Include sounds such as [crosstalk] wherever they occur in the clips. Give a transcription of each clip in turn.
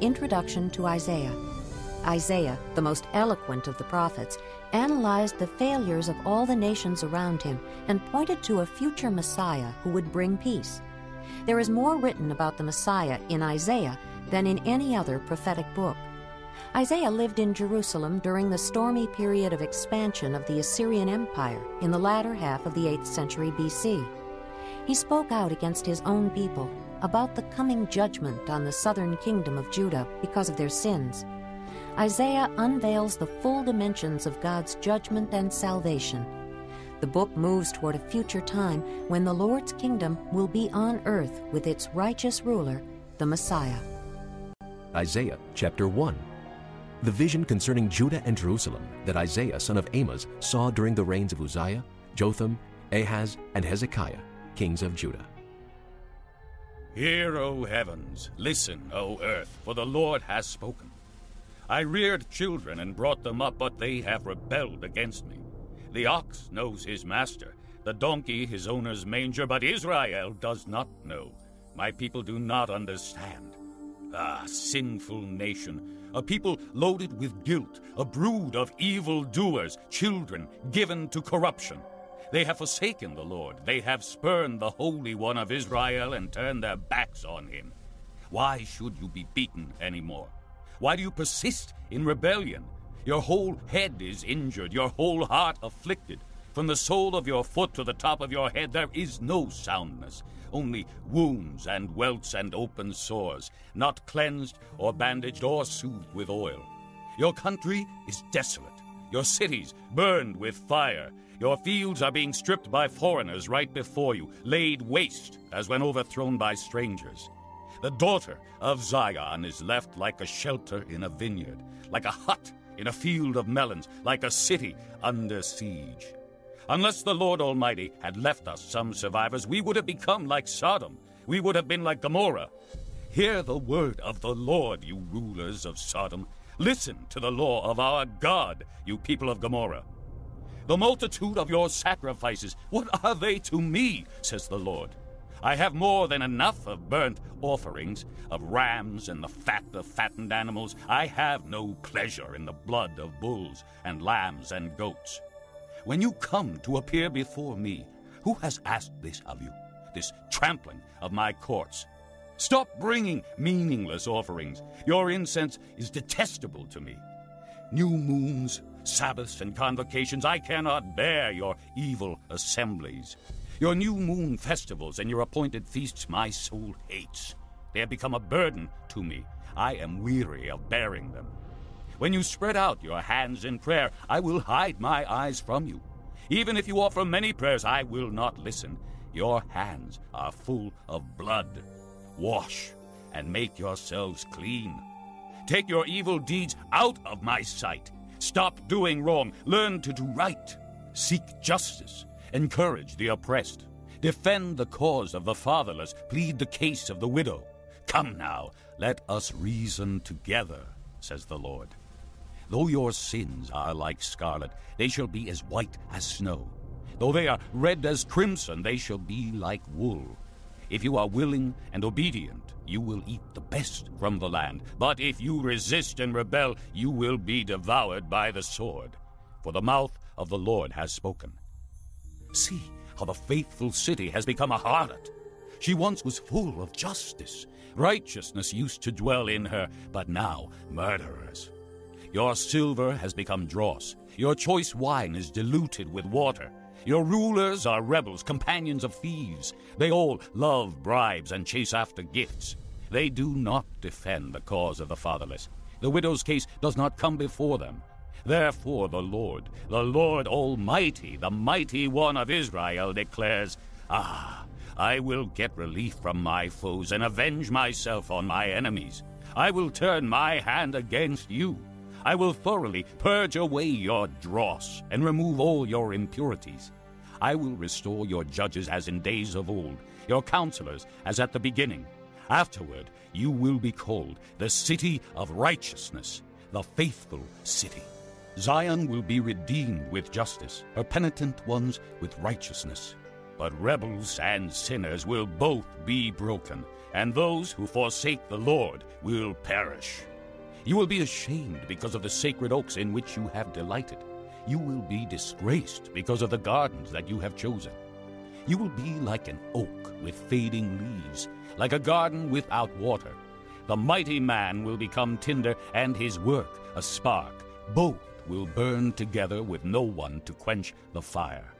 Introduction to Isaiah. Isaiah, the most eloquent of the prophets, analyzed the failures of all the nations around him and pointed to a future Messiah who would bring peace. There is more written about the Messiah in Isaiah than in any other prophetic book. Isaiah lived in Jerusalem during the stormy period of expansion of the Assyrian Empire in the latter half of the 8th century BC. He spoke out against his own people about the coming judgment on the southern kingdom of Judah because of their sins. Isaiah unveils the full dimensions of God's judgment and salvation. The book moves toward a future time when the Lord's kingdom will be on earth with its righteous ruler, the Messiah. Isaiah chapter 1. The vision concerning Judah and Jerusalem that Isaiah son of Amos saw during the reigns of Uzziah, Jotham, Ahaz, and Hezekiah, kings of Judah. Hear, O heavens, listen, O earth, for the Lord has spoken. I reared children and brought them up, but they have rebelled against me. The ox knows his master, the donkey his owner's manger, but Israel does not know. My people do not understand. Ah, sinful nation, a people loaded with guilt, a brood of evil doers, children given to corruption. They have forsaken the Lord, they have spurned the Holy One of Israel and turned their backs on him. Why should you be beaten anymore? Why do you persist in rebellion? Your whole head is injured, your whole heart afflicted. From the sole of your foot to the top of your head, there is no soundness, only wounds and welts and open sores, not cleansed or bandaged or soothed with oil. Your country is desolate, your cities burned with fire. Your fields are being stripped by foreigners right before you, laid waste as when overthrown by strangers. The daughter of Zion is left like a shelter in a vineyard, like a hut in a field of melons, like a city under siege. Unless the Lord Almighty had left us some survivors, we would have become like Sodom. We would have been like Gomorrah. Hear the word of the Lord, you rulers of Sodom. Listen to the law of our God, you people of Gomorrah. The multitude of your sacrifices, what are they to me, says the Lord? I have more than enough of burnt offerings, of rams and the fat of fattened animals. I have no pleasure in the blood of bulls and lambs and goats. When you come to appear before me, who has asked this of you, this trampling of my courts? Stop bringing meaningless offerings. Your incense is detestable to me. New moons, Sabbaths, and convocations, I cannot bear your evil assemblies. Your new moon festivals and your appointed feasts my soul hates. They have become a burden to me. I am weary of bearing them. When you spread out your hands in prayer, I will hide my eyes from you. Even if you offer many prayers, I will not listen. Your hands are full of blood. Wash and make yourselves clean. Take your evil deeds out of my sight. Stop doing wrong. Learn to do right. Seek justice Encourage the oppressed. Defend the cause of the fatherless. Plead the case of the widow. Come now, let us reason together, says the Lord. Though your sins are like scarlet, they shall be as white as snow. Though they are red as crimson, they shall be like wool. If you are willing and obedient, you will eat the best from the land. But if you resist and rebel, you will be devoured by the sword. For the mouth of the Lord has spoken. See how the faithful city has become a harlot. She once was full of justice. Righteousness used to dwell in her, but now murderers. Your silver has become dross. Your choice wine is diluted with water. Your rulers are rebels, companions of thieves. They all love bribes and chase after gifts. They do not defend the cause of the fatherless. The widow's case does not come before them. Therefore, the Lord, the Lord Almighty, the mighty one of Israel, declares, Ah, I will get relief from my foes and avenge myself on my enemies. I will turn my hand against you. I will thoroughly purge away your dross and remove all your impurities. I will restore your judges as in days of old, your counselors as at the beginning. Afterward, you will be called the city of righteousness, the faithful city. Zion will be redeemed with justice, her penitent ones with righteousness. But rebels and sinners will both be broken, and those who forsake the Lord will perish. You will be ashamed because of the sacred oaks in which you have delighted. You will be disgraced because of the gardens that you have chosen. You will be like an oak with fading leaves, like a garden without water. The mighty man will become tinder, and his work a spark. Both will burn together with no one to quench the fire.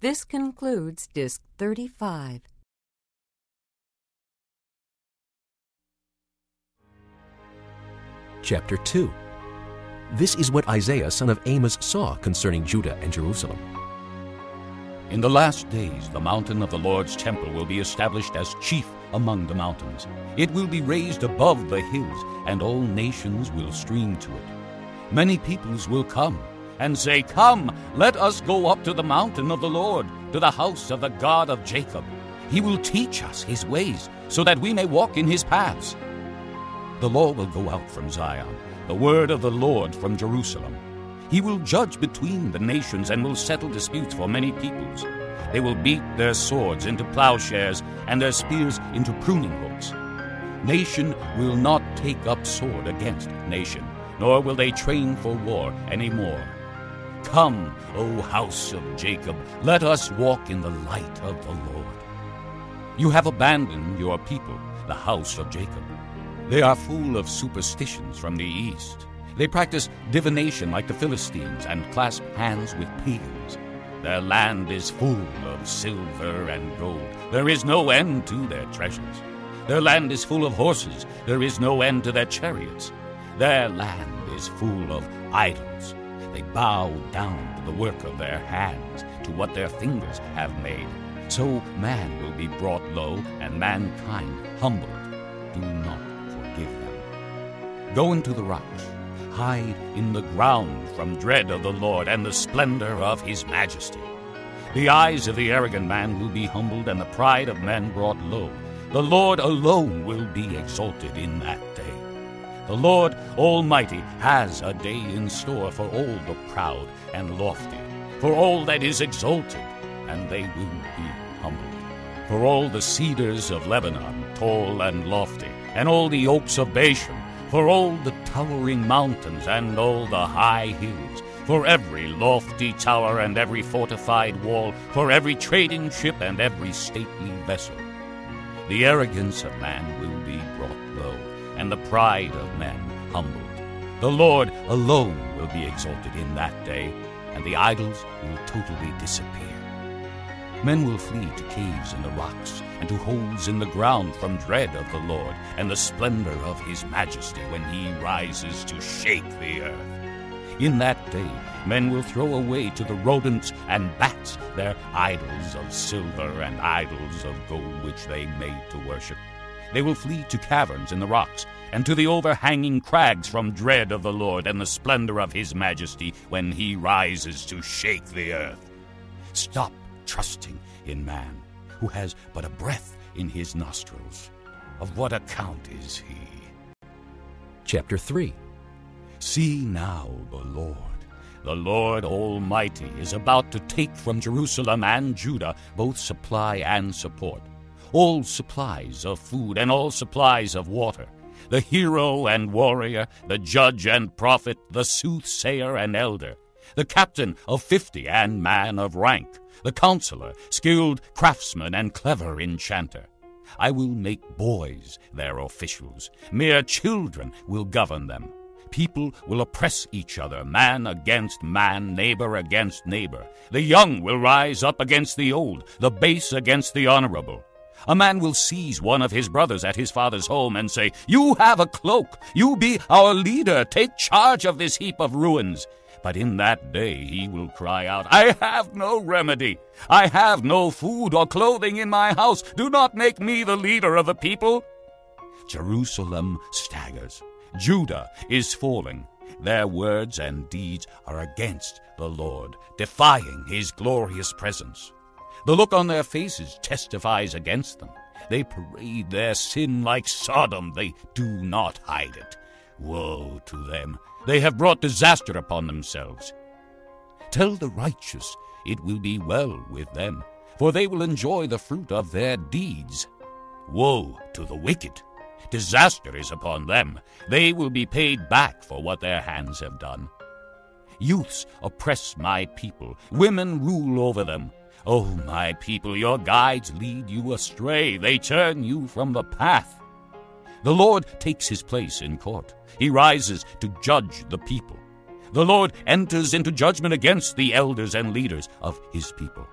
This concludes Disc 35. Chapter 2 This is what Isaiah son of Amos saw concerning Judah and Jerusalem. In the last days, the mountain of the Lord's temple will be established as chief among the mountains. It will be raised above the hills, and all nations will stream to it. Many peoples will come and say, Come, let us go up to the mountain of the Lord, to the house of the God of Jacob. He will teach us his ways, so that we may walk in his paths. The law will go out from Zion, the word of the Lord from Jerusalem. He will judge between the nations and will settle disputes for many peoples. They will beat their swords into plowshares and their spears into pruning hooks. Nation will not take up sword against nation, nor will they train for war any more. Come, O house of Jacob, let us walk in the light of the Lord. You have abandoned your people, the house of Jacob. They are full of superstitions from the east. They practice divination like the Philistines and clasp hands with pagans. Their land is full of silver and gold. There is no end to their treasures. Their land is full of horses. There is no end to their chariots. Their land is full of idols. They bow down to the work of their hands, to what their fingers have made. So man will be brought low, and mankind humbled. Do not. Go into the rocks hide in the ground from dread of the Lord and the splendor of his majesty. The eyes of the arrogant man will be humbled, and the pride of men brought low. The Lord alone will be exalted in that day. The Lord Almighty has a day in store for all the proud and lofty, for all that is exalted, and they will be humbled. For all the cedars of Lebanon, tall and lofty, and all the oaks of Bashan, for all the towering mountains and all the high hills, for every lofty tower and every fortified wall, for every trading ship and every stately vessel. The arrogance of man will be brought low, and the pride of men humbled. The Lord alone will be exalted in that day, and the idols will totally disappear. Men will flee to caves in the rocks and to holes in the ground from dread of the Lord and the splendor of his majesty when he rises to shake the earth. In that day, men will throw away to the rodents and bats their idols of silver and idols of gold which they made to worship. They will flee to caverns in the rocks and to the overhanging crags from dread of the Lord and the splendor of his majesty when he rises to shake the earth. Stop trusting in man, who has but a breath in his nostrils. Of what account is he? Chapter 3 See now the Lord. The Lord Almighty is about to take from Jerusalem and Judah both supply and support, all supplies of food and all supplies of water, the hero and warrior, the judge and prophet, the soothsayer and elder, the captain of fifty and man of rank, the counselor, skilled craftsman, and clever enchanter. I will make boys their officials. Mere children will govern them. People will oppress each other, man against man, neighbor against neighbor. The young will rise up against the old, the base against the honorable. A man will seize one of his brothers at his father's home and say, You have a cloak. You be our leader. Take charge of this heap of ruins. But in that day he will cry out, I have no remedy. I have no food or clothing in my house. Do not make me the leader of the people. Jerusalem staggers. Judah is falling. Their words and deeds are against the Lord, defying his glorious presence. The look on their faces testifies against them. They parade their sin like Sodom. They do not hide it. Woe to them! They have brought disaster upon themselves. Tell the righteous, it will be well with them, for they will enjoy the fruit of their deeds. Woe to the wicked! Disaster is upon them. They will be paid back for what their hands have done. Youths oppress my people, women rule over them. O oh, my people, your guides lead you astray, they turn you from the path. The Lord takes his place in court, he rises to judge the people. The Lord enters into judgment against the elders and leaders of his people.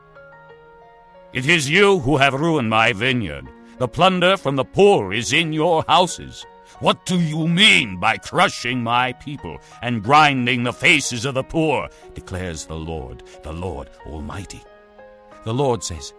It is you who have ruined my vineyard. The plunder from the poor is in your houses. What do you mean by crushing my people and grinding the faces of the poor? declares the Lord, the Lord Almighty. The Lord says,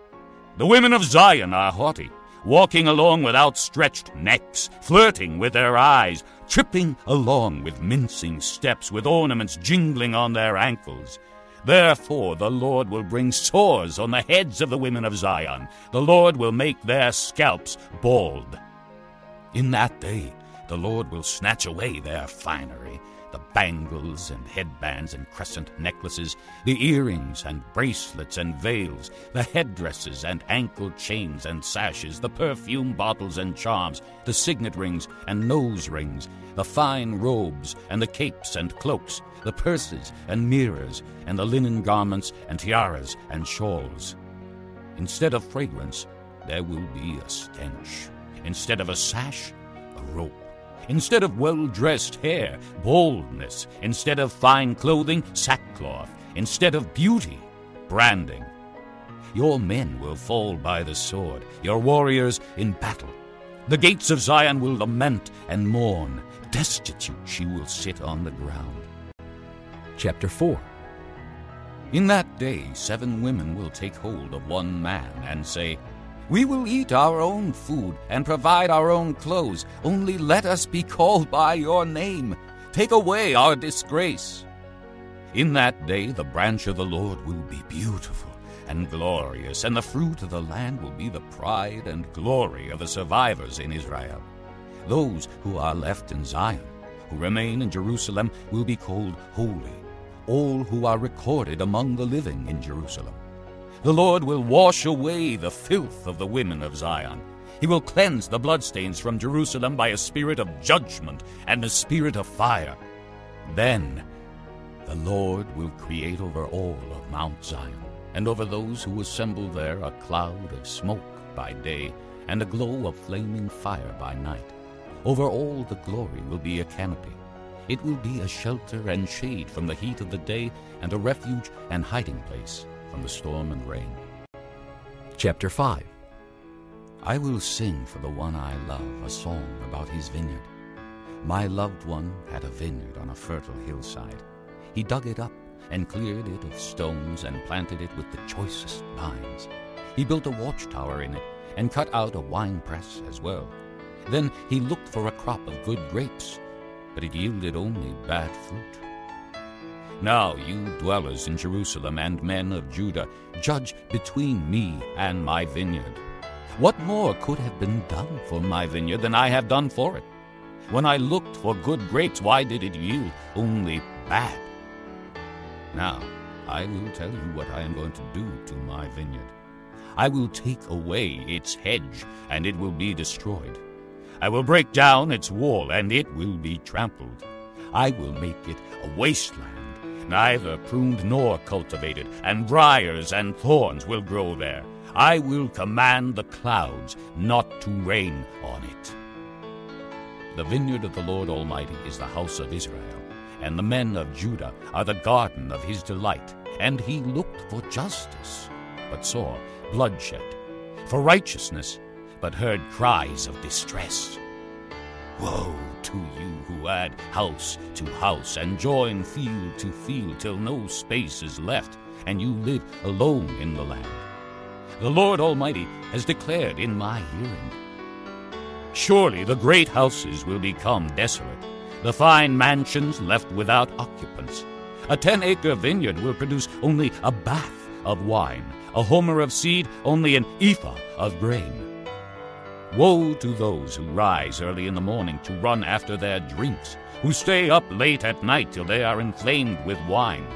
The women of Zion are haughty, walking along with outstretched necks, flirting with their eyes, tripping along with mincing steps, with ornaments jingling on their ankles. Therefore the Lord will bring sores on the heads of the women of Zion. The Lord will make their scalps bald. In that day the Lord will snatch away their finery, the bangles and headbands and crescent necklaces, the earrings and bracelets and veils, the headdresses and ankle chains and sashes, the perfume bottles and charms, the signet rings and nose rings, the fine robes and the capes and cloaks, the purses and mirrors, and the linen garments and tiaras and shawls. Instead of fragrance, there will be a stench. Instead of a sash, a rope. Instead of well dressed hair, baldness. Instead of fine clothing, sackcloth. Instead of beauty, branding. Your men will fall by the sword, your warriors in battle. The gates of Zion will lament and mourn. Destitute she will sit on the ground. Chapter 4 In that day seven women will take hold of one man and say, We will eat our own food and provide our own clothes. Only let us be called by your name. Take away our disgrace. In that day the branch of the Lord will be beautiful and glorious, and the fruit of the land will be the pride and glory of the survivors in Israel. Those who are left in Zion, who remain in Jerusalem, will be called holy all who are recorded among the living in Jerusalem. The Lord will wash away the filth of the women of Zion. He will cleanse the bloodstains from Jerusalem by a spirit of judgment and a spirit of fire. Then the Lord will create over all of Mount Zion, and over those who assemble there a cloud of smoke by day, and a glow of flaming fire by night. Over all the glory will be a canopy it will be a shelter and shade from the heat of the day, and a refuge and hiding place from the storm and rain. Chapter 5 I will sing for the one I love a song about his vineyard. My loved one had a vineyard on a fertile hillside. He dug it up and cleared it of stones and planted it with the choicest vines. He built a watchtower in it and cut out a winepress as well. Then he looked for a crop of good grapes but it yielded only bad fruit. Now, you dwellers in Jerusalem and men of Judah, judge between me and my vineyard. What more could have been done for my vineyard than I have done for it? When I looked for good grapes, why did it yield only bad? Now, I will tell you what I am going to do to my vineyard. I will take away its hedge, and it will be destroyed. I will break down its wall, and it will be trampled. I will make it a wasteland, neither pruned nor cultivated, and briers and thorns will grow there. I will command the clouds not to rain on it. The vineyard of the Lord Almighty is the house of Israel, and the men of Judah are the garden of his delight. And he looked for justice, but saw bloodshed, for righteousness, but heard cries of distress. Woe to you who add house to house and join field to field till no space is left, and you live alone in the land. The Lord Almighty has declared in my hearing. Surely the great houses will become desolate, the fine mansions left without occupants. A ten acre vineyard will produce only a bath of wine, a homer of seed, only an ephah of grain. Woe to those who rise early in the morning to run after their drinks, who stay up late at night till they are inflamed with wine.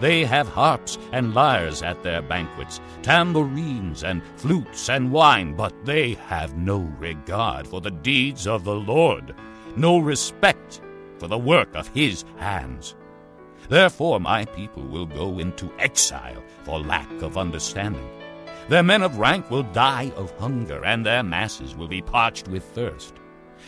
They have harps and lyres at their banquets, tambourines and flutes and wine, but they have no regard for the deeds of the Lord, no respect for the work of his hands. Therefore my people will go into exile for lack of understanding. Their men of rank will die of hunger, and their masses will be parched with thirst.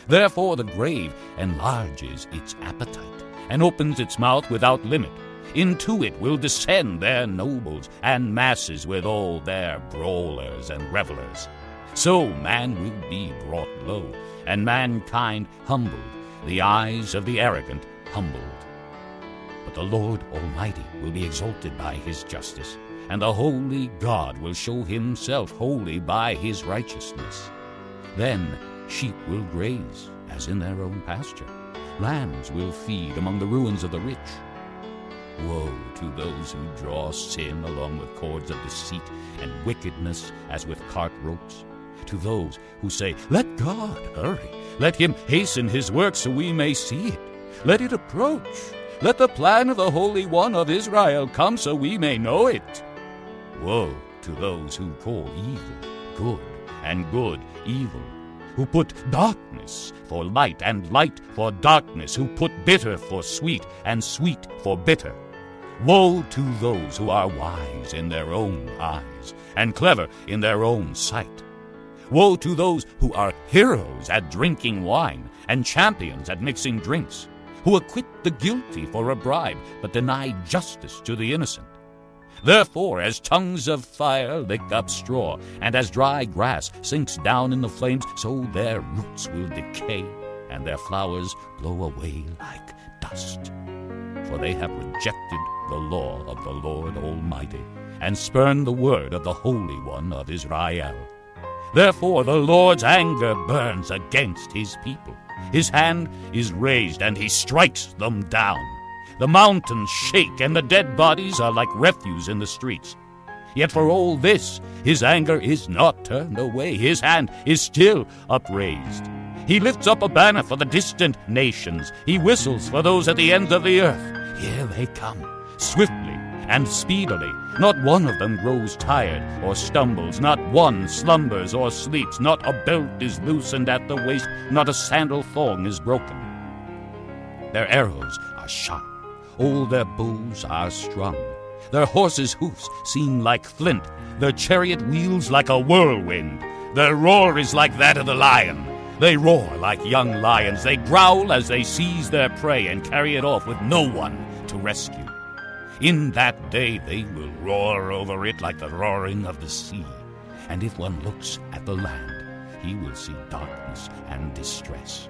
Therefore the grave enlarges its appetite, and opens its mouth without limit. Into it will descend their nobles and masses with all their brawlers and revelers. So man will be brought low, and mankind humbled, the eyes of the arrogant humbled. But the Lord Almighty will be exalted by his justice and the holy God will show himself holy by his righteousness. Then sheep will graze as in their own pasture, lambs will feed among the ruins of the rich. Woe to those who draw sin along with cords of deceit and wickedness as with cart ropes. To those who say, Let God hurry, let him hasten his work so we may see it. Let it approach. Let the plan of the Holy One of Israel come so we may know it. Woe to those who call evil good and good evil, who put darkness for light and light for darkness, who put bitter for sweet and sweet for bitter. Woe to those who are wise in their own eyes and clever in their own sight. Woe to those who are heroes at drinking wine and champions at mixing drinks, who acquit the guilty for a bribe but deny justice to the innocent Therefore, as tongues of fire lick up straw, and as dry grass sinks down in the flames, so their roots will decay, and their flowers blow away like dust. For they have rejected the law of the Lord Almighty, and spurned the word of the Holy One of Israel. Therefore the Lord's anger burns against his people. His hand is raised, and he strikes them down. The mountains shake, and the dead bodies are like refuse in the streets. Yet for all this, his anger is not turned away, his hand is still upraised. He lifts up a banner for the distant nations, he whistles for those at the ends of the earth. Here they come, swiftly and speedily. Not one of them grows tired or stumbles, not one slumbers or sleeps, not a belt is loosened at the waist, not a sandal thong is broken. Their arrows are sharp all their bows are strung. Their horses' hoofs seem like flint, their chariot wheels like a whirlwind. Their roar is like that of the lion. They roar like young lions. They growl as they seize their prey and carry it off with no one to rescue. In that day they will roar over it like the roaring of the sea. And if one looks at the land, he will see darkness and distress.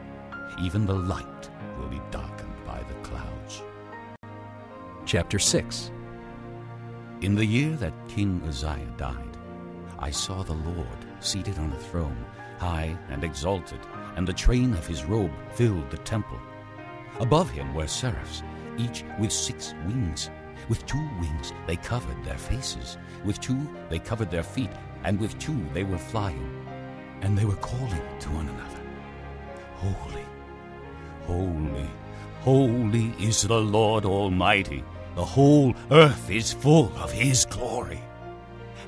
Even the light will be clouds chapter 6. In the year that King Uzziah died, I saw the Lord seated on a throne, high and exalted, and the train of his robe filled the temple. Above him were seraphs, each with six wings. With two wings they covered their faces, with two they covered their feet, and with two they were flying. And they were calling to one another, Holy, holy, holy is the Lord Almighty. The whole earth is full of his glory.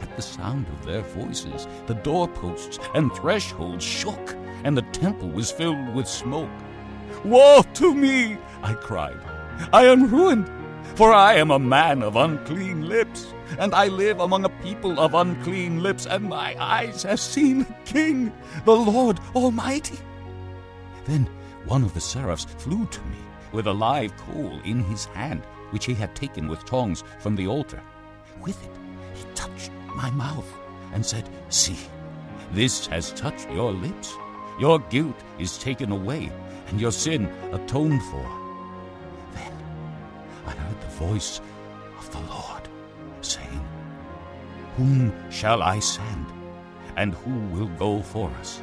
At the sound of their voices, the doorposts and thresholds shook, and the temple was filled with smoke. Woe to me! I cried. I am ruined, for I am a man of unclean lips, and I live among a people of unclean lips, and my eyes have seen the King, the Lord Almighty. Then one of the seraphs flew to me with a live coal in his hand which he had taken with tongs from the altar. With it he touched my mouth and said, See, this has touched your lips. Your guilt is taken away, and your sin atoned for. Then I heard the voice of the Lord saying, Whom shall I send? And who will go for us?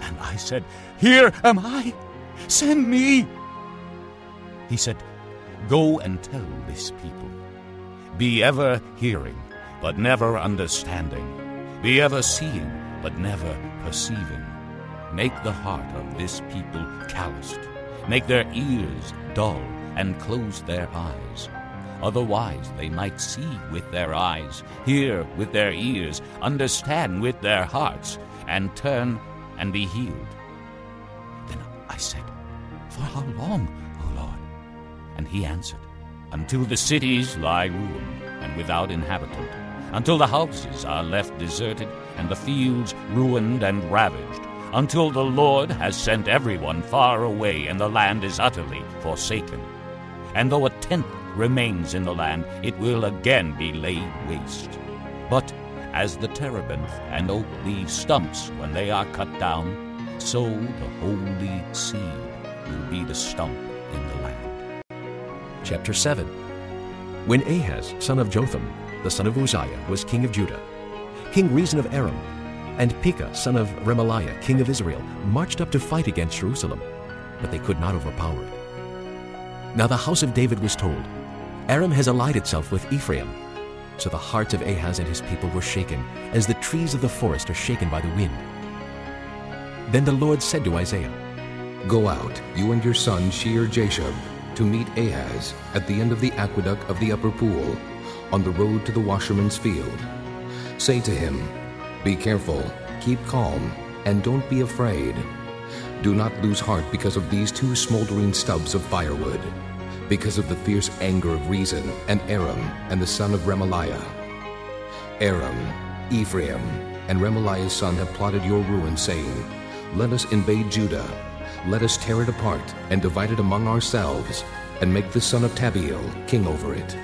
And I said, Here am I! Send me! He said, Go and tell this people. Be ever hearing, but never understanding. Be ever seeing, but never perceiving. Make the heart of this people calloused. Make their ears dull, and close their eyes. Otherwise they might see with their eyes, hear with their ears, understand with their hearts, and turn and be healed. Then I said, For how long? And he answered, Until the cities lie ruined and without inhabitant, until the houses are left deserted and the fields ruined and ravaged, until the Lord has sent everyone far away and the land is utterly forsaken. And though a tenth remains in the land, it will again be laid waste. But as the terebinth and oak leave stumps when they are cut down, so the holy seed will be the stump. Chapter 7 When Ahaz, son of Jotham, the son of Uzziah, was king of Judah, King Rezin of Aram, and Pekah, son of Remaliah, king of Israel, marched up to fight against Jerusalem, but they could not overpower it. Now the house of David was told, Aram has allied itself with Ephraim. So the hearts of Ahaz and his people were shaken, as the trees of the forest are shaken by the wind. Then the Lord said to Isaiah, Go out, you and your son Shear-jashub, to meet Ahaz at the end of the aqueduct of the upper pool, on the road to the washerman's field. Say to him, Be careful, keep calm, and don't be afraid. Do not lose heart because of these two smoldering stubs of firewood, because of the fierce anger of Rezin and Aram and the son of Remaliah. Aram, Ephraim, and Remaliah's son have plotted your ruin, saying, Let us invade Judah. Let us tear it apart and divide it among ourselves, and make the son of Tabeel king over it.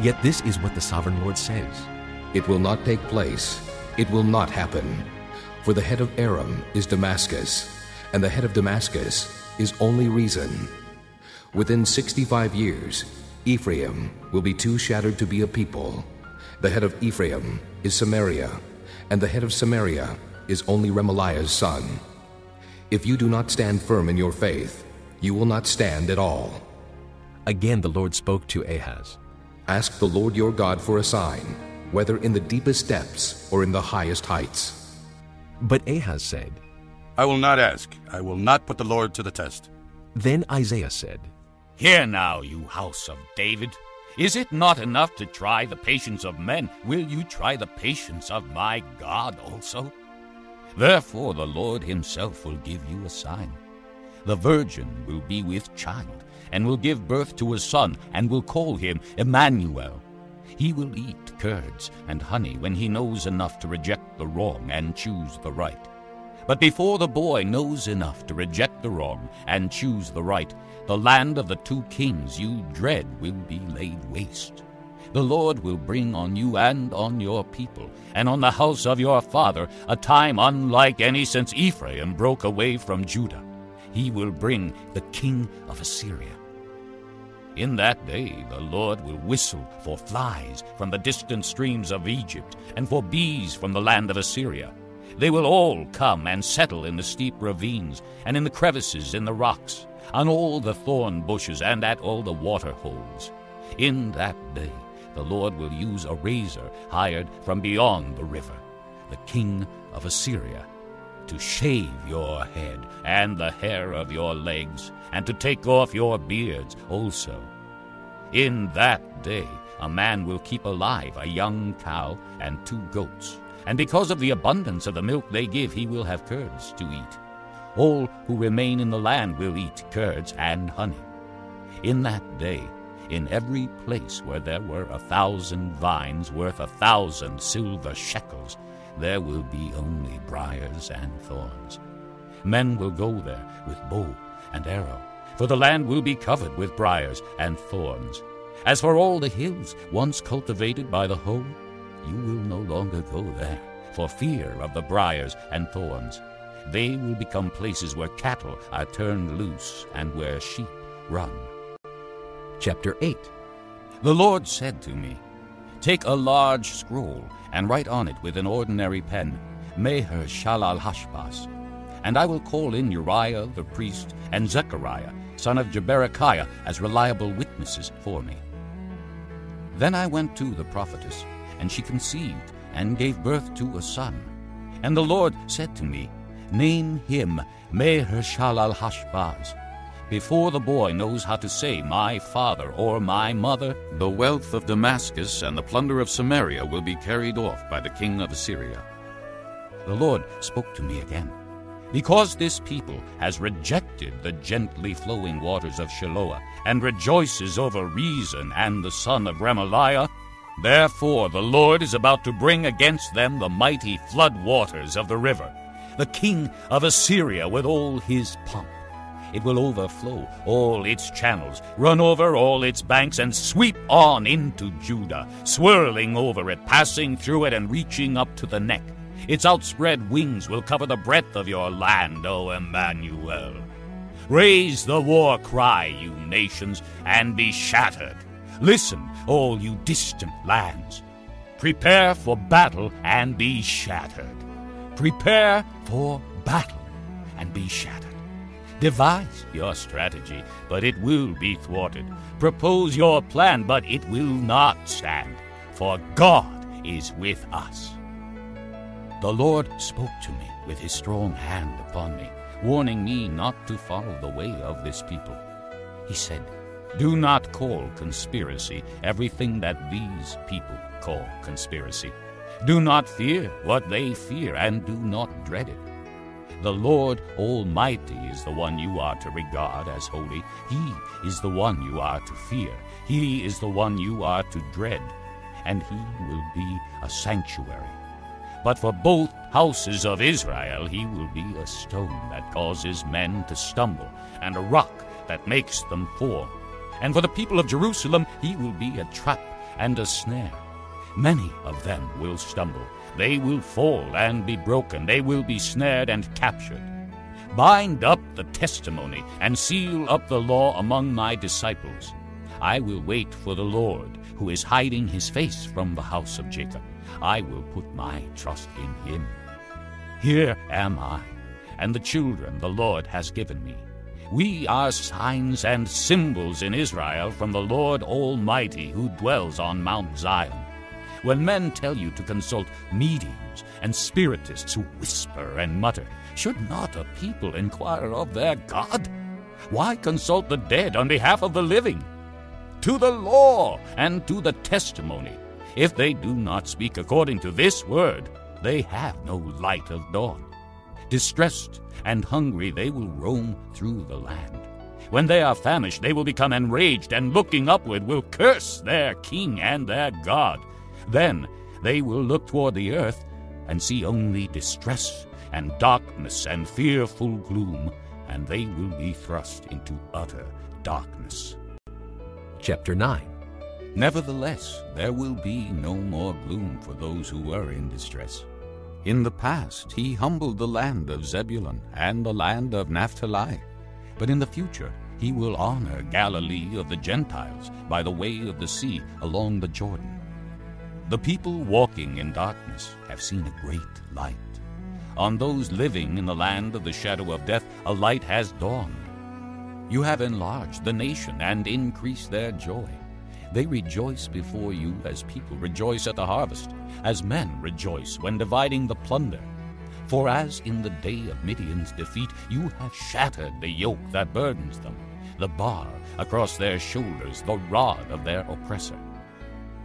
Yet this is what the sovereign Lord says. It will not take place. It will not happen. For the head of Aram is Damascus, and the head of Damascus is only Rezin. Within 65 years, Ephraim will be too shattered to be a people. The head of Ephraim is Samaria, and the head of Samaria is only Remaliah's son. If you do not stand firm in your faith, you will not stand at all. Again the Lord spoke to Ahaz. Ask the Lord your God for a sign, whether in the deepest depths or in the highest heights. But Ahaz said, I will not ask. I will not put the Lord to the test. Then Isaiah said, Hear now, you house of David. Is it not enough to try the patience of men? Will you try the patience of my God also? Therefore the Lord himself will give you a sign. The virgin will be with child, and will give birth to a son, and will call him Emmanuel. He will eat curds and honey when he knows enough to reject the wrong and choose the right. But before the boy knows enough to reject the wrong and choose the right, the land of the two kings you dread will be laid waste. The Lord will bring on you and on your people, and on the house of your father, a time unlike any since Ephraim broke away from Judah. He will bring the king of Assyria. In that day the Lord will whistle for flies from the distant streams of Egypt, and for bees from the land of Assyria. They will all come and settle in the steep ravines, and in the crevices in the rocks, on all the thorn bushes, and at all the water holes. In that day the Lord will use a razor hired from beyond the river, the king of Assyria, to shave your head and the hair of your legs, and to take off your beards also. In that day a man will keep alive a young cow and two goats, and because of the abundance of the milk they give, he will have curds to eat. All who remain in the land will eat curds and honey. In that day, in every place where there were a thousand vines worth a thousand silver shekels, there will be only briars and thorns. Men will go there with bow and arrow, for the land will be covered with briars and thorns. As for all the hills once cultivated by the hoe, you will no longer go there, for fear of the briars and thorns. They will become places where cattle are turned loose and where sheep run. Chapter 8 The Lord said to me, Take a large scroll and write on it with an ordinary pen, Maher-Shalal-Hash-Baz. And I will call in Uriah the priest and Zechariah, son of Jeberekiah, as reliable witnesses for me. Then I went to the prophetess, and she conceived and gave birth to a son. And the Lord said to me, Name him Maher-Shalal-Hash-Baz. Before the boy knows how to say my father or my mother, the wealth of Damascus and the plunder of Samaria will be carried off by the king of Assyria. The Lord spoke to me again. Because this people has rejected the gently flowing waters of Shiloah and rejoices over Rezin and the son of Remaliah, therefore the Lord is about to bring against them the mighty flood waters of the river, the king of Assyria with all his pomp. It will overflow all its channels, run over all its banks, and sweep on into Judah, swirling over it, passing through it, and reaching up to the neck. Its outspread wings will cover the breadth of your land, O Emmanuel. Raise the war cry, you nations, and be shattered. Listen, all you distant lands. Prepare for battle and be shattered. Prepare for battle and be shattered. Devise your strategy, but it will be thwarted. Propose your plan, but it will not stand, for God is with us. The Lord spoke to me with his strong hand upon me, warning me not to follow the way of this people. He said, Do not call conspiracy everything that these people call conspiracy. Do not fear what they fear, and do not dread it. The Lord Almighty is the one you are to regard as holy. He is the one you are to fear. He is the one you are to dread, and he will be a sanctuary. But for both houses of Israel he will be a stone that causes men to stumble, and a rock that makes them fall. And for the people of Jerusalem he will be a trap and a snare. Many of them will stumble. They will fall and be broken. They will be snared and captured. Bind up the testimony and seal up the law among my disciples. I will wait for the Lord, who is hiding his face from the house of Jacob. I will put my trust in him. Here am I, and the children the Lord has given me. We are signs and symbols in Israel from the Lord Almighty who dwells on Mount Zion. When men tell you to consult mediums and spiritists who whisper and mutter, should not a people inquire of their God? Why consult the dead on behalf of the living? To the law and to the testimony. If they do not speak according to this word, they have no light of dawn. Distressed and hungry, they will roam through the land. When they are famished, they will become enraged, and looking upward will curse their king and their God. Then they will look toward the earth and see only distress and darkness and fearful gloom, and they will be thrust into utter darkness. Chapter 9 Nevertheless, there will be no more gloom for those who were in distress. In the past, he humbled the land of Zebulun and the land of Naphtali. But in the future, he will honor Galilee of the Gentiles by the way of the sea along the Jordan. The people walking in darkness have seen a great light. On those living in the land of the shadow of death, a light has dawned. You have enlarged the nation and increased their joy. They rejoice before you as people rejoice at the harvest, as men rejoice when dividing the plunder. For as in the day of Midian's defeat, you have shattered the yoke that burdens them, the bar across their shoulders, the rod of their oppressor.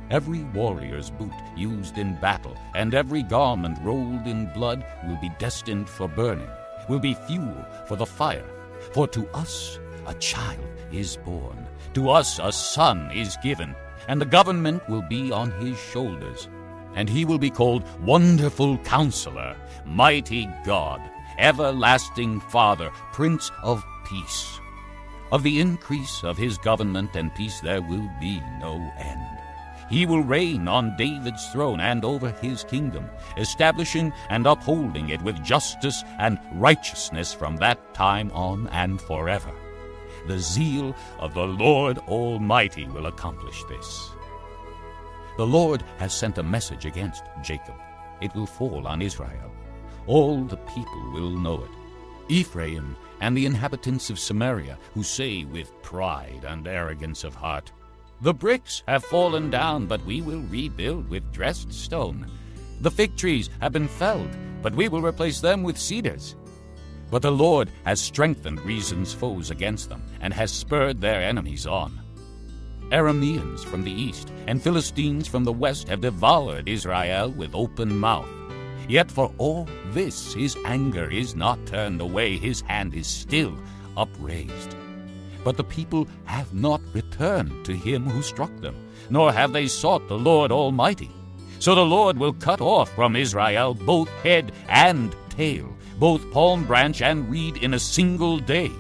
Every warrior's boot used in battle, and every garment rolled in blood will be destined for burning, will be fuel for the fire. For to us a child is born, to us a son is given, and the government will be on his shoulders. And he will be called Wonderful Counselor, Mighty God, Everlasting Father, Prince of Peace. Of the increase of his government and peace there will be no end. He will reign on David's throne and over his kingdom, establishing and upholding it with justice and righteousness from that time on and forever. The zeal of the Lord Almighty will accomplish this. The Lord has sent a message against Jacob. It will fall on Israel. All the people will know it. Ephraim and the inhabitants of Samaria, who say with pride and arrogance of heart, The bricks have fallen down, but we will rebuild with dressed stone. The fig trees have been felled, but we will replace them with cedars. But the Lord has strengthened Rezin's foes against them, and has spurred their enemies on. Arameans from the east and Philistines from the west have devoured Israel with open mouth. Yet for all this his anger is not turned away, his hand is still upraised. But the people have not returned to him who struck them, nor have they sought the Lord Almighty. So the Lord will cut off from Israel both head and tail, both palm branch and reed in a single day.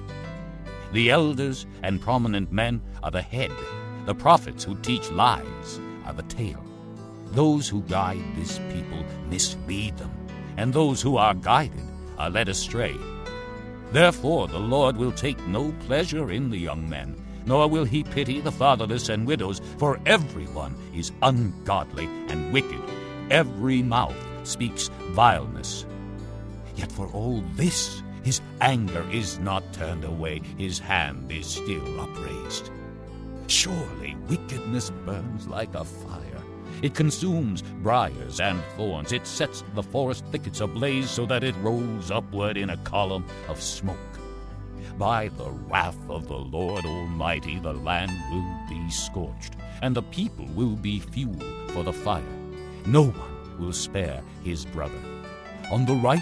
The elders and prominent men are the head, the prophets who teach lies are the tail. Those who guide this people mislead them, and those who are guided are led astray. Therefore the Lord will take no pleasure in the young men, nor will he pity the fatherless and widows, for everyone is ungodly and wicked. Every mouth speaks vileness. Yet for all this his anger is not turned away, his hand is still upraised. Surely wickedness burns like a fire. It consumes briars and thorns. It sets the forest thickets ablaze so that it rolls upward in a column of smoke. By the wrath of the Lord Almighty, the land will be scorched, and the people will be fuel for the fire. No one will spare his brother. On the right,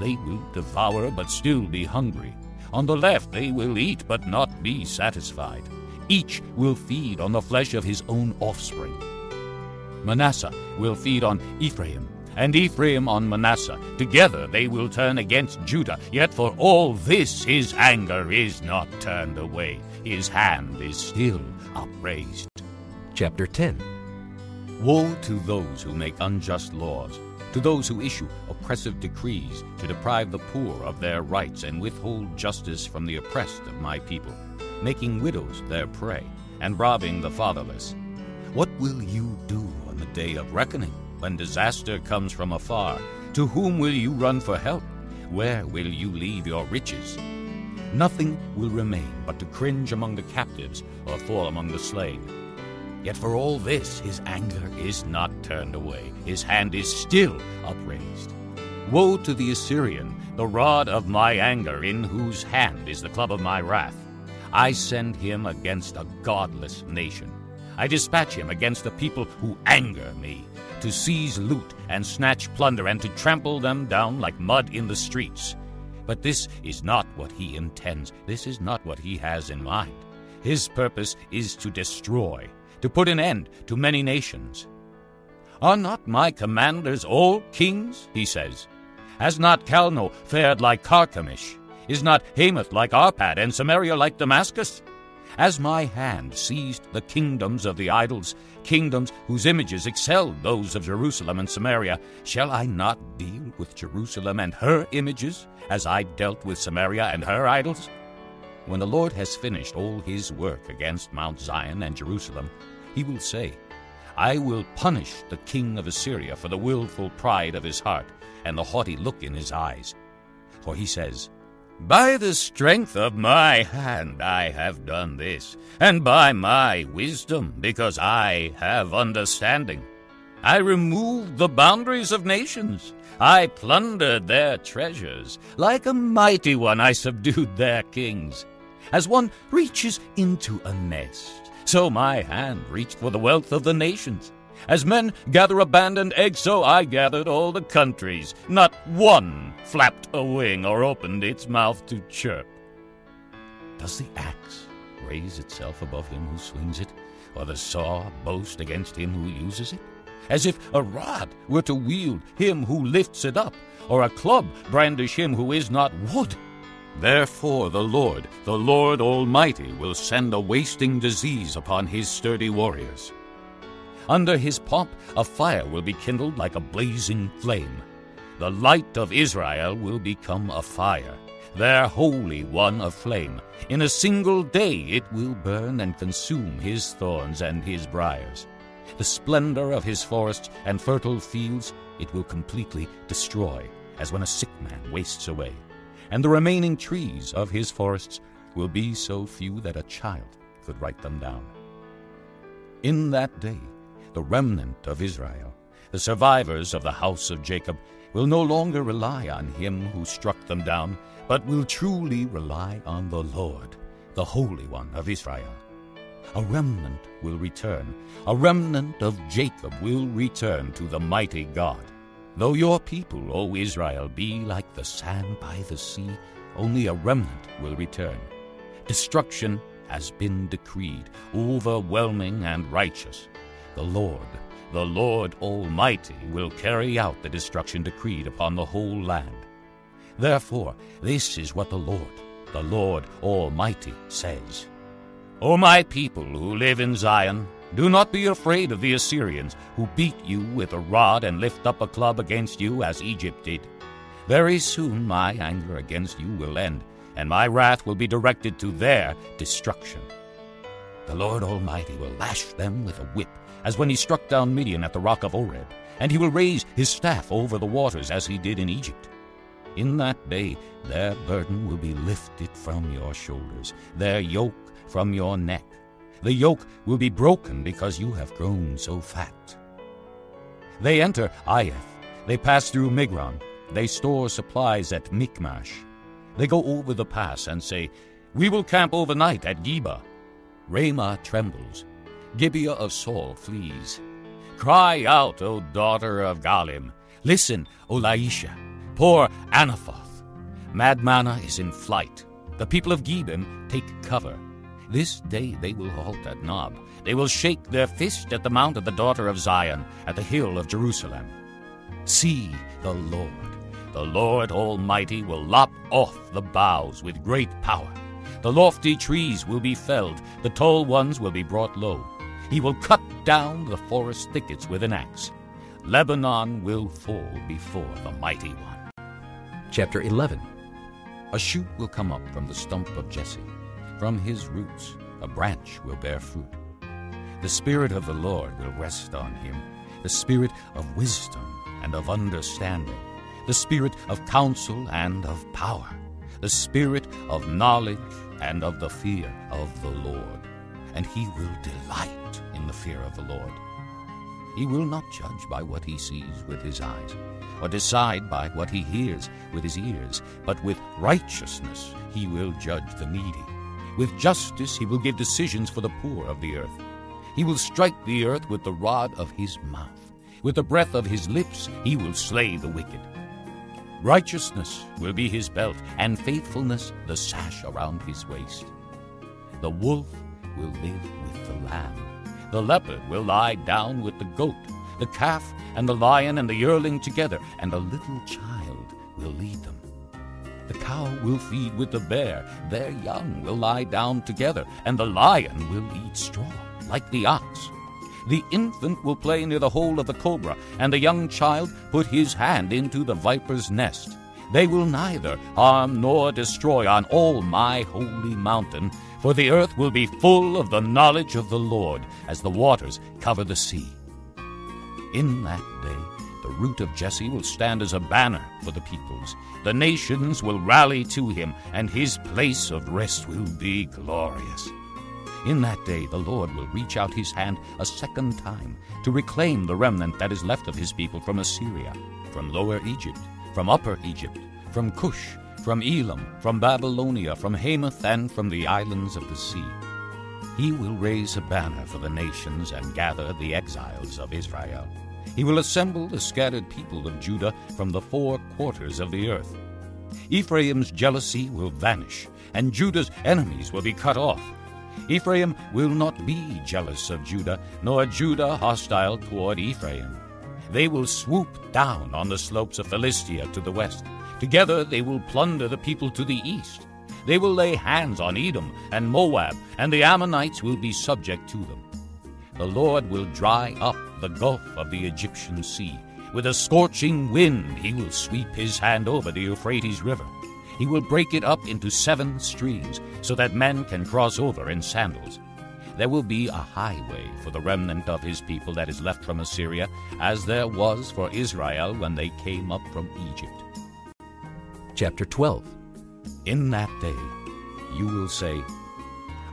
they will devour but still be hungry. On the left, they will eat but not be satisfied. Each will feed on the flesh of his own offspring. Manasseh will feed on Ephraim, and Ephraim on Manasseh. Together they will turn against Judah. Yet for all this his anger is not turned away, his hand is still upraised. Chapter 10 Woe to those who make unjust laws, to those who issue oppressive decrees to deprive the poor of their rights and withhold justice from the oppressed of my people, making widows their prey and robbing the fatherless. What will you do day of reckoning, when disaster comes from afar? To whom will you run for help? Where will you leave your riches? Nothing will remain but to cringe among the captives or fall among the slain. Yet for all this his anger is not turned away, his hand is still upraised. Woe to the Assyrian, the rod of my anger, in whose hand is the club of my wrath. I send him against a godless nation. I dispatch him against the people who anger me, to seize loot and snatch plunder, and to trample them down like mud in the streets. But this is not what he intends. This is not what he has in mind. His purpose is to destroy, to put an end to many nations. Are not my commanders all kings? He says. Has not Calno fared like Carchemish? Is not Hamath like Arpad, and Samaria like Damascus? As my hand seized the kingdoms of the idols, kingdoms whose images excelled those of Jerusalem and Samaria, shall I not deal with Jerusalem and her images, as I dealt with Samaria and her idols? When the Lord has finished all his work against Mount Zion and Jerusalem, he will say, I will punish the king of Assyria for the wilful pride of his heart and the haughty look in his eyes. For he says, by the strength of my hand I have done this, and by my wisdom, because I have understanding. I removed the boundaries of nations. I plundered their treasures. Like a mighty one, I subdued their kings. As one reaches into a nest, so my hand reached for the wealth of the nations. As men gather abandoned eggs, so I gathered all the countries. Not one flapped a wing or opened its mouth to chirp. Does the axe raise itself above him who swings it, or the saw boast against him who uses it? As if a rod were to wield him who lifts it up, or a club brandish him who is not wood. Therefore the Lord, the Lord Almighty, will send a wasting disease upon his sturdy warriors. Under his pomp, a fire will be kindled like a blazing flame. The light of Israel will become a fire, their Holy One a flame. In a single day it will burn and consume his thorns and his briars. The splendor of his forests and fertile fields it will completely destroy, as when a sick man wastes away. And the remaining trees of his forests will be so few that a child could write them down. In that day, the remnant of Israel, the survivors of the house of Jacob, will no longer rely on him who struck them down, but will truly rely on the Lord, the Holy One of Israel. A remnant will return, a remnant of Jacob will return to the mighty God. Though your people, O Israel, be like the sand by the sea, only a remnant will return. Destruction has been decreed, overwhelming and righteous. The Lord, the Lord Almighty, will carry out the destruction decreed upon the whole land. Therefore, this is what the Lord, the Lord Almighty, says O my people who live in Zion, do not be afraid of the Assyrians, who beat you with a rod and lift up a club against you as Egypt did. Very soon my anger against you will end, and my wrath will be directed to their destruction. The Lord Almighty will lash them with a whip, as when he struck down Midian at the rock of Oreb, and he will raise his staff over the waters as he did in Egypt. In that day their burden will be lifted from your shoulders, their yoke from your neck. The yoke will be broken because you have grown so fat. They enter Aiath. They pass through Migron. They store supplies at Micmash. They go over the pass and say, We will camp overnight at Geba. Ramah trembles. Gibeah of Saul flees. Cry out, O daughter of Gallim. Listen, O Laishah. Poor Anathoth. Madmenah is in flight. The people of Gebim take cover. This day they will halt at Nob. They will shake their fist at the mount of the daughter of Zion, at the hill of Jerusalem. See the Lord. The Lord Almighty will lop off the boughs with great power. The lofty trees will be felled, the tall ones will be brought low. He will cut down the forest thickets with an axe. Lebanon will fall before the mighty one. Chapter 11 A shoot will come up from the stump of Jesse. From his roots a branch will bear fruit. The Spirit of the Lord will rest on him, the Spirit of wisdom and of understanding, the Spirit of counsel and of power, the Spirit of knowledge and of the fear of the Lord. And he will delight in the fear of the Lord. He will not judge by what he sees with his eyes, or decide by what he hears with his ears, but with righteousness he will judge the needy. With justice he will give decisions for the poor of the earth. He will strike the earth with the rod of his mouth. With the breath of his lips he will slay the wicked. Righteousness will be his belt, and faithfulness the sash around his waist. The wolf will live with the lamb. The leopard will lie down with the goat. The calf and the lion and the yearling together, and a little child will lead them. The cow will feed with the bear, their young will lie down together, and the lion will eat straw, like the ox. The infant will play near the hole of the cobra, and the young child put his hand into the viper's nest. They will neither harm nor destroy on all my holy mountain, for the earth will be full of the knowledge of the Lord, as the waters cover the sea. In that day the root of Jesse will stand as a banner for the peoples. The nations will rally to him, and his place of rest will be glorious. In that day the Lord will reach out his hand a second time to reclaim the remnant that is left of his people from Assyria, from Lower Egypt, from Upper Egypt, from Cush, from Elam, from Babylonia, from Hamath, and from the islands of the sea. He will raise a banner for the nations and gather the exiles of Israel. He will assemble the scattered people of Judah from the four quarters of the earth. Ephraim's jealousy will vanish, and Judah's enemies will be cut off. Ephraim will not be jealous of Judah, nor Judah hostile toward Ephraim. They will swoop down on the slopes of Philistia to the west. Together they will plunder the people to the east. They will lay hands on Edom and Moab, and the Ammonites will be subject to them. The Lord will dry up the gulf of the Egyptian sea. With a scorching wind, he will sweep his hand over the Euphrates River. He will break it up into seven streams, so that men can cross over in sandals. There will be a highway for the remnant of his people that is left from Assyria, as there was for Israel when they came up from Egypt. Chapter 12 In that day you will say,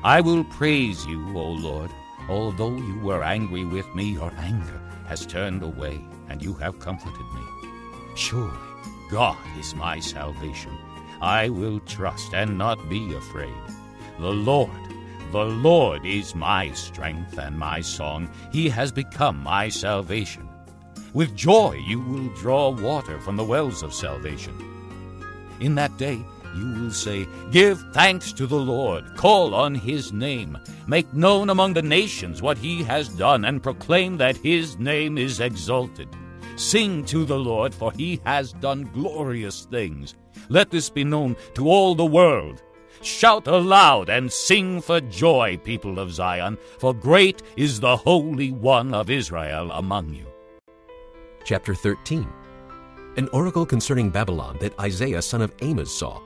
I will praise you, O Lord. Although you were angry with me, your anger has turned away, and you have comforted me. Surely God is my salvation. I will trust and not be afraid. The Lord, the Lord is my strength and my song. He has become my salvation. With joy you will draw water from the wells of salvation. In that day you will say, Give thanks to the Lord, call on his name, make known among the nations what he has done, and proclaim that his name is exalted. Sing to the Lord, for he has done glorious things. Let this be known to all the world. Shout aloud and sing for joy, people of Zion, for great is the Holy One of Israel among you. Chapter 13 An oracle concerning Babylon that Isaiah son of Amos saw.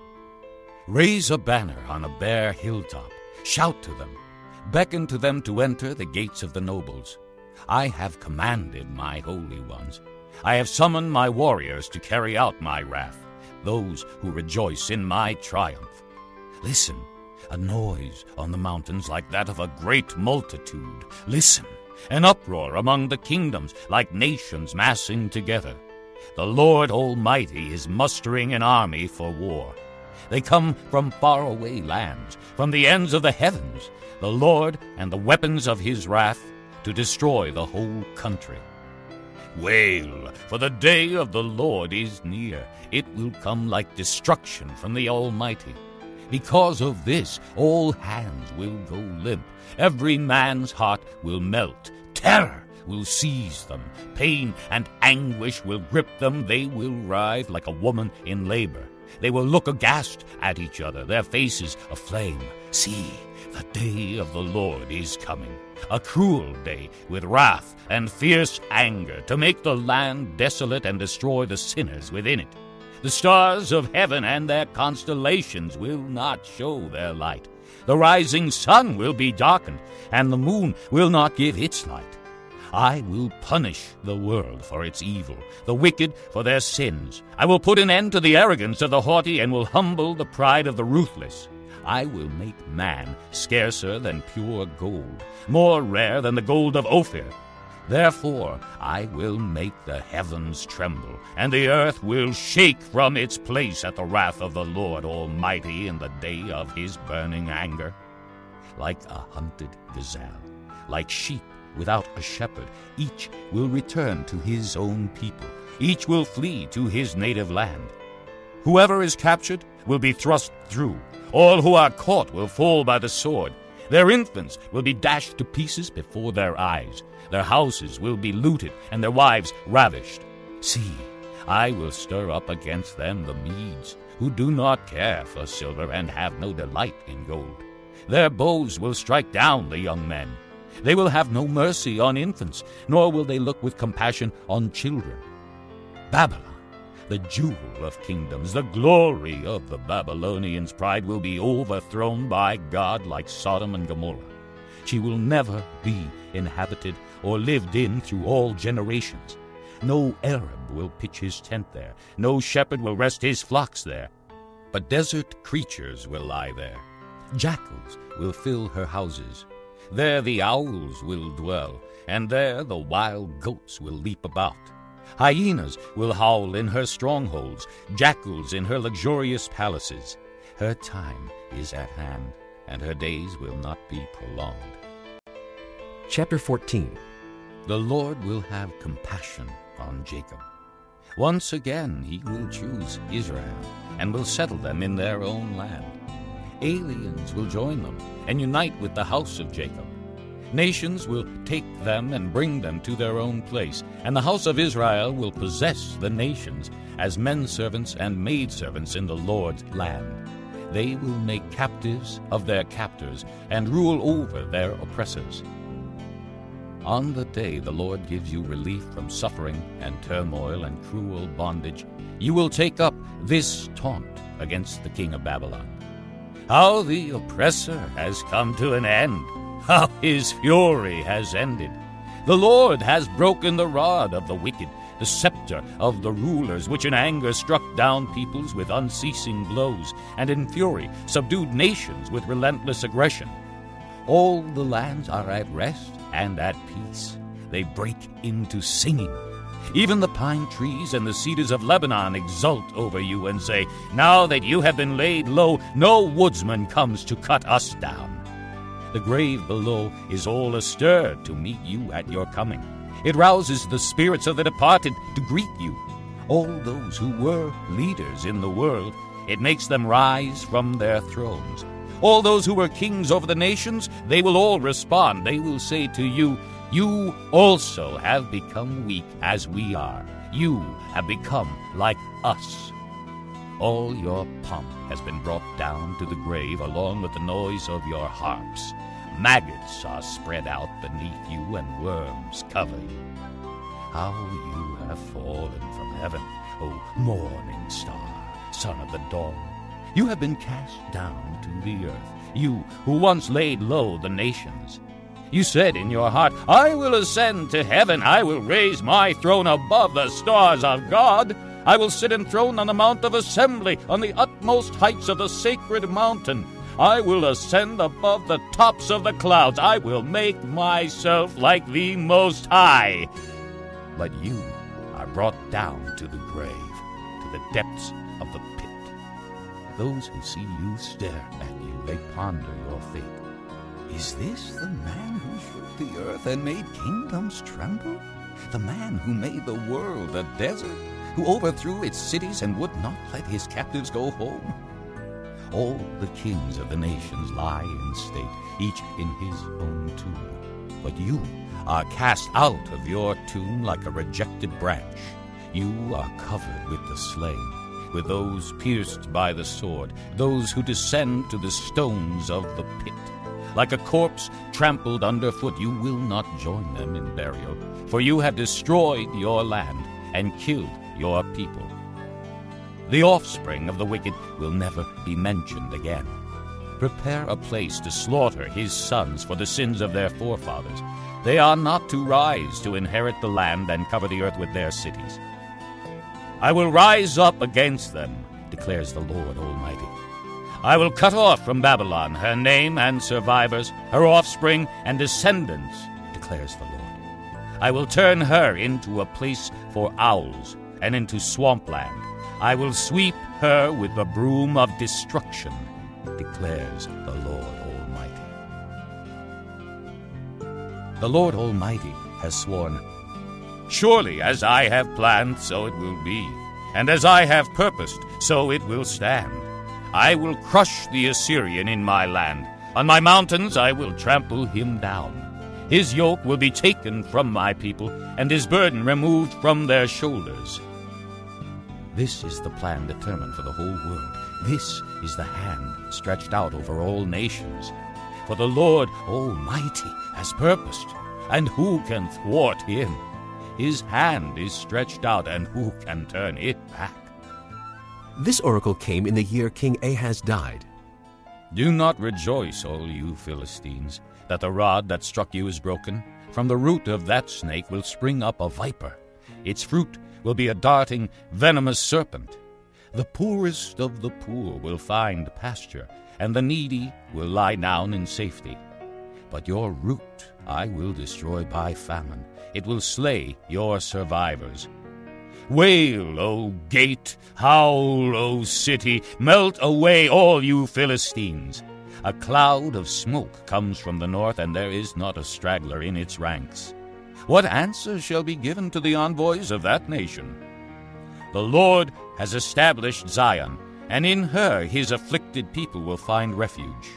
Raise a banner on a bare hilltop. Shout to them. Beckon to them to enter the gates of the nobles. I have commanded my holy ones. I have summoned my warriors to carry out my wrath, those who rejoice in my triumph. Listen, a noise on the mountains like that of a great multitude. Listen, an uproar among the kingdoms like nations massing together. The Lord Almighty is mustering an army for war. They come from faraway lands, from the ends of the heavens, the Lord and the weapons of his wrath to destroy the whole country. Wail, for the day of the Lord is near. It will come like destruction from the Almighty. Because of this, all hands will go limp. Every man's heart will melt. Terror will seize them. Pain and anguish will grip them. They will writhe like a woman in labor. They will look aghast at each other, their faces aflame. See, the day of the Lord is coming, a cruel day with wrath and fierce anger to make the land desolate and destroy the sinners within it. The stars of heaven and their constellations will not show their light. The rising sun will be darkened, and the moon will not give its light. I will punish the world for its evil, the wicked for their sins. I will put an end to the arrogance of the haughty and will humble the pride of the ruthless. I will make man scarcer than pure gold, more rare than the gold of Ophir. Therefore I will make the heavens tremble, and the earth will shake from its place at the wrath of the Lord Almighty in the day of his burning anger. Like a hunted gazelle, like sheep without a shepherd. Each will return to his own people. Each will flee to his native land. Whoever is captured will be thrust through. All who are caught will fall by the sword. Their infants will be dashed to pieces before their eyes. Their houses will be looted and their wives ravished. See, I will stir up against them the Medes, who do not care for silver and have no delight in gold. Their bows will strike down the young men. They will have no mercy on infants, nor will they look with compassion on children. Babylon, the jewel of kingdoms, the glory of the Babylonians' pride, will be overthrown by God like Sodom and Gomorrah. She will never be inhabited or lived in through all generations. No Arab will pitch his tent there, no shepherd will rest his flocks there. But desert creatures will lie there. Jackals will fill her houses. There the owls will dwell, and there the wild goats will leap about. Hyenas will howl in her strongholds, jackals in her luxurious palaces. Her time is at hand, and her days will not be prolonged. Chapter 14 The Lord will have compassion on Jacob. Once again he will choose Israel, and will settle them in their own land. Aliens will join them and unite with the house of Jacob. Nations will take them and bring them to their own place, and the house of Israel will possess the nations as men servants and maid servants in the Lord's land. They will make captives of their captors and rule over their oppressors. On the day the Lord gives you relief from suffering and turmoil and cruel bondage, you will take up this taunt against the king of Babylon. How the oppressor has come to an end! How his fury has ended! The Lord has broken the rod of the wicked, the scepter of the rulers, which in anger struck down peoples with unceasing blows, and in fury subdued nations with relentless aggression. All the lands are at rest and at peace. They break into singing. Even the pine trees and the cedars of Lebanon exult over you and say, Now that you have been laid low, no woodsman comes to cut us down. The grave below is all astir to meet you at your coming. It rouses the spirits of the departed to greet you. All those who were leaders in the world, it makes them rise from their thrones. All those who were kings over the nations, they will all respond. They will say to you, You also have become weak as we are. You have become like us. All your pomp has been brought down to the grave along with the noise of your harps. Maggots are spread out beneath you, and worms cover you. How you have fallen from heaven, O morning star, son of the dawn. You have been cast down to the earth, you who once laid low the nations. You said in your heart, I will ascend to heaven, I will raise my throne above the stars of God. I will sit enthroned on the Mount of Assembly, on the utmost heights of the sacred mountain. I will ascend above the tops of the clouds. I will make myself like the Most High. But you are brought down to the grave, to the depths of the pit. Those who see you stare at you, they ponder your fate. Is this the man who shook the earth and made kingdoms tremble? The man who made the world a desert? Who overthrew its cities and would not let his captives go home? All the kings of the nations lie in state, each in his own tomb. But you are cast out of your tomb like a rejected branch. You are covered with the slain, with those pierced by the sword, those who descend to the stones of the pit. Like a corpse trampled underfoot, you will not join them in burial, for you have destroyed your land and killed your people. The offspring of the wicked will never be mentioned again. Prepare a place to slaughter his sons for the sins of their forefathers. They are not to rise to inherit the land and cover the earth with their cities. I will rise up against them, declares the Lord Almighty. I will cut off from Babylon her name and survivors, her offspring and descendants, declares the Lord. I will turn her into a place for owls and into swampland I will sweep her with the broom of destruction, declares the Lord Almighty. The Lord Almighty has sworn, Surely as I have planned, so it will be, and as I have purposed, so it will stand. I will crush the Assyrian in my land. On my mountains I will trample him down. His yoke will be taken from my people, and his burden removed from their shoulders. This is the plan determined for the whole world. This is the hand stretched out over all nations. For the Lord Almighty has purposed, and who can thwart him? His hand is stretched out, and who can turn it back? This oracle came in the year King Ahaz died. Do not rejoice, all you Philistines, that the rod that struck you is broken. From the root of that snake will spring up a viper. Its fruit will be a darting, venomous serpent. The poorest of the poor will find pasture, and the needy will lie down in safety. But your root I will destroy by famine. It will slay your survivors. Wail, O gate! Howl, O city! Melt away, all you Philistines! A cloud of smoke comes from the north, and there is not a straggler in its ranks. What answer shall be given to the envoys of that nation? The Lord has established Zion, and in her his afflicted people will find refuge.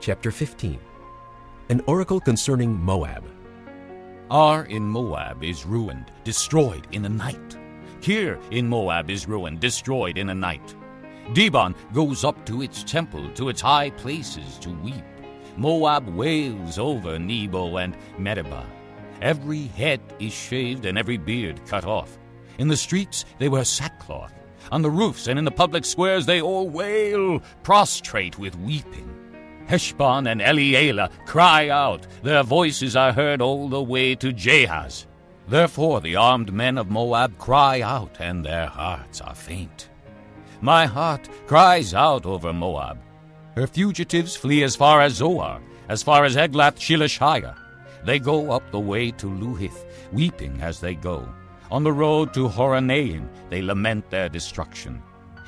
Chapter 15 An oracle concerning Moab. Ar in Moab is ruined, destroyed in a night. Kir in Moab is ruined, destroyed in a night. Dibon goes up to its temple, to its high places to weep. Moab wails over Nebo and Medeba. Every head is shaved and every beard cut off. In the streets they wear sackcloth. On the roofs and in the public squares they all wail, prostrate with weeping. Heshbon and Elealeh cry out. Their voices are heard all the way to Jahaz. Therefore the armed men of Moab cry out, and their hearts are faint. My heart cries out over Moab. Her fugitives flee as far as Zoar, as far as Eglath Shelishiyah. They go up the way to Luhith, weeping as they go. On the road to Horonaim they lament their destruction.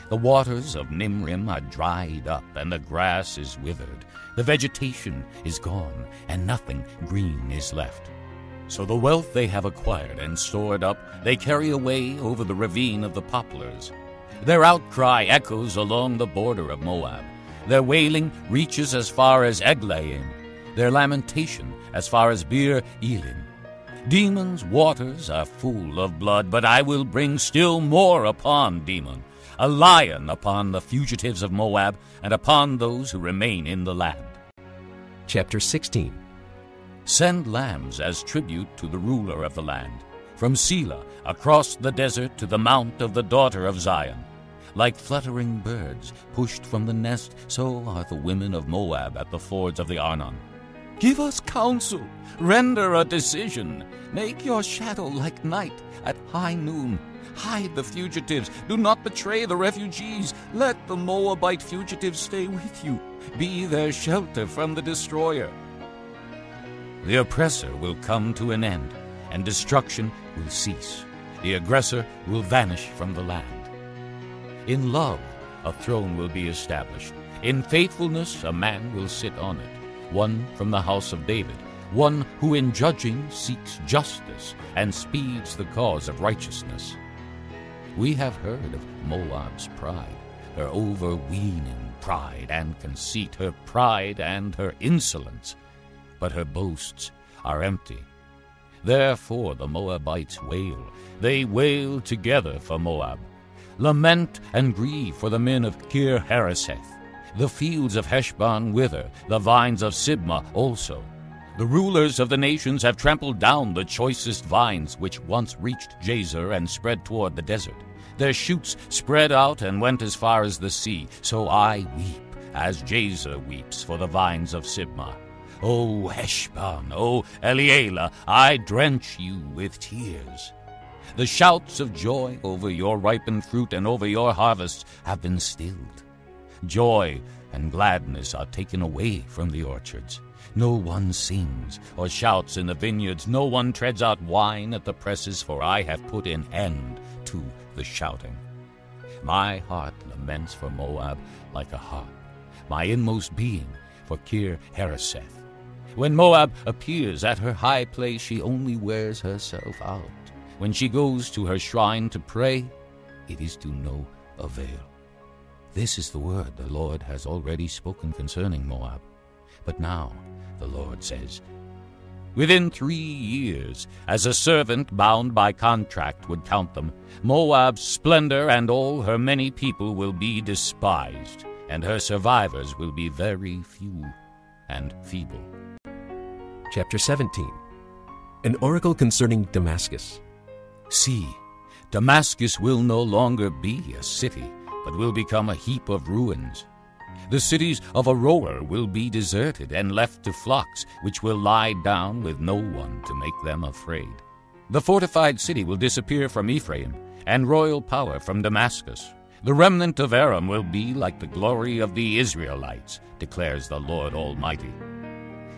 The waters of Nimrim are dried up, and the grass is withered. The vegetation is gone, and nothing green is left. So the wealth they have acquired and stored up, they carry away over the ravine of the poplars. Their outcry echoes along the border of Moab. Their wailing reaches as far as Eglaim, their lamentation as far as Beer Elim. Dimon's waters are full of blood, but I will bring still more upon Demon, a lion upon the fugitives of Moab, and upon those who remain in the land. Chapter 16 Send lambs as tribute to the ruler of the land, from Sela across the desert to the mount of the daughter of Zion. Like fluttering birds pushed from the nest, so are the women of Moab at the fords of the Arnon. Give us counsel, render a decision. Make your shadow like night at high noon. Hide the fugitives, do not betray the refugees. Let the Moabite fugitives stay with you. Be their shelter from the destroyer. The oppressor will come to an end, and destruction will cease. The aggressor will vanish from the land. In love, a throne will be established. In faithfulness, a man will sit on it one from the house of David, one who in judging seeks justice and speeds the cause of righteousness. We have heard of Moab's pride, her overweening pride and conceit, her pride and her insolence, but her boasts are empty. Therefore the Moabites wail, they wail together for Moab. Lament and grieve for the men of Kir Hareseth. The fields of Heshbon wither, the vines of Sibmah also. The rulers of the nations have trampled down the choicest vines which once reached Jazer and spread toward the desert. Their shoots spread out and went as far as the sea. So I weep, as Jazer weeps for the vines of Sibmah. O Heshbon, O Elealeh, I drench you with tears. The shouts of joy over your ripened fruit and over your harvests have been stilled. Joy and gladness are taken away from the orchards. No one sings or shouts in the vineyards. No one treads out wine at the presses, for I have put an end to the shouting. My heart laments for Moab like a harp, my inmost being for Kir Hareseth. When Moab appears at her high place, she only wears herself out. When she goes to her shrine to pray, it is to no avail. This is the word the Lord has already spoken concerning Moab. But now the Lord says, Within three years, as a servant bound by contract would count them, Moab's splendor and all her many people will be despised, and her survivors will be very few and feeble. Chapter 17 An oracle concerning Damascus. See, Damascus will no longer be a city but will become a heap of ruins. The cities of Aroer will be deserted and left to flocks, which will lie down with no one to make them afraid. The fortified city will disappear from Ephraim, and royal power from Damascus. The remnant of Aram will be like the glory of the Israelites, declares the Lord Almighty.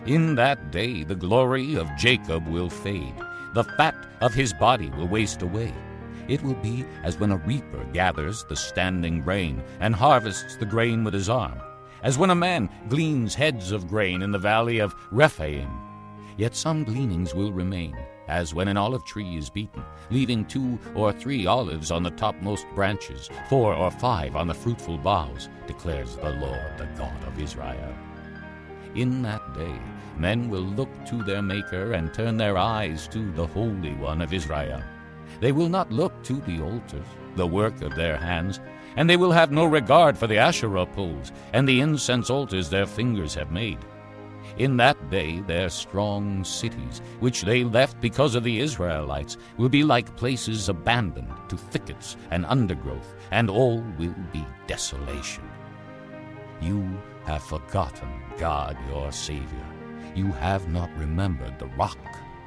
In that day the glory of Jacob will fade, the fat of his body will waste away it will be as when a reaper gathers the standing grain and harvests the grain with his arm, as when a man gleans heads of grain in the valley of Rephaim. Yet some gleanings will remain, as when an olive tree is beaten, leaving two or three olives on the topmost branches, four or five on the fruitful boughs, declares the Lord, the God of Israel. In that day men will look to their Maker and turn their eyes to the Holy One of Israel. They will not look to the altars, the work of their hands, and they will have no regard for the Asherah poles and the incense altars their fingers have made. In that day their strong cities, which they left because of the Israelites, will be like places abandoned to thickets and undergrowth, and all will be desolation. You have forgotten God your Savior. You have not remembered the rock,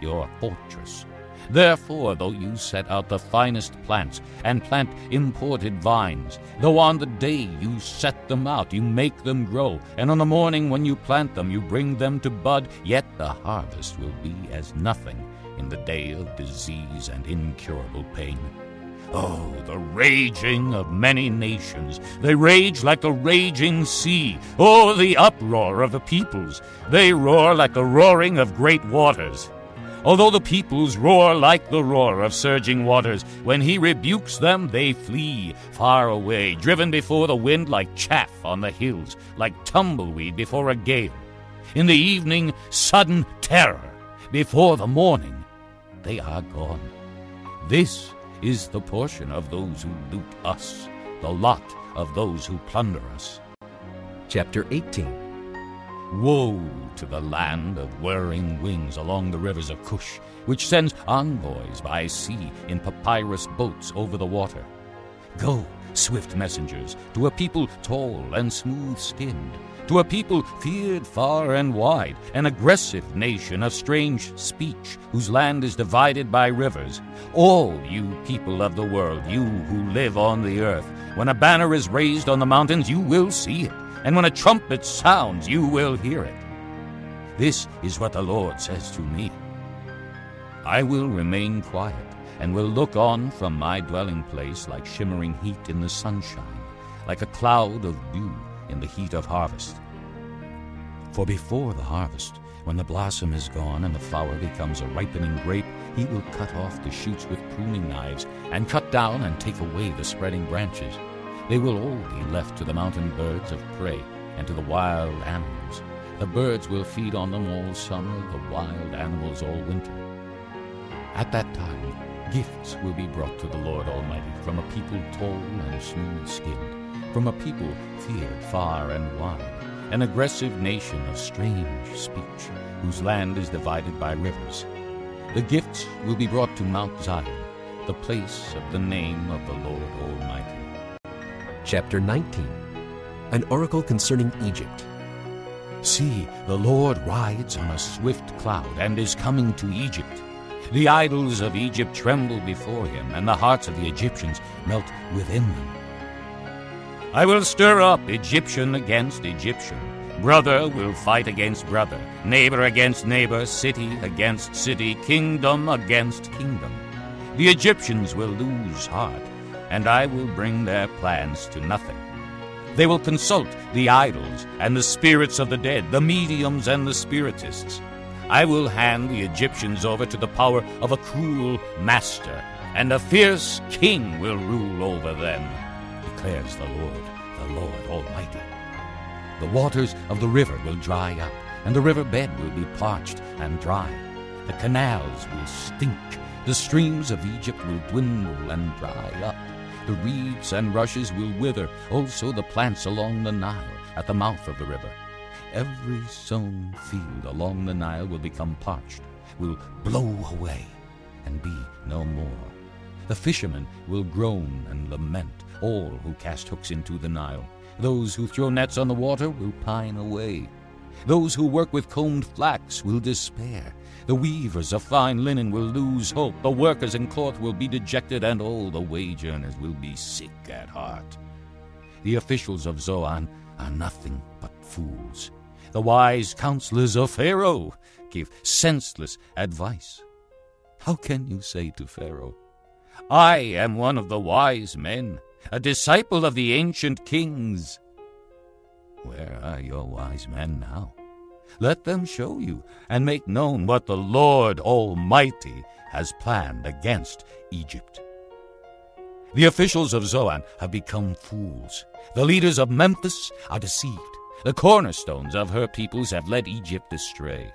your fortress Therefore, though you set out the finest plants and plant imported vines, though on the day you set them out you make them grow, and on the morning when you plant them you bring them to bud, yet the harvest will be as nothing in the day of disease and incurable pain. Oh, the raging of many nations. They rage like the raging sea. Oh, the uproar of the peoples. They roar like the roaring of great waters. Although the peoples roar like the roar of surging waters, when he rebukes them, they flee far away, driven before the wind like chaff on the hills, like tumbleweed before a gale. In the evening, sudden terror. Before the morning, they are gone. This is the portion of those who loot us, the lot of those who plunder us. Chapter 18 Woe to the land of whirring wings along the rivers of Cush, which sends envoys by sea in papyrus boats over the water. Go, swift messengers, to a people tall and smooth skinned to a people feared far and wide, an aggressive nation of strange speech, whose land is divided by rivers. All you people of the world, you who live on the earth, when a banner is raised on the mountains, you will see it, and when a trumpet sounds, you will hear it. This is what the Lord says to me. I will remain quiet, and will look on from my dwelling place like shimmering heat in the sunshine, like a cloud of dew in the heat of harvest. For before the harvest, when the blossom is gone and the flower becomes a ripening grape, he will cut off the shoots with pruning knives, and cut down and take away the spreading branches. They will all be left to the mountain birds of prey and to the wild animals. The birds will feed on them all summer, the wild animals all winter. At that time, gifts will be brought to the Lord Almighty from a people tall and smooth skinned from a people feared far and wide, an aggressive nation of strange speech, whose land is divided by rivers. The gifts will be brought to Mount Zion, the place of the name of the Lord Almighty. Chapter 19 An oracle concerning Egypt. See, the Lord rides on a swift cloud and is coming to Egypt. The idols of Egypt tremble before him, and the hearts of the Egyptians melt within them. I will stir up Egyptian against Egyptian. Brother will fight against brother, neighbor against neighbor, city against city, kingdom against kingdom. The Egyptians will lose heart, and I will bring their plans to nothing. They will consult the idols and the spirits of the dead, the mediums and the spiritists. I will hand the Egyptians over to the power of a cruel master, and a fierce king will rule over them declares the Lord, the Lord Almighty. The waters of the river will dry up, and the river bed will be parched and dry. The canals will stink, the streams of Egypt will dwindle and dry up. The reeds and rushes will wither, also the plants along the Nile at the mouth of the river. Every sown field along the Nile will become parched, will blow away, and be no more. The fishermen will groan and lament, all who cast hooks into the Nile. Those who throw nets on the water will pine away. Those who work with combed flax will despair. The weavers of fine linen will lose hope. The workers in cloth will be dejected, and all the wage earners will be sick at heart. The officials of Zoan are nothing but fools. The wise counselors of Pharaoh give senseless advice. How can you say to Pharaoh, I am one of the wise men, a disciple of the ancient kings. Where are your wise men now? Let them show you and make known what the Lord Almighty has planned against Egypt. The officials of Zoan have become fools. The leaders of Memphis are deceived. The cornerstones of her peoples have led Egypt astray.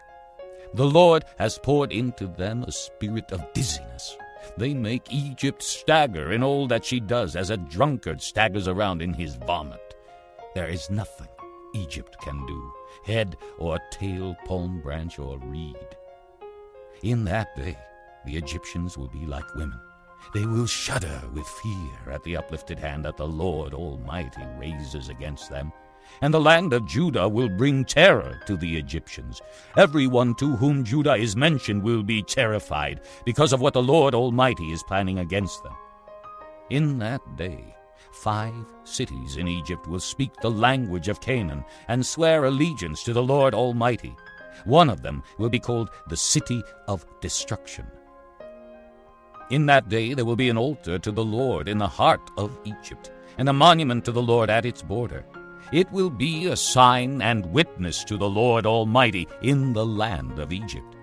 The Lord has poured into them a spirit of dizziness they make Egypt stagger in all that she does, as a drunkard staggers around in his vomit. There is nothing Egypt can do, head or tail, palm branch or reed. In that day, the Egyptians will be like women. They will shudder with fear at the uplifted hand that the Lord Almighty raises against them. and the land of Judah will bring terror to the Egyptians. Everyone to whom Judah is mentioned will be terrified because of what the Lord Almighty is planning against them. In that day, five cities in Egypt will speak the language of Canaan and swear allegiance to the Lord Almighty. One of them will be called the City of Destruction. In that day there will be an altar to the Lord in the heart of Egypt, and a monument to the Lord at its border. It will be a sign and witness to the Lord Almighty in the land of Egypt.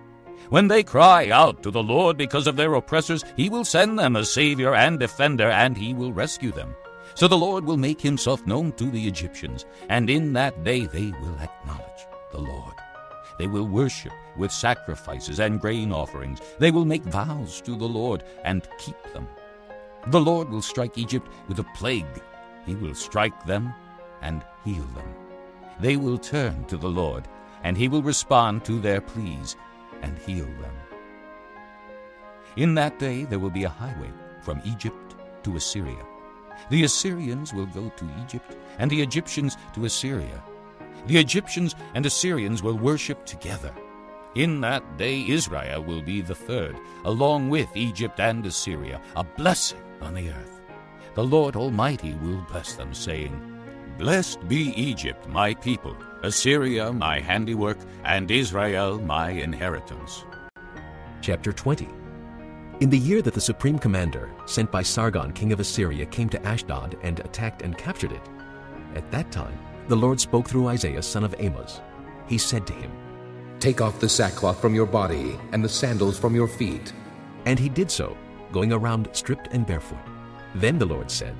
When they cry out to the Lord because of their oppressors, he will send them a Savior and defender, and he will rescue them. So the Lord will make himself known to the Egyptians, and in that day they will acknowledge the Lord. They will worship with sacrifices and grain offerings. They will make vows to the Lord and keep them. The Lord will strike Egypt with a plague. He will strike them and heal them. They will turn to the Lord, and he will respond to their pleas and heal them. In that day there will be a highway from Egypt to Assyria. The Assyrians will go to Egypt, and the Egyptians to Assyria. The Egyptians and Assyrians will worship together. In that day Israel will be the third, along with Egypt and Assyria, a blessing on the earth. The Lord Almighty will bless them, saying, Blessed be Egypt, my people, Assyria, my handiwork, and Israel, my inheritance. Chapter 20 In the year that the supreme commander, sent by Sargon, king of Assyria, came to Ashdod and attacked and captured it, at that time the Lord spoke through Isaiah son of Amos. He said to him, Take off the sackcloth from your body and the sandals from your feet. And he did so, going around stripped and barefoot. Then the Lord said,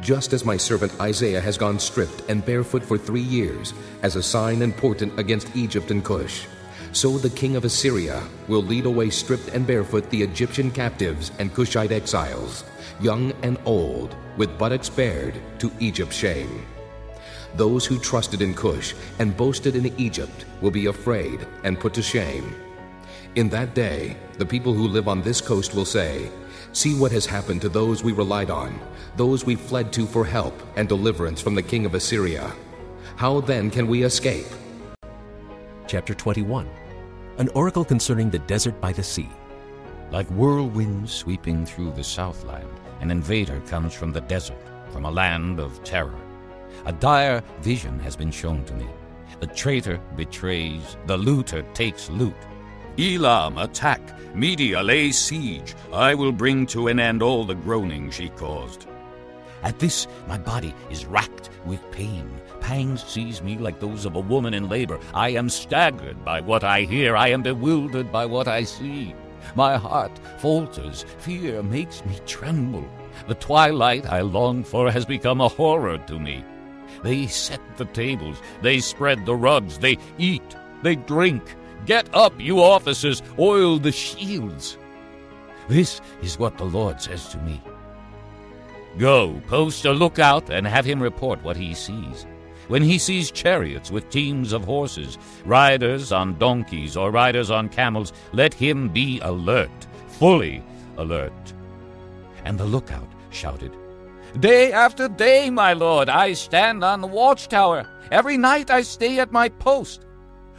Just as my servant Isaiah has gone stripped and barefoot for three years, as a sign and portent against Egypt and Cush, so the king of Assyria will lead away stripped and barefoot the Egyptian captives and Cushite exiles, young and old, with buttocks bared, to Egypt's shame. Those who trusted in Cush and boasted in Egypt will be afraid and put to shame. In that day, the people who live on this coast will say, See what has happened to those we relied on, those we fled to for help and deliverance from the king of Assyria. How then can we escape? Chapter 21 An oracle concerning the desert by the sea. Like whirlwinds sweeping through the southland, an invader comes from the desert, from a land of terror. A dire vision has been shown to me. The traitor betrays, the looter takes loot. Elam, attack! Media, lay siege! I will bring to an end all the groaning she caused. At this, my body is racked with pain. Pangs seize me like those of a woman in labor. I am staggered by what I hear. I am bewildered by what I see. My heart falters. Fear makes me tremble. The twilight I long for has become a horror to me. They set the tables, they spread the rugs, they eat, they drink. Get up, you officers, oil the shields. This is what the Lord says to me. Go, post a lookout, and have him report what he sees. When he sees chariots with teams of horses, riders on donkeys or riders on camels, let him be alert, fully alert. And the lookout shouted, Day after day, my lord, I stand on the watchtower. Every night I stay at my post.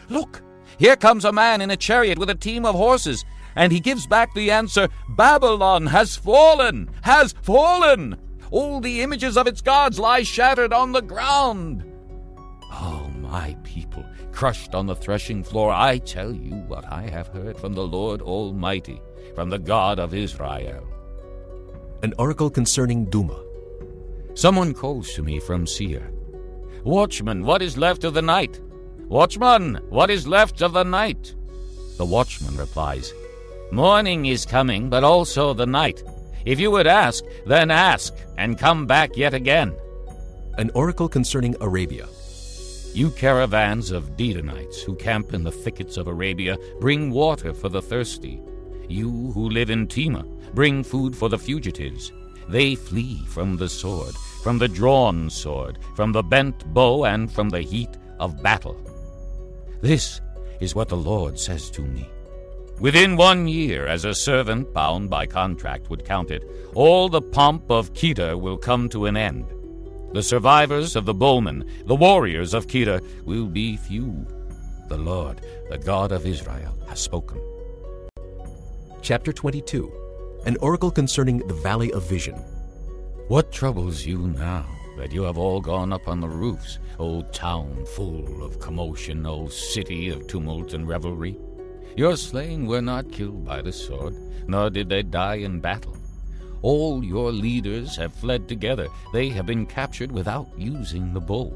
Look, here comes a man in a chariot with a team of horses, and he gives back the answer Babylon has fallen, has fallen. All the images of its gods lie shattered on the ground. Oh, my people, crushed on the threshing floor, I tell you what I have heard from the Lord Almighty, from the God of Israel. An oracle concerning Duma. Someone calls to me from Seir. Watchman, what is left of the night? Watchman, what is left of the night? The watchman replies, Morning is coming, but also the night. If you would ask, then ask, and come back yet again. An oracle concerning Arabia. You caravans of Dedanites who camp in the thickets of Arabia, bring water for the thirsty. You who live in Tema, bring food for the fugitives. They flee from the sword, from the drawn sword, from the bent bow, and from the heat of battle. This is what the Lord says to me. Within one year, as a servant bound by contract would count it, all the pomp of Kedar will come to an end. The survivors of the bowmen, the warriors of Kir, will be few. The Lord, the God of Israel, has spoken. Chapter 22 An oracle concerning the Valley of Vision. What troubles you now that you have all gone up on the roofs, O town full of commotion, O city of tumult and revelry? Your slain were not killed by the sword, nor did they die in battle. All your leaders have fled together. They have been captured without using the bow.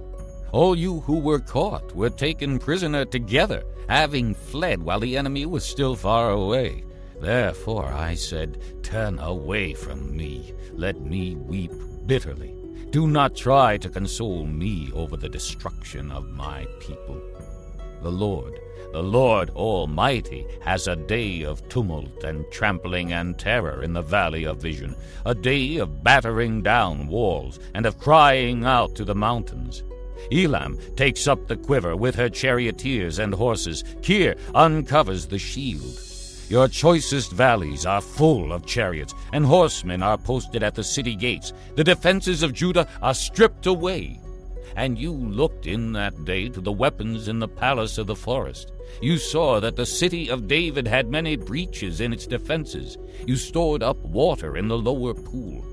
All you who were caught were taken prisoner together, having fled while the enemy was still far away. Therefore I said, Turn away from me, let me weep bitterly. Do not try to console me over the destruction of my people. The Lord, the Lord Almighty, has a day of tumult and trampling and terror in the valley of vision, a day of battering down walls and of crying out to the mountains. Elam takes up the quiver with her charioteers and horses. Kir uncovers the shield. Your choicest valleys are full of chariots, and horsemen are posted at the city gates. The defenses of Judah are stripped away. And you looked in that day to the weapons in the palace of the forest. You saw that the city of David had many breaches in its defenses. You stored up water in the lower pool.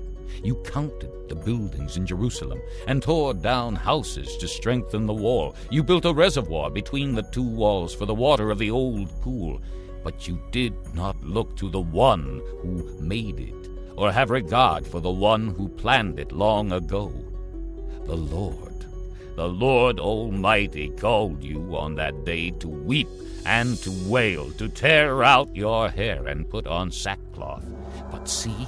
You counted the buildings in Jerusalem and tore down houses to strengthen the wall. You built a reservoir between the two walls for the water of the old pool but you did not look to the one who made it, or have regard for the one who planned it long ago. The Lord, the Lord Almighty called you on that day to weep and to wail, to tear out your hair and put on sackcloth. But see,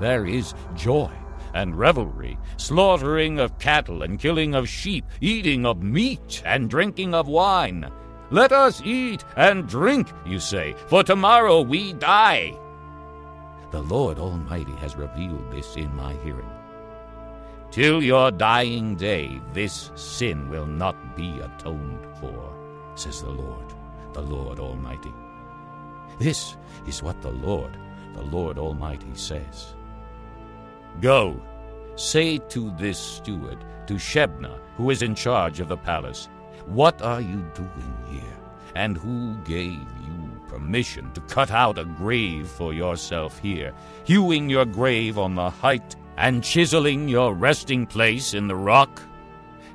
there is joy and revelry, slaughtering of cattle and killing of sheep, eating of meat and drinking of wine let us eat and drink, you say, for tomorrow we die. The Lord Almighty has revealed this in my hearing. Till your dying day, this sin will not be atoned for, says the Lord, the Lord Almighty. This is what the Lord, the Lord Almighty says. Go, say to this steward, to Shebna, who is in charge of the palace, what are you doing here? And who gave you permission to cut out a grave for yourself here, hewing your grave on the height and chiseling your resting place in the rock?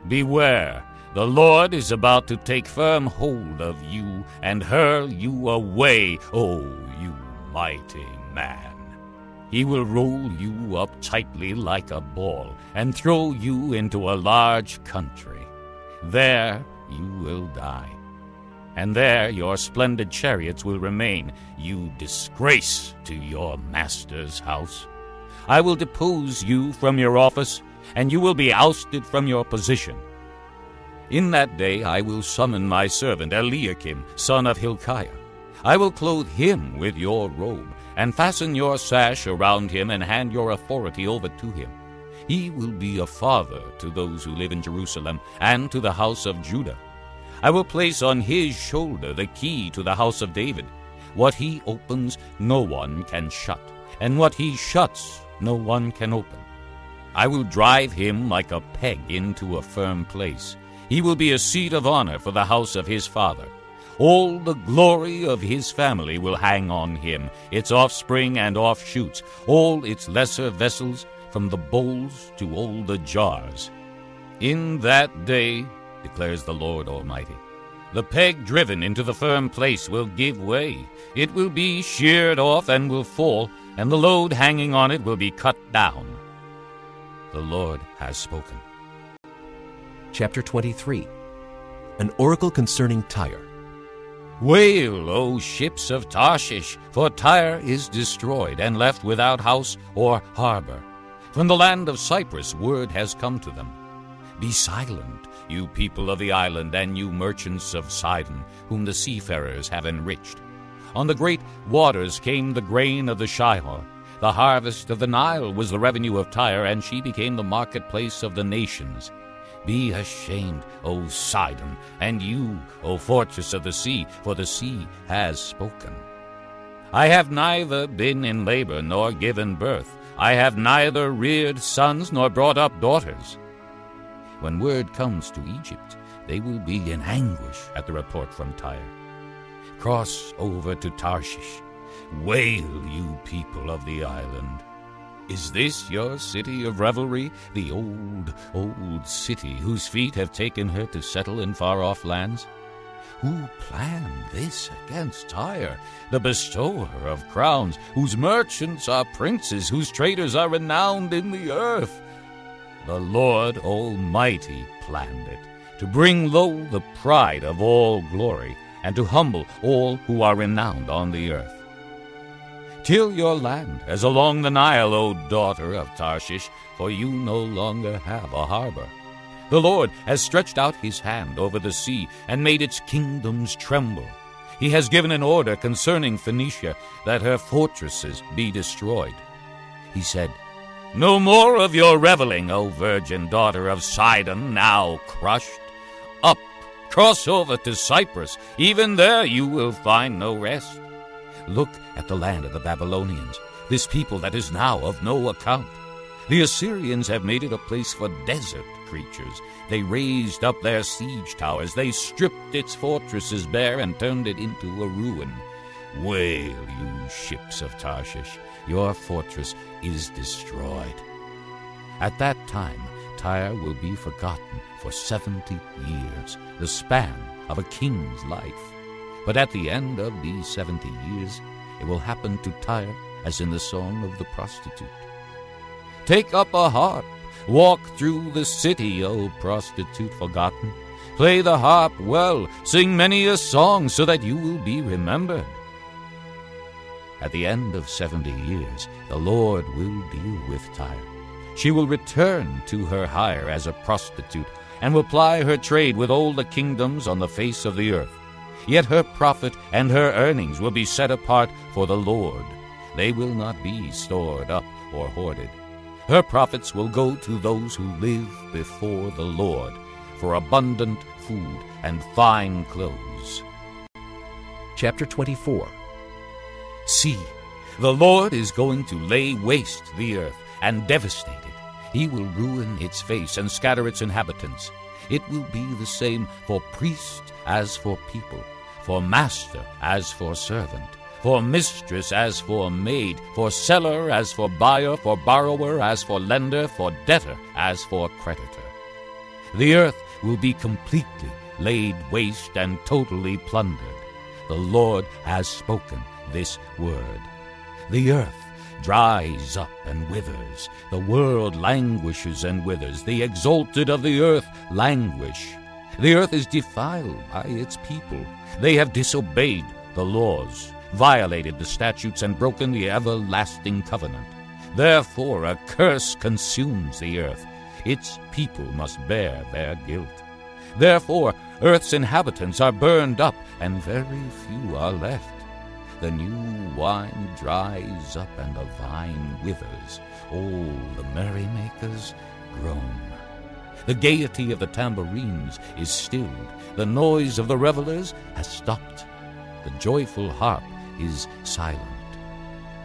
Beware, the Lord is about to take firm hold of you and hurl you away, O you mighty man. He will roll you up tightly like a ball and throw you into a large country. There you will die. And there your splendid chariots will remain, you disgrace to your master's house. I will depose you from your office, and you will be ousted from your position. In that day I will summon my servant Eliakim, son of Hilkiah. I will clothe him with your robe, and fasten your sash around him, and hand your authority over to him. He will be a father to those who live in Jerusalem and to the house of Judah. I will place on his shoulder the key to the house of David. What he opens, no one can shut, and what he shuts, no one can open. I will drive him like a peg into a firm place. He will be a seat of honor for the house of his father. All the glory of his family will hang on him, its offspring and offshoots, all its lesser vessels, from the bowls to all the jars. In that day, declares the Lord Almighty, the peg driven into the firm place will give way. It will be sheared off and will fall, and the load hanging on it will be cut down. The Lord has spoken. Chapter 23 An oracle concerning Tyre. Wail, O ships of Tarshish, for Tyre is destroyed and left without house or harbor. From the land of Cyprus word has come to them. Be silent, you people of the island, and you merchants of Sidon, whom the seafarers have enriched. On the great waters came the grain of the Shihor. The harvest of the Nile was the revenue of Tyre, and she became the marketplace of the nations. Be ashamed, O Sidon, and you, O fortress of the sea, for the sea has spoken. I have neither been in labor nor given birth. I have neither reared sons nor brought up daughters. When word comes to Egypt, they will be in anguish at the report from Tyre. Cross over to Tarshish. Wail, you people of the island. Is this your city of revelry, the old, old city whose feet have taken her to settle in far off lands? Who planned this against Tyre, the bestower of crowns, whose merchants are princes, whose traders are renowned in the earth? The Lord Almighty planned it, to bring low the pride of all glory, and to humble all who are renowned on the earth. Till your land as along the Nile, O daughter of Tarshish, for you no longer have a harbor. The Lord has stretched out his hand over the sea and made its kingdoms tremble. He has given an order concerning Phoenicia that her fortresses be destroyed. He said, No more of your reveling, O virgin daughter of Sidon, now crushed. Up, cross over to Cyprus. Even there you will find no rest. Look at the land of the Babylonians, this people that is now of no account. The Assyrians have made it a place for desert creatures. They raised up their siege towers, they stripped its fortresses bare and turned it into a ruin. Wail, you ships of Tarshish, your fortress is destroyed. At that time, Tyre will be forgotten for seventy years, the span of a king's life. But at the end of these seventy years, it will happen to Tyre as in the song of the prostitute. Take up a harp, walk through the city, O prostitute forgotten. Play the harp well, sing many a song, so that you will be remembered. At the end of seventy years, the Lord will deal with Tyre. She will return to her hire as a prostitute, and will ply her trade with all the kingdoms on the face of the earth. Yet her profit and her earnings will be set apart for the Lord. They will not be stored up or hoarded. Her profits will go to those who live before the Lord for abundant food and fine clothes. Chapter 24 See, the Lord is going to lay waste the earth and devastate it. He will ruin its face and scatter its inhabitants. It will be the same for priest as for people, for master as for servant, for mistress as for maid, for seller as for buyer, for borrower as for lender, for debtor as for creditor. The earth will be completely laid waste and totally plundered. The Lord has spoken this word. The earth dries up and withers. The world languishes and withers. The exalted of the earth languish. The earth is defiled by its people. They have disobeyed the laws, violated the statutes, and broken the everlasting covenant. Therefore, a curse consumes the earth. Its people must bear their guilt. Therefore, earth's inhabitants are burned up, and very few are left. The new wine dries up, and the vine withers. All the merrymakers groan. The gaiety of the tambourines is stilled. The noise of the revelers has stopped. The joyful harp is silent.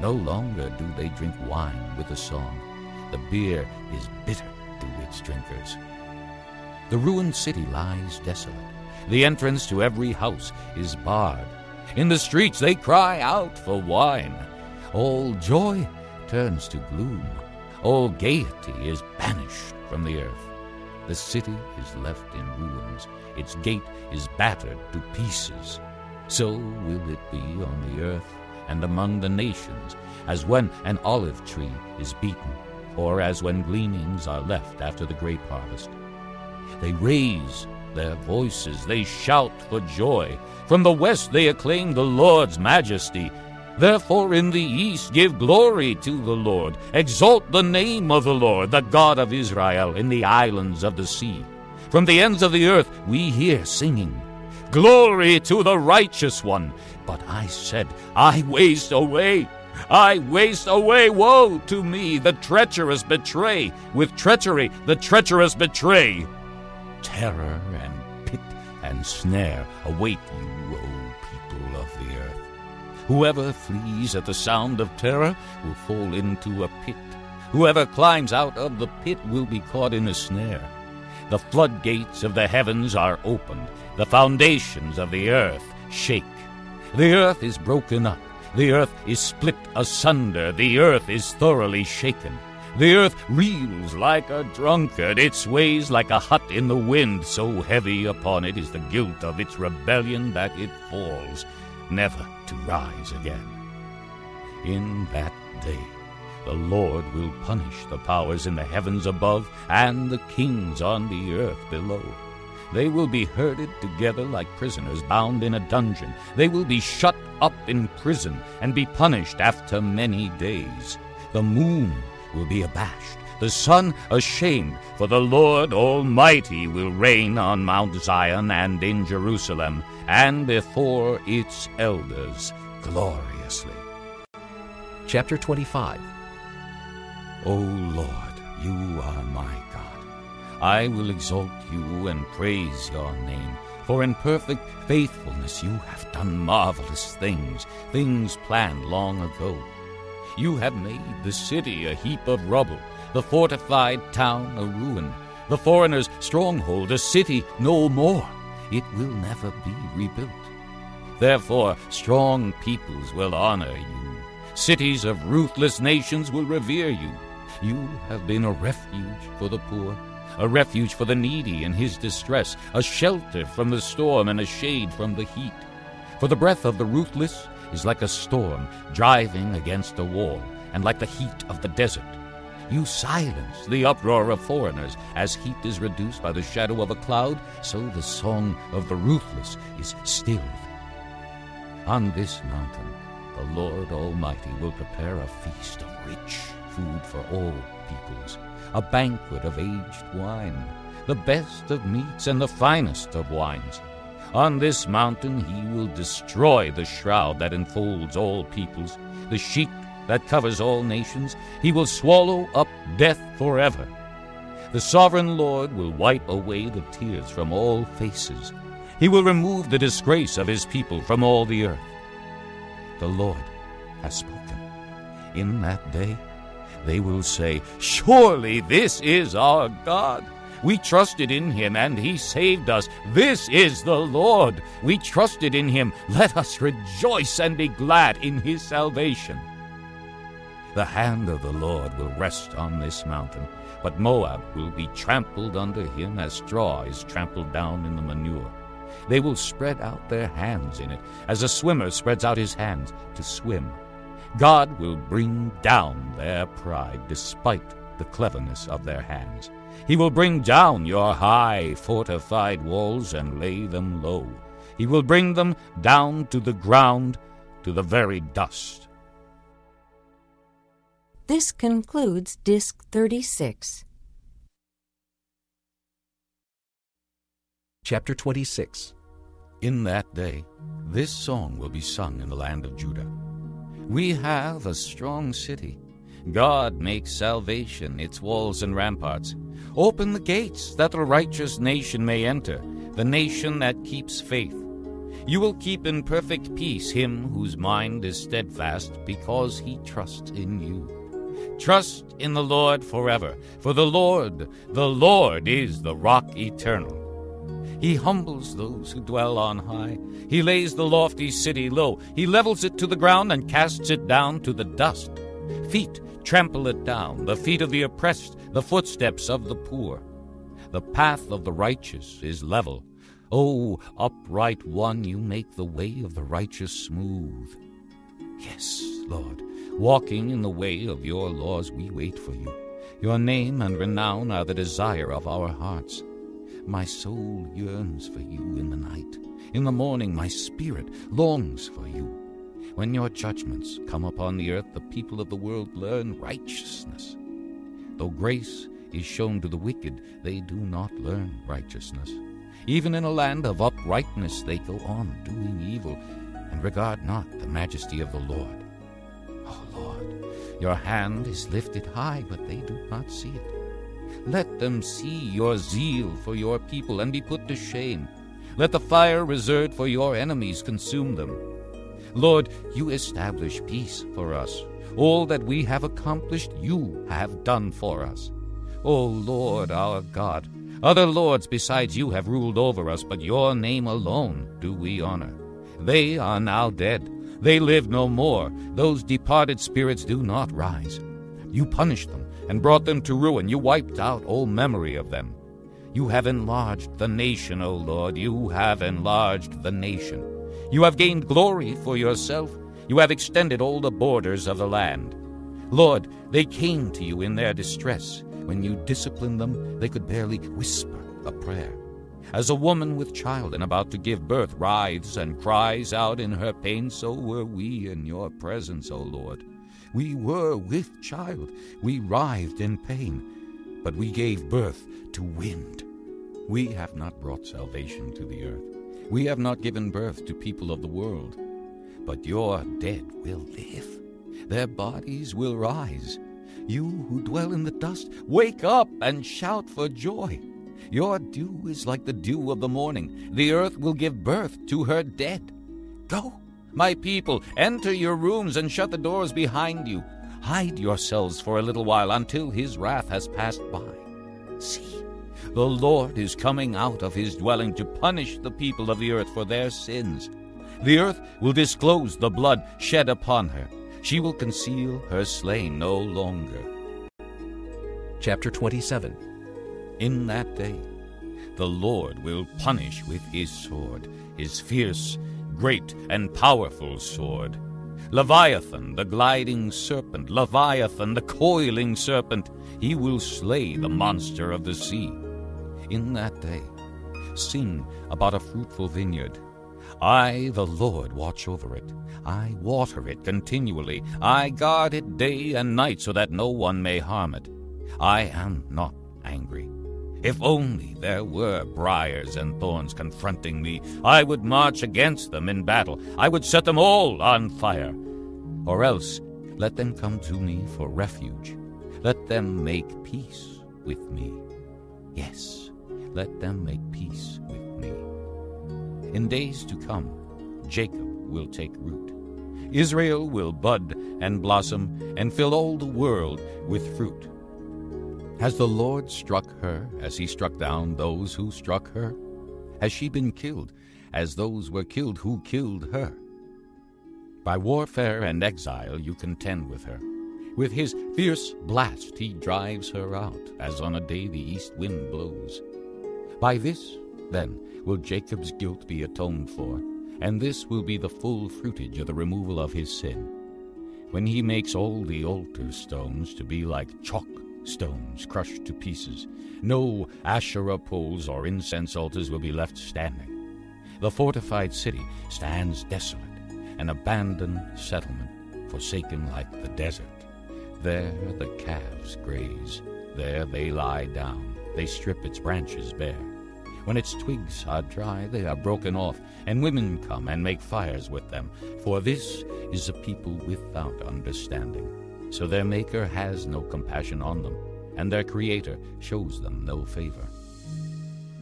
No longer do they drink wine with a song. The beer is bitter to its drinkers. The ruined city lies desolate. The entrance to every house is barred. In the streets they cry out for wine. All joy turns to gloom. All gaiety is banished from the earth. The city is left in ruins. Its gate is battered to pieces. So will it be on the earth and among the nations, as when an olive tree is beaten, or as when gleanings are left after the grape harvest. They raise their voices, they shout for joy. From the west they acclaim the Lord's majesty. Therefore in the east give glory to the Lord. Exalt the name of the Lord, the God of Israel, in the islands of the sea. From the ends of the earth we hear singing. Glory to the righteous one. But I said, I waste away. I waste away. Woe to me, the treacherous betray. With treachery, the treacherous betray. Terror and pit and snare await you, O people of the earth. Whoever flees at the sound of terror will fall into a pit. Whoever climbs out of the pit will be caught in a snare. The floodgates of the heavens are opened, the foundations of the earth shake. The earth is broken up, the earth is split asunder, the earth is thoroughly shaken. The earth reels like a drunkard, it sways like a hut in the wind, so heavy upon it is the guilt of its rebellion that it falls, never to rise again. In that day, the Lord will punish the powers in the heavens above and the kings on the earth below. They will be herded together like prisoners bound in a dungeon. They will be shut up in prison and be punished after many days. The moon will be abashed, the sun ashamed, for the Lord Almighty will reign on Mount Zion and in Jerusalem, and before its elders gloriously. Chapter 25 O Lord, you are my God. I will exalt you and praise your name. For in perfect faithfulness you have done marvelous things, things planned long ago. You have made the city a heap of rubble, the fortified town a ruin, the foreigner's stronghold a city no more. It will never be rebuilt. Therefore, strong peoples will honor you. Cities of ruthless nations will revere you. You have been a refuge for the poor, a refuge for the needy in his distress, a shelter from the storm and a shade from the heat. For the breath of the ruthless is like a storm driving against a wall, and like the heat of the desert. You silence the uproar of foreigners. As heat is reduced by the shadow of a cloud, so the song of the ruthless is stilled. On this mountain, the Lord Almighty will prepare a feast of rich food for all peoples, a banquet of aged wine, the best of meats and the finest of wines. On this mountain he will destroy the shroud that enfolds all peoples, the sheet that covers all nations. He will swallow up death forever. The sovereign Lord will wipe away the tears from all faces. He will remove the disgrace of his people from all the earth. The Lord has spoken. In that day they will say, Surely this is our God. We trusted in him, and he saved us. This is the Lord. We trusted in him. Let us rejoice and be glad in his salvation. The hand of the Lord will rest on this mountain, but Moab will be trampled under him as straw is trampled down in the manure. They will spread out their hands in it, as a swimmer spreads out his hands to swim. God will bring down their pride despite the cleverness of their hands. He will bring down your high fortified walls and lay them low. He will bring them down to the ground, to the very dust. This concludes Disc 36. Chapter 26 In that day, this song will be sung in the land of Judah. We have a strong city. God makes salvation its walls and ramparts. Open the gates that a righteous nation may enter, the nation that keeps faith. You will keep in perfect peace him whose mind is steadfast because he trusts in you. Trust in the Lord forever, for the Lord, the Lord is the rock eternal. He humbles those who dwell on high. He lays the lofty city low. He levels it to the ground and casts it down to the dust. Feet trample it down, the feet of the oppressed, the footsteps of the poor. The path of the righteous is level. O upright one, you make the way of the righteous smooth. Yes, Lord, walking in the way of your laws, we wait for you. Your name and renown are the desire of our hearts. My soul yearns for you in the night. In the morning, my spirit longs for you. When your judgments come upon the earth, the people of the world learn righteousness. Though grace is shown to the wicked, they do not learn righteousness. Even in a land of uprightness, they go on doing evil and regard not the majesty of the Lord. O Lord, your hand is lifted high, but they do not see it. Let them see your zeal for your people and be put to shame. Let the fire reserved for your enemies consume them. Lord, you establish peace for us. All that we have accomplished, you have done for us. O Lord our God, Other lords besides you have ruled over us, but your name alone do we honor. They are now dead. They live no more. Those departed spirits do not rise. You punished them and brought them to ruin. You wiped out all memory of them. You have enlarged the nation, O Lord. You have enlarged the nation. You have gained glory for yourself. You have extended all the borders of the land. Lord, they came to you in their distress. When you disciplined them, they could barely whisper a prayer. As a woman with child and about to give birth writhes and cries out in her pain, so were we in your presence, O Lord. We were with child, we writhed in pain, but we gave birth to wind. We have not brought salvation to the earth. We have not given birth to people of the world. But your dead will live. Their bodies will rise. You who dwell in the dust, wake up and shout for joy. Your dew is like the dew of the morning. The earth will give birth to her dead. Go, my people, enter your rooms and shut the doors behind you. Hide yourselves for a little while until his wrath has passed by. See, the Lord is coming out of his dwelling to punish the people of the earth for their sins. The earth will disclose the blood shed upon her. She will conceal her slain no longer. Chapter 27 In that day, the Lord will punish with his sword, his fierce, great, and powerful sword. Leviathan, the gliding serpent, Leviathan, the coiling serpent, he will slay the monster of the sea. In that day, sing about a fruitful vineyard. I, the Lord, watch over it. I water it continually. I guard it day and night so that no one may harm it. I am not angry. If only there were briars and thorns confronting me, I would march against them in battle. I would set them all on fire. Or else, let them come to me for refuge. Let them make peace with me. Yes, let them make peace with me. In days to come, Jacob will take root. Israel will bud and blossom and fill all the world with fruit. Has the Lord struck her as he struck down those who struck her? Has she been killed as those were killed who killed her? By warfare and exile you contend with her. With his fierce blast he drives her out, as on a day the east wind blows. By this, then, will Jacob's guilt be atoned for, and this will be the full fruitage of the removal of his sin. When he makes all the altar stones to be like chalk stones crushed to pieces, no Asherah poles or incense altars will be left standing. The fortified city stands desolate, an abandoned settlement, forsaken like the desert. There the calves graze, there they lie down, they strip its branches bare. When its twigs are dry, they are broken off, and women come and make fires with them. For this is a people without understanding. So their Maker has no compassion on them, and their Creator shows them no favor.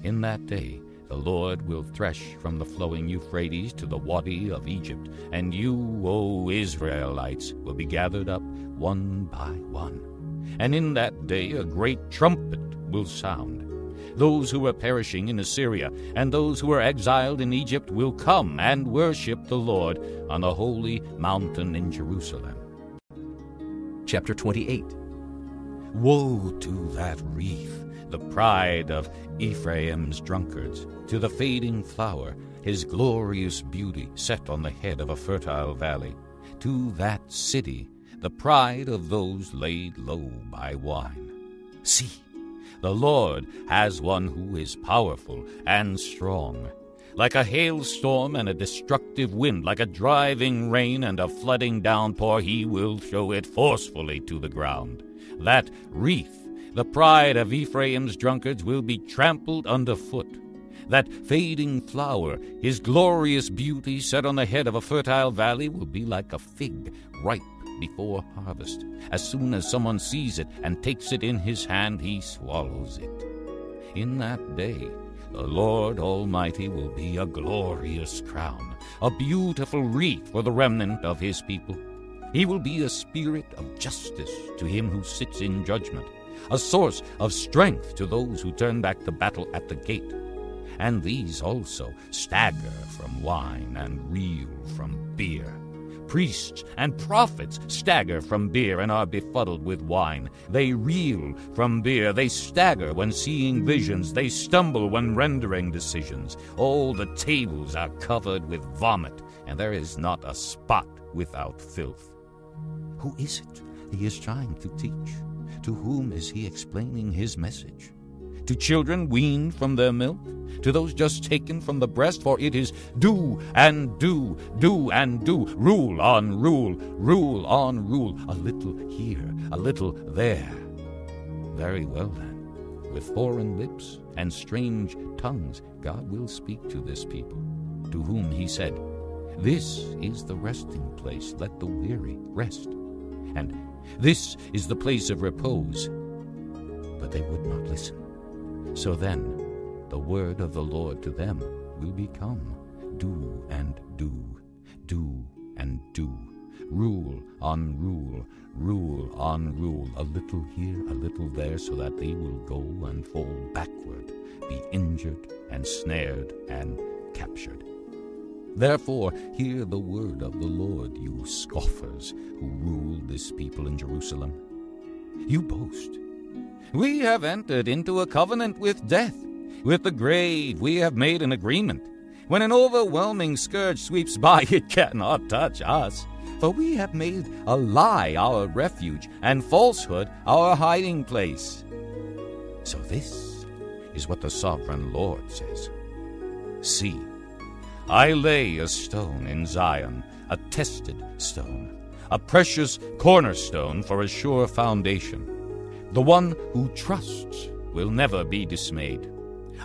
In that day the Lord will thresh from the flowing Euphrates to the Wadi of Egypt, and you, O Israelites, will be gathered up one by one. And in that day a great trumpet will sound. Those who are perishing in Assyria and those who are exiled in Egypt will come and worship the Lord on the holy mountain in Jerusalem. Chapter 28 Woe to that wreath, the pride of Ephraim's drunkards, to the fading flower, his glorious beauty set on the head of a fertile valley, to that city, the pride of those laid low by wine. See, the Lord has one who is powerful and strong. Like a hailstorm and a destructive wind, like a driving rain and a flooding downpour, he will show it forcefully to the ground. That wreath, the pride of Ephraim's drunkards, will be trampled underfoot. That fading flower, his glorious beauty set on the head of a fertile valley, will be like a fig ripe before harvest. As soon as someone sees it and takes it in his hand, he swallows it. In that day, the Lord Almighty will be a glorious crown, a beautiful wreath for the remnant of his people. He will be a spirit of justice to him who sits in judgment, a source of strength to those who turn back the battle at the gate. And these also stagger from wine and reel from beer. Priests and prophets stagger from beer and are befuddled with wine. They reel from beer. They stagger when seeing visions. They stumble when rendering decisions. All the tables are covered with vomit, and there is not a spot without filth. Who is it he is trying to teach? To whom is he explaining his message? To children weaned from their milk? To those just taken from the breast? For it is do and do, do and do, rule on rule, rule on rule, a little here, a little there. Very well then, with foreign lips and strange tongues, God will speak to this people, to whom he said, This is the resting place, let the weary rest. And this is the place of repose. But they would not listen. So then, the word of the Lord to them will become do and do, do and do, rule on rule, rule on rule, a little here, a little there, so that they will go and fall backward, be injured and snared and captured. Therefore, hear the word of the Lord, you scoffers who rule this people in Jerusalem. You boast we have entered into a covenant with death. With the grave we have made an agreement. When an overwhelming scourge sweeps by, [laughs] it cannot touch us. For we have made a lie our refuge, and falsehood our hiding place. So this is what the sovereign Lord says See, I lay a stone in Zion, a tested stone, a precious cornerstone for a sure foundation. The one who trusts will never be dismayed.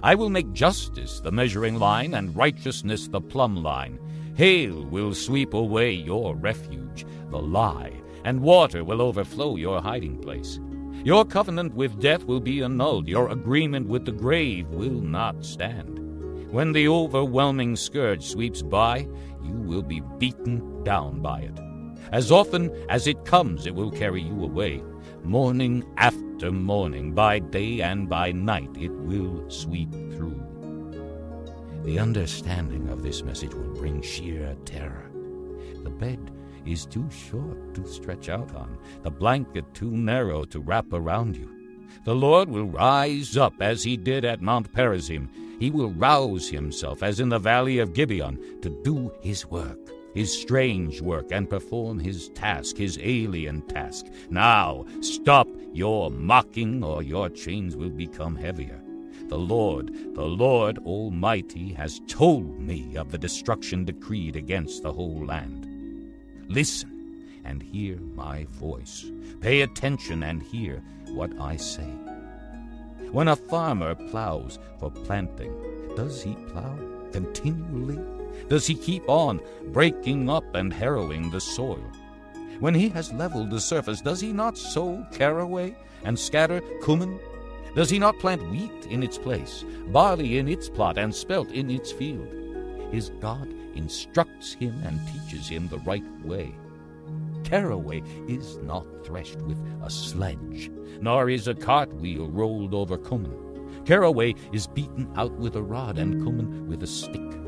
I will make justice the measuring line and righteousness the plumb line. Hail will sweep away your refuge, the lie, and water will overflow your hiding place. Your covenant with death will be annulled, your agreement with the grave will not stand. When the overwhelming scourge sweeps by, you will be beaten down by it. As often as it comes, it will carry you away. Morning after morning, by day and by night, it will sweep through. The understanding of this message will bring sheer terror. The bed is too short to stretch out on, the blanket too narrow to wrap around you. The Lord will rise up as he did at Mount Perazim. He will rouse himself as in the valley of Gibeon to do his work his strange work and perform his task, his alien task. Now, stop your mocking, or your chains will become heavier. The Lord, the Lord Almighty, has told me of the destruction decreed against the whole land. Listen and hear my voice. Pay attention and hear what I say. When a farmer plows for planting, does he plow continually? Does he keep on breaking up and harrowing the soil? When he has leveled the surface, does he not sow caraway and scatter cumin? Does he not plant wheat in its place, barley in its plot, and spelt in its field? His God instructs him and teaches him the right way. Caraway is not threshed with a sledge, nor is a cartwheel rolled over cumin. Caraway is beaten out with a rod, and cumin with a stick.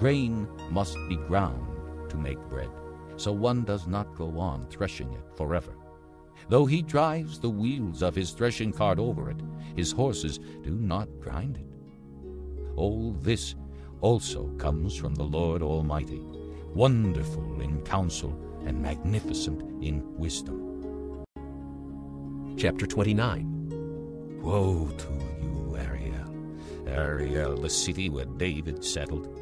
Grain must be ground to make bread, so one does not go on threshing it forever. Though he drives the wheels of his threshing cart over it, his horses do not grind it. All this also comes from the Lord Almighty, wonderful in counsel and magnificent in wisdom. Chapter 29 Woe to you, Ariel, Ariel, the city where David settled.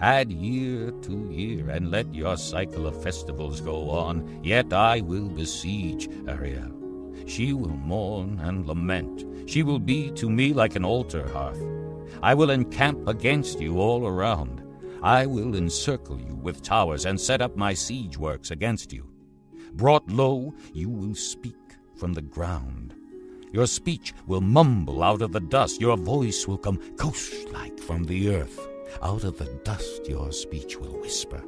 Add year to year, and let your cycle of festivals go on. Yet I will besiege Ariel. She will mourn and lament. She will be to me like an altar hearth. I will encamp against you all around. I will encircle you with towers and set up my siege works against you. Brought low, you will speak from the ground. Your speech will mumble out of the dust. Your voice will come ghost like from the earth. Out of the dust your speech will whisper.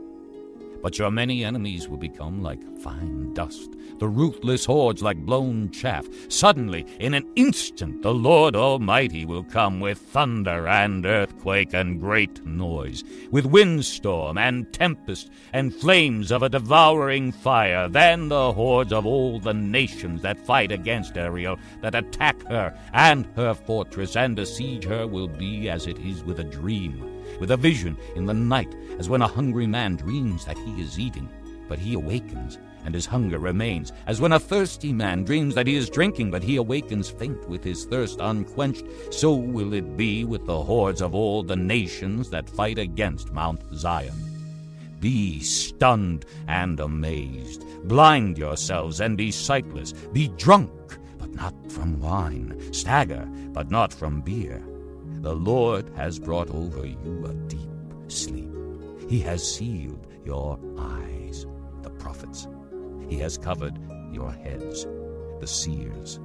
But your many enemies will become like fine dust, the ruthless hordes like blown chaff. Suddenly, in an instant, the Lord Almighty will come with thunder and earthquake and great noise, with windstorm and tempest and flames of a devouring fire. Then the hordes of all the nations that fight against Ariel, that attack her and her fortress and besiege her, will be as it is with a dream, with a vision in the night, as when a hungry man dreams that he is eating, but he awakens and his hunger remains, as when a thirsty man dreams that he is drinking, but he awakens faint with his thirst unquenched, so will it be with the hordes of all the nations that fight against Mount Zion. Be stunned and amazed. Blind yourselves and be sightless. Be drunk, but not from wine. Stagger, but not from beer. The Lord has brought over you a deep sleep. He has sealed your eyes, the prophets. He has covered your heads, the seers.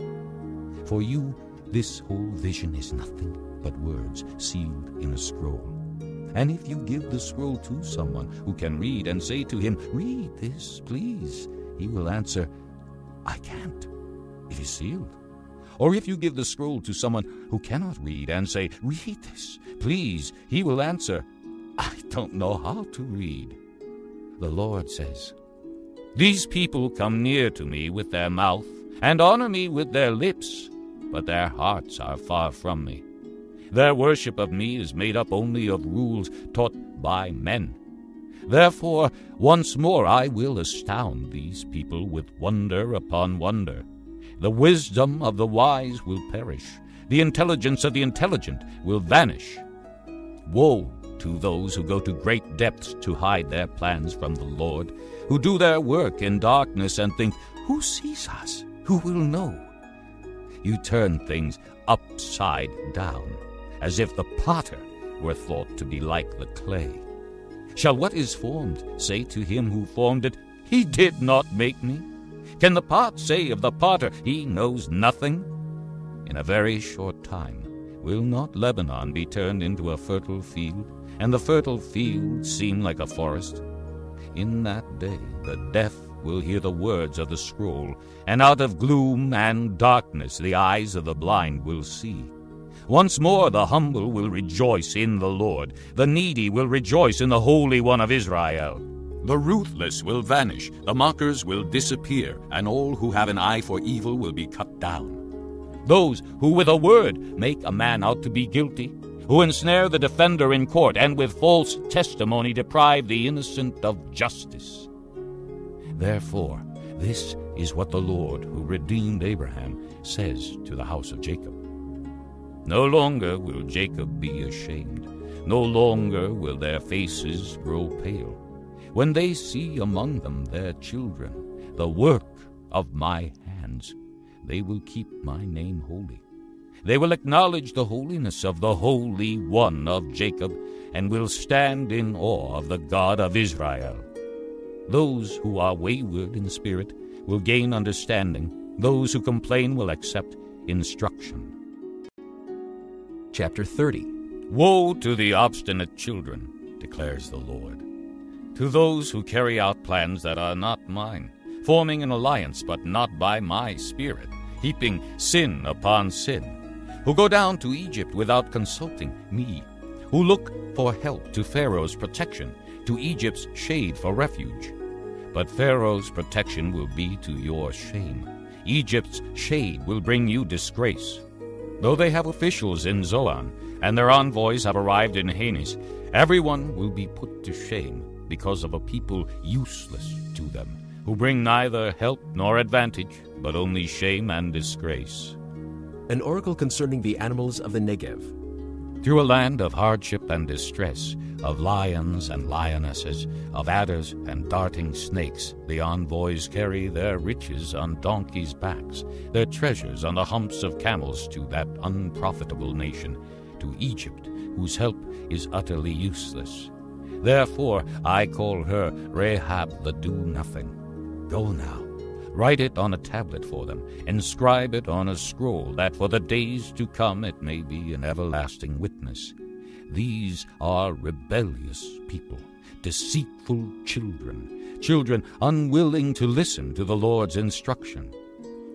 For you, this whole vision is nothing but words sealed in a scroll. And if you give the scroll to someone who can read and say to him, Read this, please, he will answer, I can't. It is sealed. Or if you give the scroll to someone who cannot read and say, Read this, please, he will answer, I don't know how to read. The Lord says, these people come near to me with their mouth, and honor me with their lips, but their hearts are far from me. Their worship of me is made up only of rules taught by men. Therefore, once more I will astound these people with wonder upon wonder. The wisdom of the wise will perish, the intelligence of the intelligent will vanish. Woe to those who go to great depths to hide their plans from the Lord, who do their work in darkness and think, Who sees us? Who will know? You turn things upside down, as if the potter were thought to be like the clay. Shall what is formed say to him who formed it, He did not make me? Can the pot say of the potter, He knows nothing? In a very short time, will not Lebanon be turned into a fertile field? and the fertile field seem like a forest. In that day the deaf will hear the words of the scroll, and out of gloom and darkness the eyes of the blind will see. Once more the humble will rejoice in the Lord, the needy will rejoice in the Holy One of Israel. The ruthless will vanish, the mockers will disappear, and all who have an eye for evil will be cut down. Those who with a word make a man out to be guilty who ensnare the defender in court, and with false testimony deprive the innocent of justice. Therefore, this is what the Lord, who redeemed Abraham, says to the house of Jacob. No longer will Jacob be ashamed, no longer will their faces grow pale, when they see among them their children, the work of my hands. They will keep my name holy. They will acknowledge the holiness of the Holy One of Jacob, and will stand in awe of the God of Israel. Those who are wayward in spirit will gain understanding. Those who complain will accept instruction. Chapter 30 Woe to the obstinate children, declares the Lord, to those who carry out plans that are not mine, forming an alliance but not by my spirit, heaping sin upon sin who go down to Egypt without consulting me, who look for help to Pharaoh's protection, to Egypt's shade for refuge. But Pharaoh's protection will be to your shame. Egypt's shade will bring you disgrace. Though they have officials in Zoan, and their envoys have arrived in Hanes, everyone will be put to shame because of a people useless to them, who bring neither help nor advantage, but only shame and disgrace an oracle concerning the animals of the Negev. Through a land of hardship and distress, of lions and lionesses, of adders and darting snakes, the envoys carry their riches on donkeys' backs, their treasures on the humps of camels to that unprofitable nation, to Egypt, whose help is utterly useless. Therefore I call her Rahab the Do Nothing. Go now Write it on a tablet for them, inscribe it on a scroll, that for the days to come it may be an everlasting witness. These are rebellious people, deceitful children, children unwilling to listen to the Lord's instruction.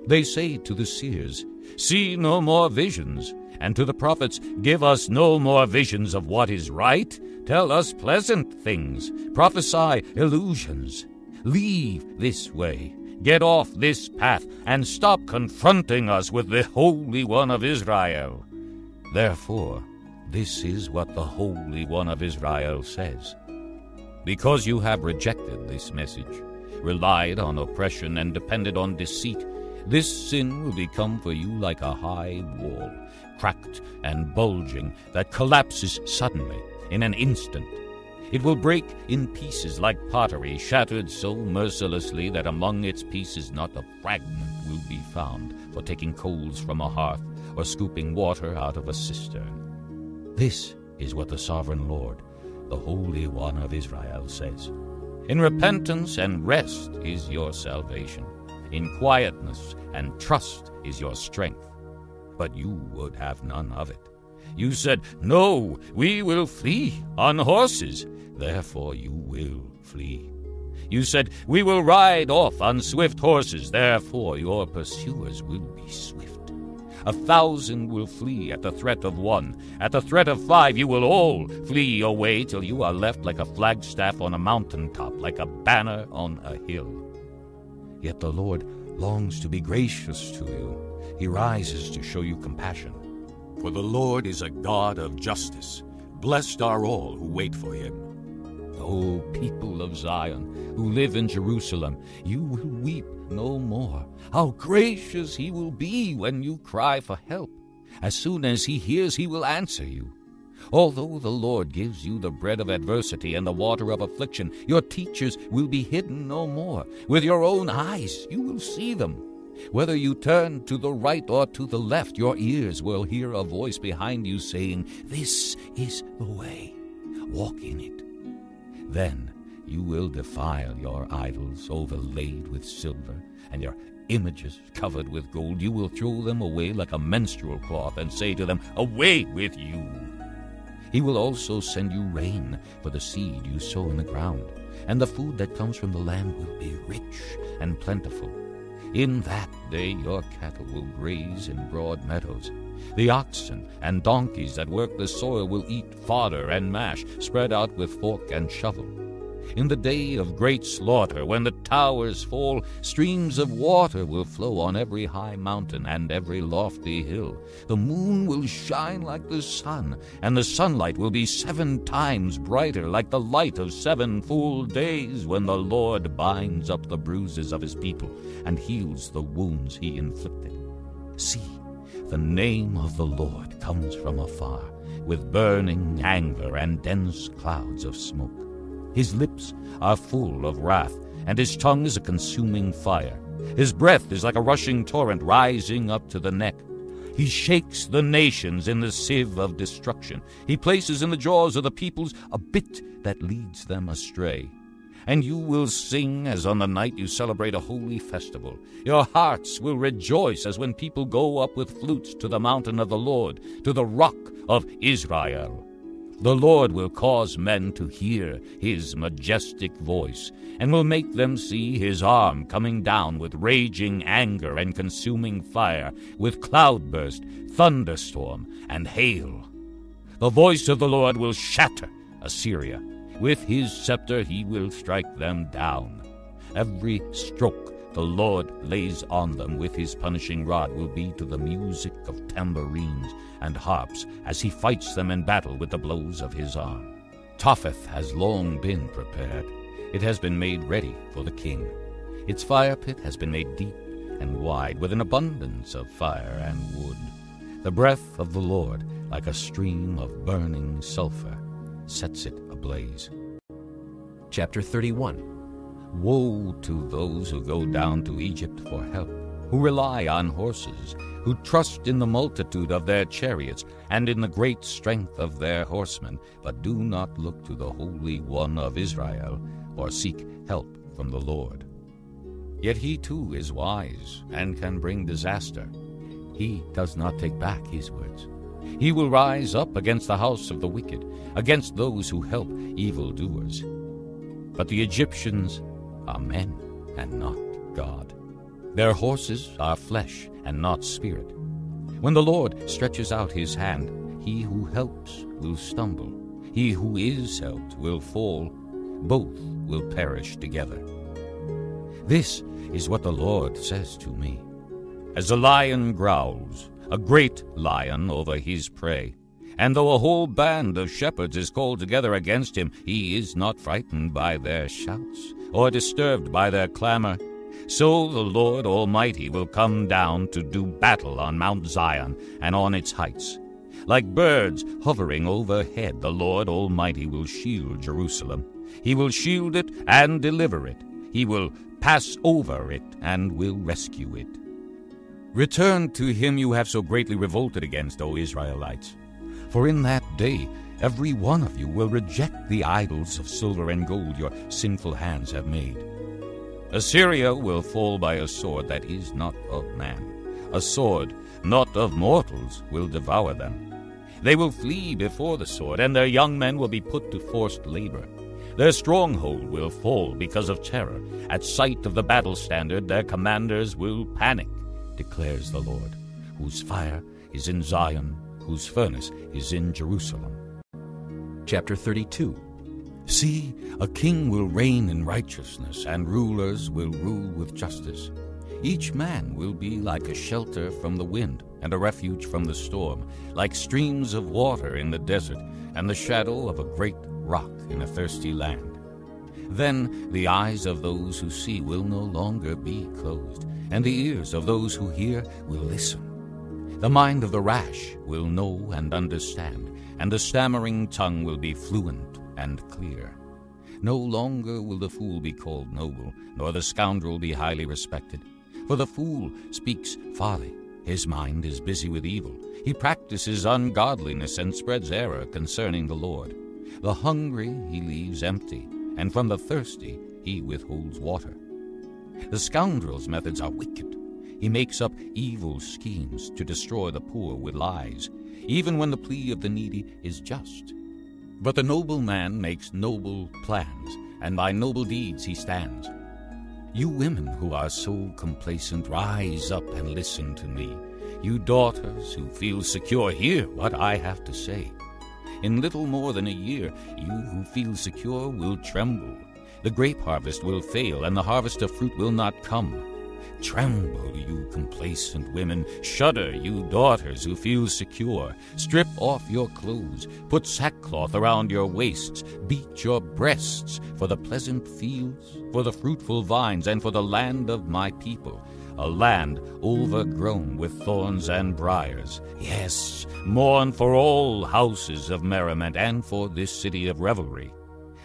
They say to the seers, See no more visions, and to the prophets, Give us no more visions of what is right. Tell us pleasant things, prophesy illusions. Leave this way, get off this path, and stop confronting us with the Holy One of Israel. Therefore, this is what the Holy One of Israel says. Because you have rejected this message, relied on oppression, and depended on deceit, this sin will become for you like a high wall, cracked and bulging, that collapses suddenly in an instant. It will break in pieces like pottery, shattered so mercilessly that among its pieces not a fragment will be found for taking coals from a hearth or scooping water out of a cistern. This is what the sovereign Lord, the Holy One of Israel, says. In repentance and rest is your salvation. In quietness and trust is your strength. But you would have none of it. You said, No, we will flee on horses. Therefore you will flee. You said, We will ride off on swift horses. Therefore your pursuers will be swift. A thousand will flee at the threat of one. At the threat of five, you will all flee away till you are left like a flagstaff on a mountain top, like a banner on a hill. Yet the Lord longs to be gracious to you. He rises to show you compassion. For the Lord is a God of justice. Blessed are all who wait for him. O people of Zion, who live in Jerusalem, you will weep no more. How gracious he will be when you cry for help. As soon as he hears, he will answer you. Although the Lord gives you the bread of adversity and the water of affliction, your teachers will be hidden no more. With your own eyes you will see them. Whether you turn to the right or to the left, your ears will hear a voice behind you saying, This is the way. Walk in it. Then you will defile your idols overlaid with silver, and your images covered with gold. You will throw them away like a menstrual cloth, and say to them, Away with you! He will also send you rain for the seed you sow in the ground, and the food that comes from the land will be rich and plentiful. In that day your cattle will graze in broad meadows. The oxen and donkeys that work the soil will eat fodder and mash, spread out with fork and shovel. In the day of great slaughter, when the towers fall, streams of water will flow on every high mountain and every lofty hill. The moon will shine like the sun, and the sunlight will be seven times brighter, like the light of seven full days, when the Lord binds up the bruises of his people and heals the wounds he inflicted. See, the name of the Lord comes from afar, with burning anger and dense clouds of smoke. His lips are full of wrath, and his tongue is a consuming fire. His breath is like a rushing torrent rising up to the neck. He shakes the nations in the sieve of destruction. He places in the jaws of the peoples a bit that leads them astray. And you will sing as on the night you celebrate a holy festival. Your hearts will rejoice as when people go up with flutes to the mountain of the Lord, to the rock of Israel. The Lord will cause men to hear his majestic voice, and will make them see his arm coming down with raging anger and consuming fire, with cloudburst, thunderstorm, and hail. The voice of the Lord will shatter Assyria. With his scepter he will strike them down. Every stroke the Lord lays on them with his punishing rod will be to the music of tambourines and harps as he fights them in battle with the blows of his arm. Topheth has long been prepared. It has been made ready for the king. Its fire pit has been made deep and wide, with an abundance of fire and wood. The breath of the Lord, like a stream of burning sulfur, sets it ablaze. Chapter 31 Woe to those who go down to Egypt for help, who rely on horses, who trust in the multitude of their chariots and in the great strength of their horsemen, but do not look to the Holy One of Israel or seek help from the Lord. Yet he too is wise and can bring disaster. He does not take back his words. He will rise up against the house of the wicked, against those who help evildoers. But the Egyptians are men and not God. Their horses are flesh and not spirit. When the Lord stretches out his hand, he who helps will stumble. He who is helped will fall. Both will perish together. This is what the Lord says to me. As a lion growls, a great lion over his prey, and though a whole band of shepherds is called together against him, he is not frightened by their shouts, or disturbed by their clamor. So the Lord Almighty will come down to do battle on Mount Zion and on its heights. Like birds hovering overhead, the Lord Almighty will shield Jerusalem. He will shield it and deliver it. He will pass over it and will rescue it. Return to him you have so greatly revolted against, O Israelites. For in that day every one of you will reject the idols of silver and gold your sinful hands have made. Assyria will fall by a sword that is not of man. A sword not of mortals will devour them. They will flee before the sword, and their young men will be put to forced labor. Their stronghold will fall because of terror. At sight of the battle standard, their commanders will panic, declares the Lord, whose fire is in Zion, whose furnace is in Jerusalem. Chapter 32 See, a king will reign in righteousness, and rulers will rule with justice. Each man will be like a shelter from the wind, and a refuge from the storm, like streams of water in the desert, and the shadow of a great rock in a thirsty land. Then the eyes of those who see will no longer be closed, and the ears of those who hear will listen. The mind of the rash will know and understand, and the stammering tongue will be fluent and clear. No longer will the fool be called noble, nor the scoundrel be highly respected. For the fool speaks folly. His mind is busy with evil. He practices ungodliness and spreads error concerning the Lord. The hungry he leaves empty, and from the thirsty he withholds water. The scoundrel's methods are wicked. He makes up evil schemes to destroy the poor with lies, even when the plea of the needy is just. But the noble man makes noble plans, and by noble deeds he stands. You women who are so complacent, rise up and listen to me. You daughters who feel secure, hear what I have to say. In little more than a year, you who feel secure will tremble. The grape harvest will fail, and the harvest of fruit will not come. Tremble, you complacent women. Shudder, you daughters who feel secure. Strip off your clothes. Put sackcloth around your waists. Beat your breasts for the pleasant fields, for the fruitful vines, and for the land of my people. A land overgrown with thorns and briers. Yes, mourn for all houses of merriment and for this city of revelry.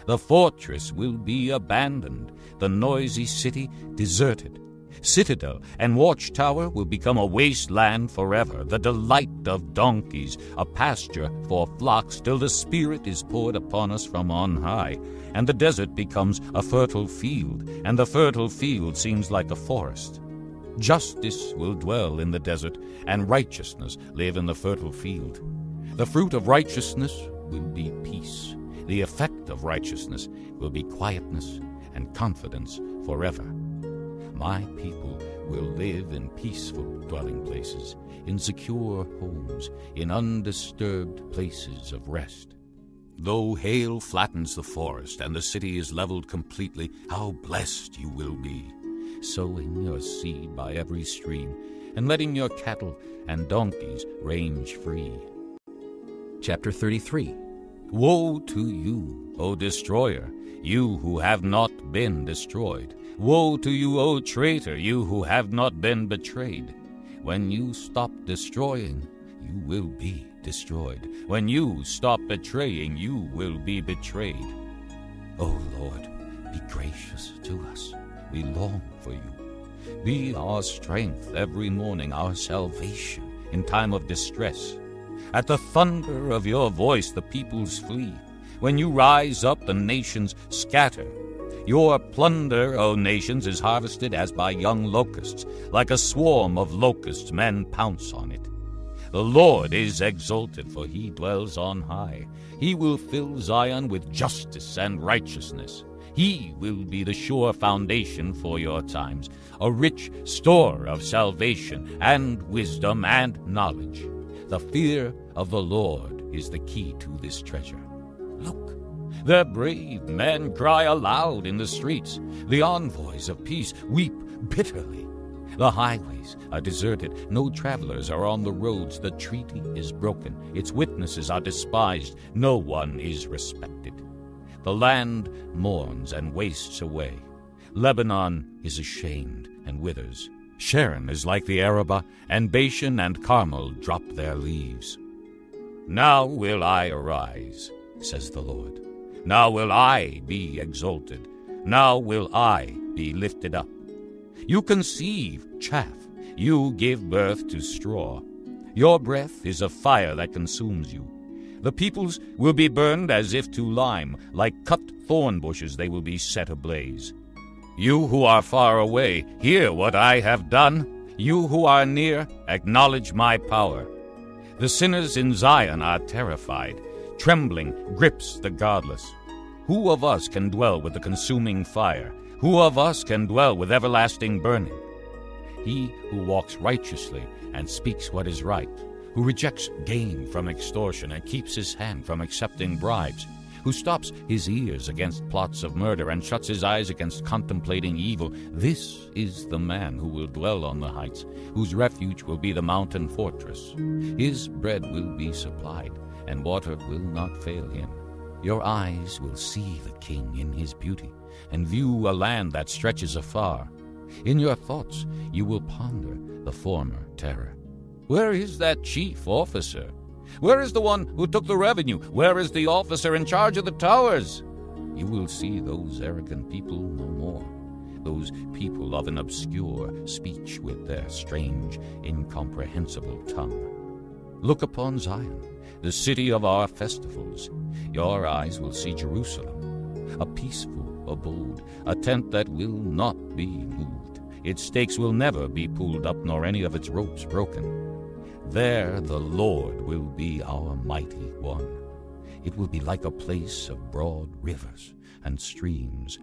The fortress will be abandoned, the noisy city deserted. Citadel and watchtower will become a wasteland forever, the delight of donkeys, a pasture for flocks, till the Spirit is poured upon us from on high, and the desert becomes a fertile field, and the fertile field seems like a forest. Justice will dwell in the desert, and righteousness live in the fertile field. The fruit of righteousness will be peace. The effect of righteousness will be quietness and confidence forever. My people will live in peaceful dwelling places, in secure homes, in undisturbed places of rest. Though hail flattens the forest and the city is leveled completely, how blessed you will be, sowing your seed by every stream, and letting your cattle and donkeys range free. Chapter 33 Woe to you, O destroyer, you who have not been destroyed. Woe to you, O traitor, you who have not been betrayed. When you stop destroying, you will be destroyed. When you stop betraying, you will be betrayed. O Lord, be gracious to us. We long for you. Be our strength every morning, our salvation in time of distress. At the thunder of your voice, the peoples flee. When you rise up, the nations scatter. Your plunder, O nations, is harvested as by young locusts. Like a swarm of locusts, men pounce on it. The Lord is exalted, for he dwells on high. He will fill Zion with justice and righteousness. He will be the sure foundation for your times, a rich store of salvation and wisdom and knowledge. The fear of the Lord is the key to this treasure. The brave men cry aloud in the streets. The envoys of peace weep bitterly. The highways are deserted. No travelers are on the roads. The treaty is broken. Its witnesses are despised. No one is respected. The land mourns and wastes away. Lebanon is ashamed and withers. Sharon is like the Arabah, and Bashan and Carmel drop their leaves. Now will I arise, says the Lord. Now will I be exalted. Now will I be lifted up. You conceive chaff, you give birth to straw. Your breath is a fire that consumes you. The peoples will be burned as if to lime, like cut thorn bushes they will be set ablaze. You who are far away, hear what I have done. You who are near, acknowledge my power. The sinners in Zion are terrified. Trembling grips the godless. Who of us can dwell with the consuming fire? Who of us can dwell with everlasting burning? He who walks righteously and speaks what is right, who rejects gain from extortion and keeps his hand from accepting bribes, who stops his ears against plots of murder and shuts his eyes against contemplating evil. This is the man who will dwell on the heights, whose refuge will be the mountain fortress. His bread will be supplied, and water will not fail him. Your eyes will see the king in his beauty, and view a land that stretches afar. In your thoughts you will ponder the former terror. Where is that chief officer? Where is the one who took the revenue? Where is the officer in charge of the towers? You will see those arrogant people no more, those people of an obscure speech with their strange, incomprehensible tongue. Look upon Zion, the city of our festivals. Your eyes will see Jerusalem, a peaceful abode, a tent that will not be moved. Its stakes will never be pulled up, nor any of its ropes broken. There the Lord will be our mighty one. It will be like a place of broad rivers and streams.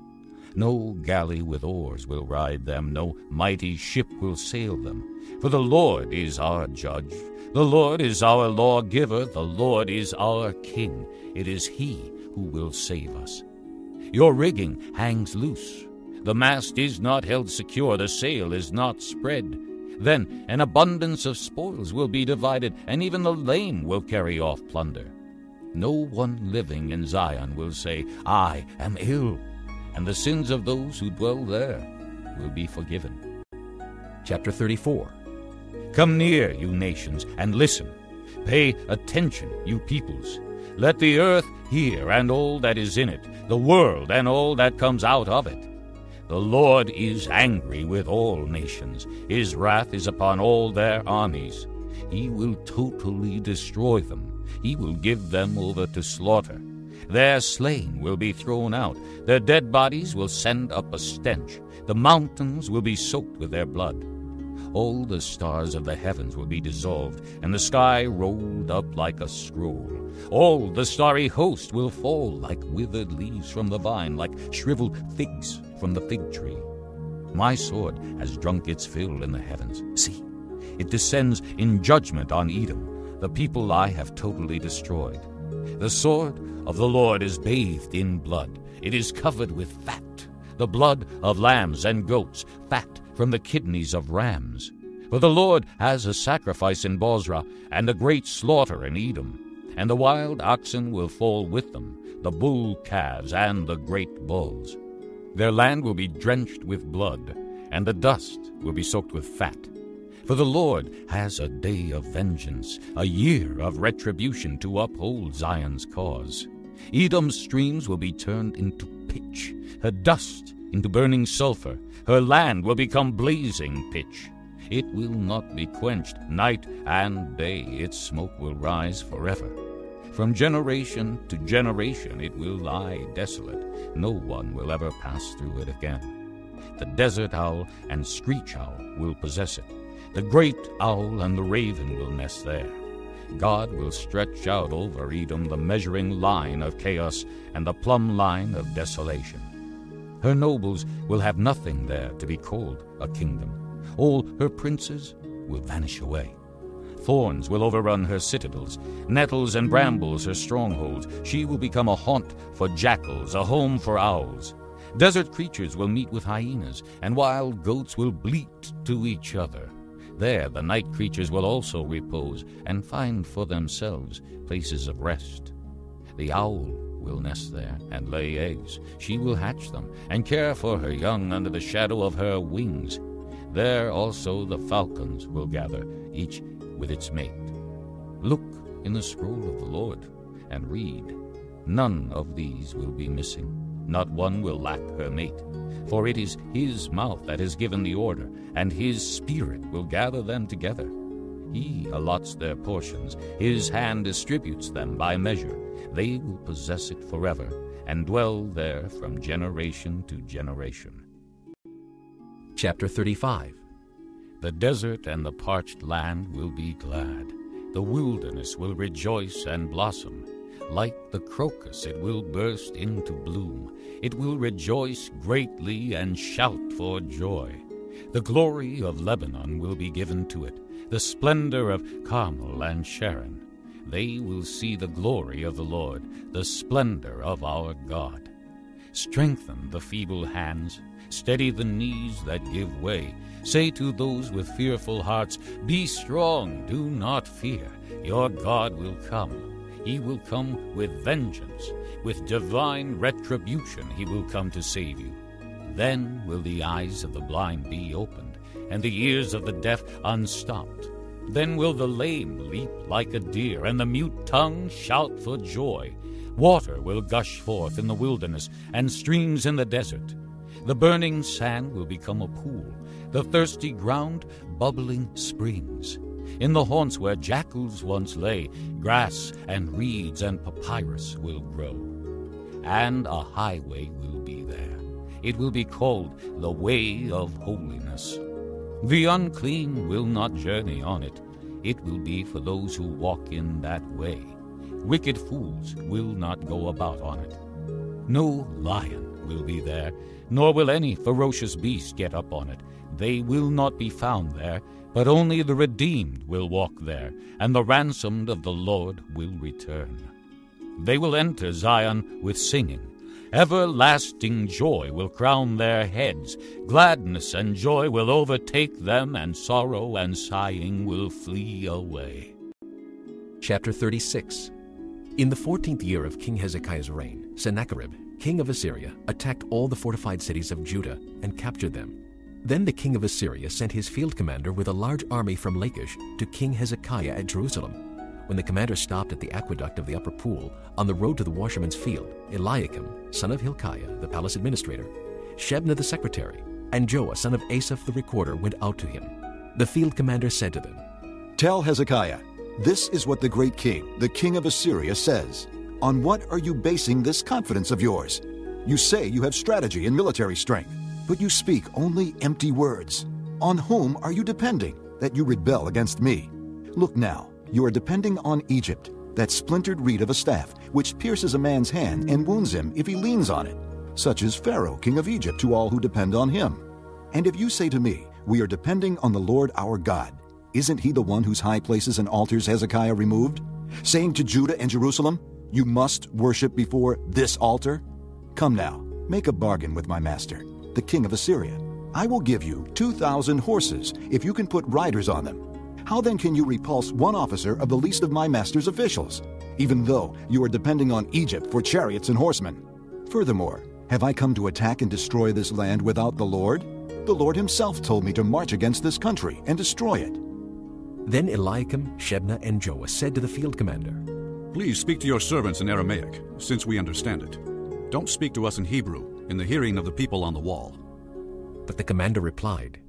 No galley with oars will ride them, no mighty ship will sail them. For the Lord is our judge, the Lord is our lawgiver, the Lord is our king. It is he who will save us. Your rigging hangs loose. The mast is not held secure, the sail is not spread. Then an abundance of spoils will be divided, and even the lame will carry off plunder. No one living in Zion will say, I am ill, and the sins of those who dwell there will be forgiven. Chapter 34 Come near, you nations, and listen. Pay attention, you peoples. Let the earth hear, and all that is in it, the world, and all that comes out of it. The Lord is angry with all nations. His wrath is upon all their armies. He will totally destroy them. He will give them over to slaughter. Their slain will be thrown out. Their dead bodies will send up a stench. The mountains will be soaked with their blood. All the stars of the heavens will be dissolved, and the sky rolled up like a scroll. All the starry host will fall like withered leaves from the vine, like shriveled figs from the fig tree. My sword has drunk its fill in the heavens. See, it descends in judgment on Edom, the people I have totally destroyed. The sword of the Lord is bathed in blood. It is covered with fat, the blood of lambs and goats, fat from the kidneys of rams. For the Lord has a sacrifice in Bozrah, and a great slaughter in Edom. And the wild oxen will fall with them, the bull calves and the great bulls. Their land will be drenched with blood, and the dust will be soaked with fat. For the Lord has a day of vengeance, a year of retribution to uphold Zion's cause. Edom's streams will be turned into pitch, her dust into burning sulfur. Her land will become blazing pitch. It will not be quenched night and day. Its smoke will rise forever. From generation to generation it will lie desolate. No one will ever pass through it again. The desert owl and screech owl will possess it. The great owl and the raven will nest there. God will stretch out over Edom the measuring line of chaos and the plumb line of desolation. Her nobles will have nothing there to be called a kingdom. All her princes will vanish away. Thorns will overrun her citadels, nettles and brambles her strongholds. She will become a haunt for jackals, a home for owls. Desert creatures will meet with hyenas, and wild goats will bleat to each other. There the night creatures will also repose and find for themselves places of rest. The owl will nest there and lay eggs. She will hatch them and care for her young under the shadow of her wings. There also the falcons will gather, each with its mate. Look in the scroll of the Lord and read. None of these will be missing, not one will lack her mate. For it is his mouth that has given the order, and his spirit will gather them together. He allots their portions, his hand distributes them by measure. They will possess it forever, and dwell there from generation to generation. Chapter 35 The desert and the parched land will be glad. The wilderness will rejoice and blossom. Like the crocus, it will burst into bloom. It will rejoice greatly and shout for joy. The glory of Lebanon will be given to it, the splendor of Carmel and Sharon. They will see the glory of the Lord, the splendor of our God. Strengthen the feeble hands, steady the knees that give way. Say to those with fearful hearts, Be strong, do not fear. Your God will come. He will come with vengeance. With divine retribution, he will come to save you. Then will the eyes of the blind be opened, and the ears of the deaf unstopped. Then will the lame leap like a deer, and the mute tongue shout for joy. Water will gush forth in the wilderness, and streams in the desert. The burning sand will become a pool, the thirsty ground bubbling springs. In the haunts where jackals once lay, grass and reeds and papyrus will grow. And a highway will be there. It will be called the Way of Holiness. The unclean will not journey on it. It will be for those who walk in that way. Wicked fools will not go about on it. No lion will be there, nor will any ferocious beast get up on it. They will not be found there, but only the redeemed will walk there, and the ransomed of the Lord will return. They will enter Zion with singing. Everlasting joy will crown their heads. Gladness and joy will overtake them, and sorrow and sighing will flee away. Chapter 36 In the fourteenth year of King Hezekiah's reign, Sennacherib, king of Assyria, attacked all the fortified cities of Judah and captured them. Then the king of Assyria sent his field commander with a large army from Lachish to King Hezekiah at Jerusalem. When the commander stopped at the aqueduct of the upper pool on the road to the washerman's field, Eliakim, son of Hilkiah, the palace administrator, Shebna the secretary, and Joah, son of Asaph the recorder, went out to him. The field commander said to them, Tell Hezekiah, this is what the great king, the king of Assyria, says. On what are you basing this confidence of yours? You say you have strategy and military strength, but you speak only empty words. On whom are you depending that you rebel against me? Look now, you are depending on Egypt, that splintered reed of a staff, which pierces a man's hand and wounds him if he leans on it. Such is Pharaoh, king of Egypt, to all who depend on him. And if you say to me, We are depending on the Lord our God, isn't he the one whose high places and altars Hezekiah removed? Saying to Judah and Jerusalem, You must worship before this altar? Come now, make a bargain with my master, the king of Assyria. I will give you 2,000 horses if you can put riders on them how then can you repulse one officer of the least of my master's officials, even though you are depending on Egypt for chariots and horsemen? Furthermore, have I come to attack and destroy this land without the Lord? The Lord himself told me to march against this country and destroy it. Then Eliakim, Shebna, and Joah said to the field commander, Please speak to your servants in Aramaic, since we understand it. Don't speak to us in Hebrew, in the hearing of the people on the wall. But the commander replied,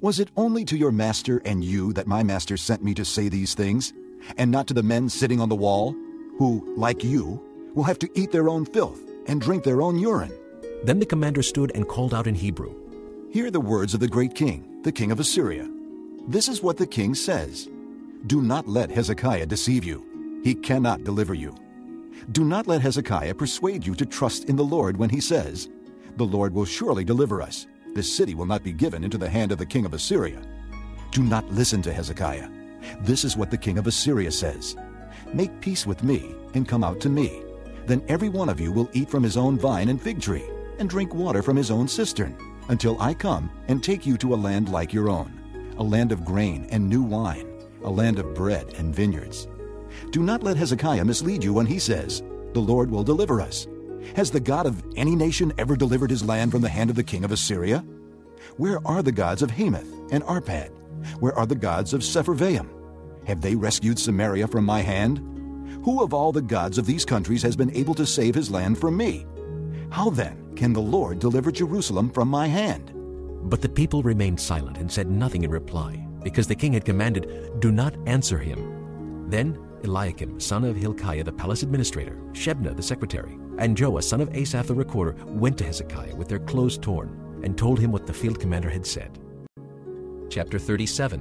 was it only to your master and you that my master sent me to say these things, and not to the men sitting on the wall, who, like you, will have to eat their own filth and drink their own urine? Then the commander stood and called out in Hebrew Hear the words of the great king, the king of Assyria. This is what the king says Do not let Hezekiah deceive you, he cannot deliver you. Do not let Hezekiah persuade you to trust in the Lord when he says, The Lord will surely deliver us. This city will not be given into the hand of the king of Assyria. Do not listen to Hezekiah. This is what the king of Assyria says Make peace with me and come out to me. Then every one of you will eat from his own vine and fig tree, and drink water from his own cistern, until I come and take you to a land like your own, a land of grain and new wine, a land of bread and vineyards. Do not let Hezekiah mislead you when he says, The Lord will deliver us. Has the God of any nation ever delivered his land from the hand of the king of Assyria? Where are the gods of Hamath and Arpad? Where are the gods of Sepharvaim? Have they rescued Samaria from my hand? Who of all the gods of these countries has been able to save his land from me? How then can the Lord deliver Jerusalem from my hand? But the people remained silent and said nothing in reply, because the king had commanded, Do not answer him. Then Eliakim, son of Hilkiah the palace administrator, Shebna the secretary, and Joah, son of Asaph the recorder, went to Hezekiah with their clothes torn and told him what the field commander had said. Chapter 37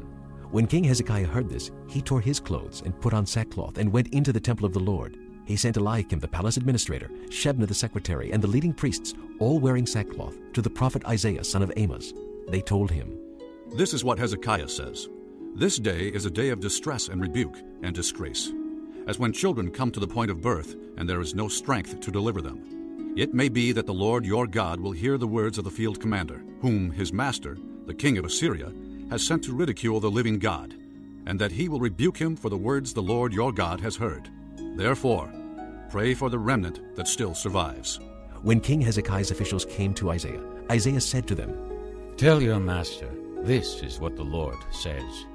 When King Hezekiah heard this, he tore his clothes and put on sackcloth and went into the temple of the Lord. He sent Eliakim the palace administrator, Shebna the secretary, and the leading priests, all wearing sackcloth, to the prophet Isaiah son of Amos. They told him, This is what Hezekiah says This day is a day of distress and rebuke and disgrace, as when children come to the point of birth and there is no strength to deliver them. It may be that the Lord your God will hear the words of the field commander, whom his master, the king of Assyria, has sent to ridicule the living God, and that he will rebuke him for the words the Lord your God has heard. Therefore, pray for the remnant that still survives. When King Hezekiah's officials came to Isaiah, Isaiah said to them, Tell your master, this is what the Lord says.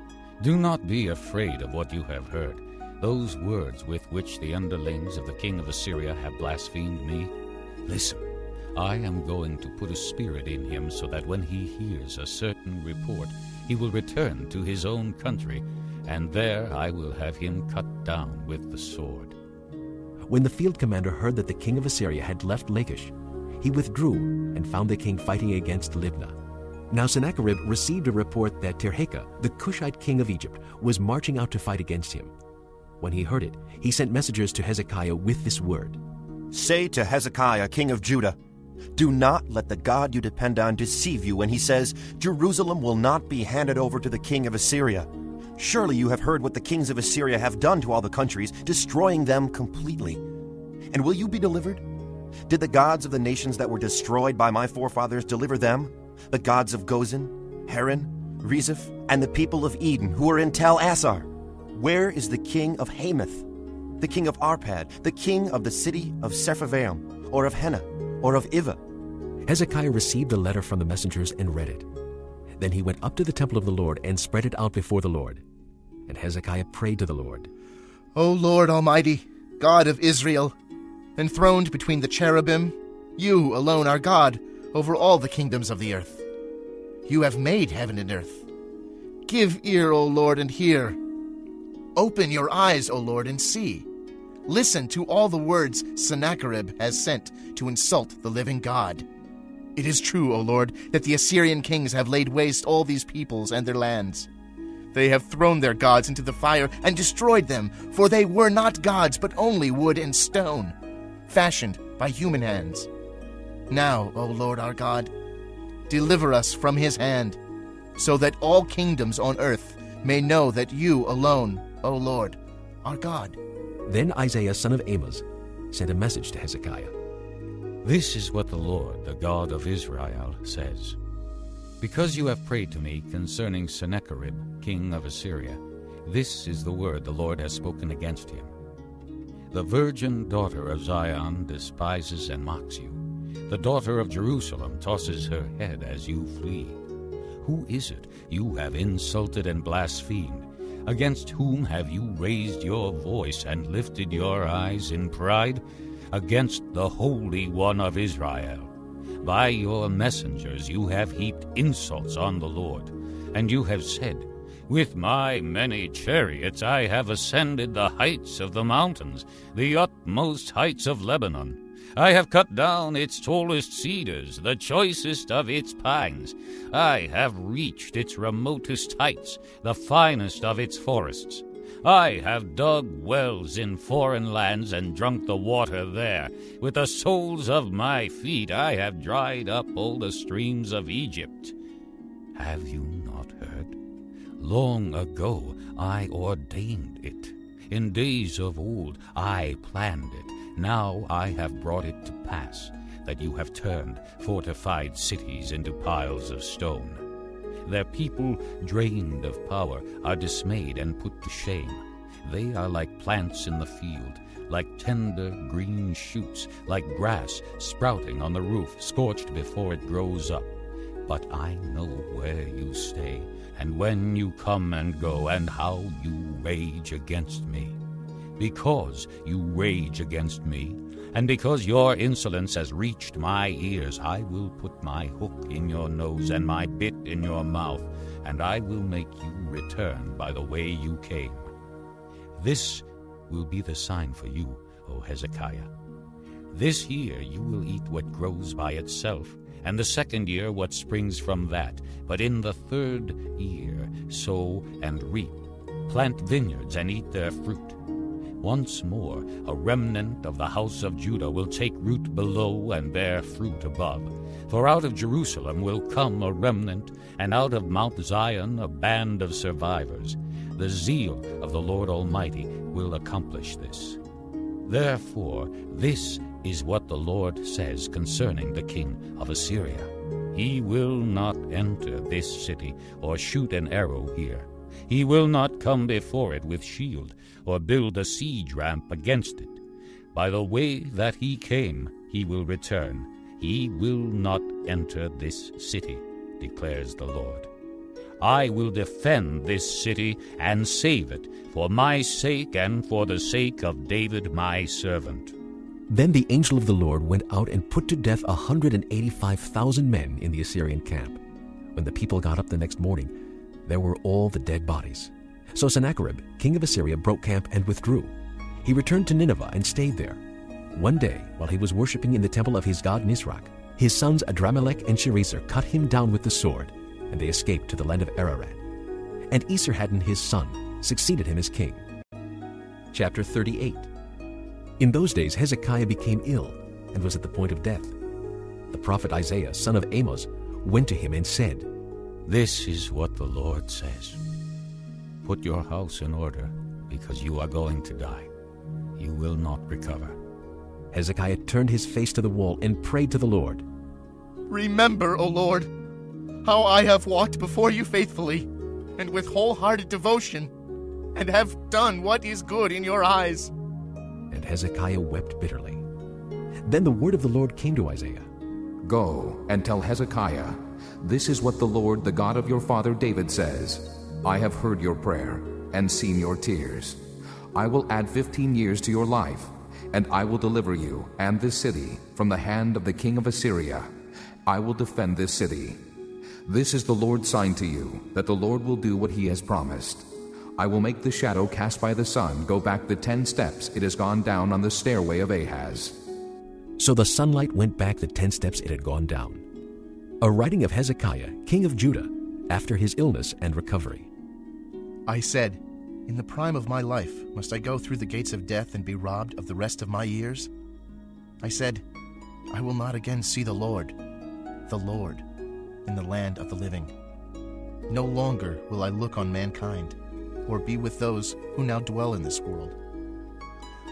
Do not be afraid of what you have heard, those words with which the underlings of the king of Assyria have blasphemed me. Listen, I am going to put a spirit in him so that when he hears a certain report, he will return to his own country, and there I will have him cut down with the sword. When the field commander heard that the king of Assyria had left Lachish, he withdrew and found the king fighting against Libnah. Now Sennacherib received a report that Tirhakah, the Cushite king of Egypt, was marching out to fight against him. When he heard it, he sent messengers to Hezekiah with this word Say to Hezekiah, king of Judah, do not let the God you depend on deceive you when he says, Jerusalem will not be handed over to the king of Assyria. Surely you have heard what the kings of Assyria have done to all the countries, destroying them completely. And will you be delivered? Did the gods of the nations that were destroyed by my forefathers deliver them? The gods of Gozan, Haran, Rezeph, and the people of Eden who are in Tel Assar? Where is the king of Hamath, the king of Arpad, the king of the city of Sepharvaim, or of Hena, or of Iva? Hezekiah received the letter from the messengers and read it. Then he went up to the temple of the Lord and spread it out before the Lord. And Hezekiah prayed to the Lord, O Lord Almighty, God of Israel, enthroned between the cherubim, you alone are God over all the kingdoms of the earth. You have made heaven and earth. Give ear, O Lord, and hear. Open your eyes, O Lord, and see. Listen to all the words Sennacherib has sent to insult the living God. It is true, O Lord, that the Assyrian kings have laid waste all these peoples and their lands. They have thrown their gods into the fire and destroyed them, for they were not gods, but only wood and stone, fashioned by human hands. Now, O Lord our God, deliver us from his hand, so that all kingdoms on earth may know that you alone, O Lord, our God. Then Isaiah son of Amos sent a message to Hezekiah. This is what the Lord, the God of Israel, says. Because you have prayed to me concerning Sennacherib, king of Assyria, this is the word the Lord has spoken against him. The virgin daughter of Zion despises and mocks you. The daughter of Jerusalem tosses her head as you flee. Who is it you have insulted and blasphemed? Against whom have you raised your voice and lifted your eyes in pride? Against the Holy One of Israel. By your messengers you have heaped insults on the Lord, and you have said, With my many chariots I have ascended the heights of the mountains, the utmost heights of Lebanon. I have cut down its tallest cedars, the choicest of its pines. I have reached its remotest heights, the finest of its forests. I have dug wells in foreign lands and drunk the water there. With the soles of my feet I have dried up all the streams of Egypt. Have you not heard? Long ago I ordained it. In days of old I planned it. Now I have brought it to pass that you have turned fortified cities into piles of stone. Their people, drained of power, are dismayed and put to shame. They are like plants in the field, like tender green shoots, like grass sprouting on the roof, scorched before it grows up. But I know where you stay, and when you come and go, and how you rage against me. Because you rage against me, and because your insolence has reached my ears, I will put my hook in your nose and my bit in your mouth, and I will make you return by the way you came. This will be the sign for you, O Hezekiah. This year you will eat what grows by itself, and the second year what springs from that. But in the third year sow and reap, plant vineyards and eat their fruit. Once more, a remnant of the house of Judah will take root below and bear fruit above. For out of Jerusalem will come a remnant, and out of Mount Zion a band of survivors. The zeal of the Lord Almighty will accomplish this. Therefore, this is what the Lord says concerning the king of Assyria He will not enter this city or shoot an arrow here. He will not come before it with shield or build a siege ramp against it. By the way that he came, he will return. He will not enter this city, declares the Lord. I will defend this city and save it, for my sake and for the sake of David my servant. Then the angel of the Lord went out and put to death a hundred and eighty-five thousand men in the Assyrian camp. When the people got up the next morning, there were all the dead bodies. So Sennacherib, king of Assyria, broke camp and withdrew. He returned to Nineveh and stayed there. One day, while he was worshipping in the temple of his god Nisroch, his sons Adramelech and Sharezer cut him down with the sword, and they escaped to the land of Ararat. And Esarhaddon his son succeeded him as king. Chapter 38 In those days Hezekiah became ill and was at the point of death. The prophet Isaiah, son of Amos, went to him and said, This is what the Lord says. Put your house in order, because you are going to die. You will not recover. Hezekiah turned his face to the wall and prayed to the Lord. Remember, O Lord, how I have walked before you faithfully and with wholehearted devotion, and have done what is good in your eyes. And Hezekiah wept bitterly. Then the word of the Lord came to Isaiah Go and tell Hezekiah, This is what the Lord, the God of your father David, says I have heard your prayer and seen your tears. I will add fifteen years to your life, and I will deliver you and this city from the hand of the king of Assyria. I will defend this city. This is the Lord's sign to you, that the Lord will do what he has promised. I will make the shadow cast by the sun go back the ten steps it has gone down on the stairway of Ahaz. So the sunlight went back the ten steps it had gone down. A writing of Hezekiah, king of Judah, after his illness and recovery. I said, In the prime of my life, must I go through the gates of death and be robbed of the rest of my years? I said, I will not again see the Lord, the Lord, in the land of the living. No longer will I look on mankind, or be with those who now dwell in this world.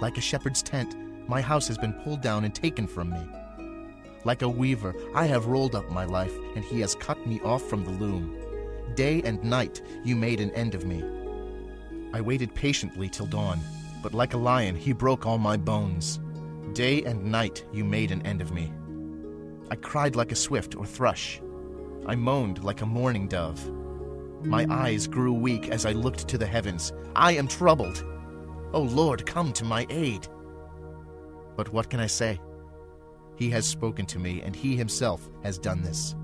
Like a shepherd's tent, my house has been pulled down and taken from me. Like a weaver, I have rolled up my life, and he has cut me off from the loom. Day and night you made an end of me. I waited patiently till dawn, but like a lion he broke all my bones. Day and night you made an end of me. I cried like a swift or thrush. I moaned like a mourning dove. My eyes grew weak as I looked to the heavens. I am troubled. O Lord, come to my aid. But what can I say? He has spoken to me, and he himself has done this.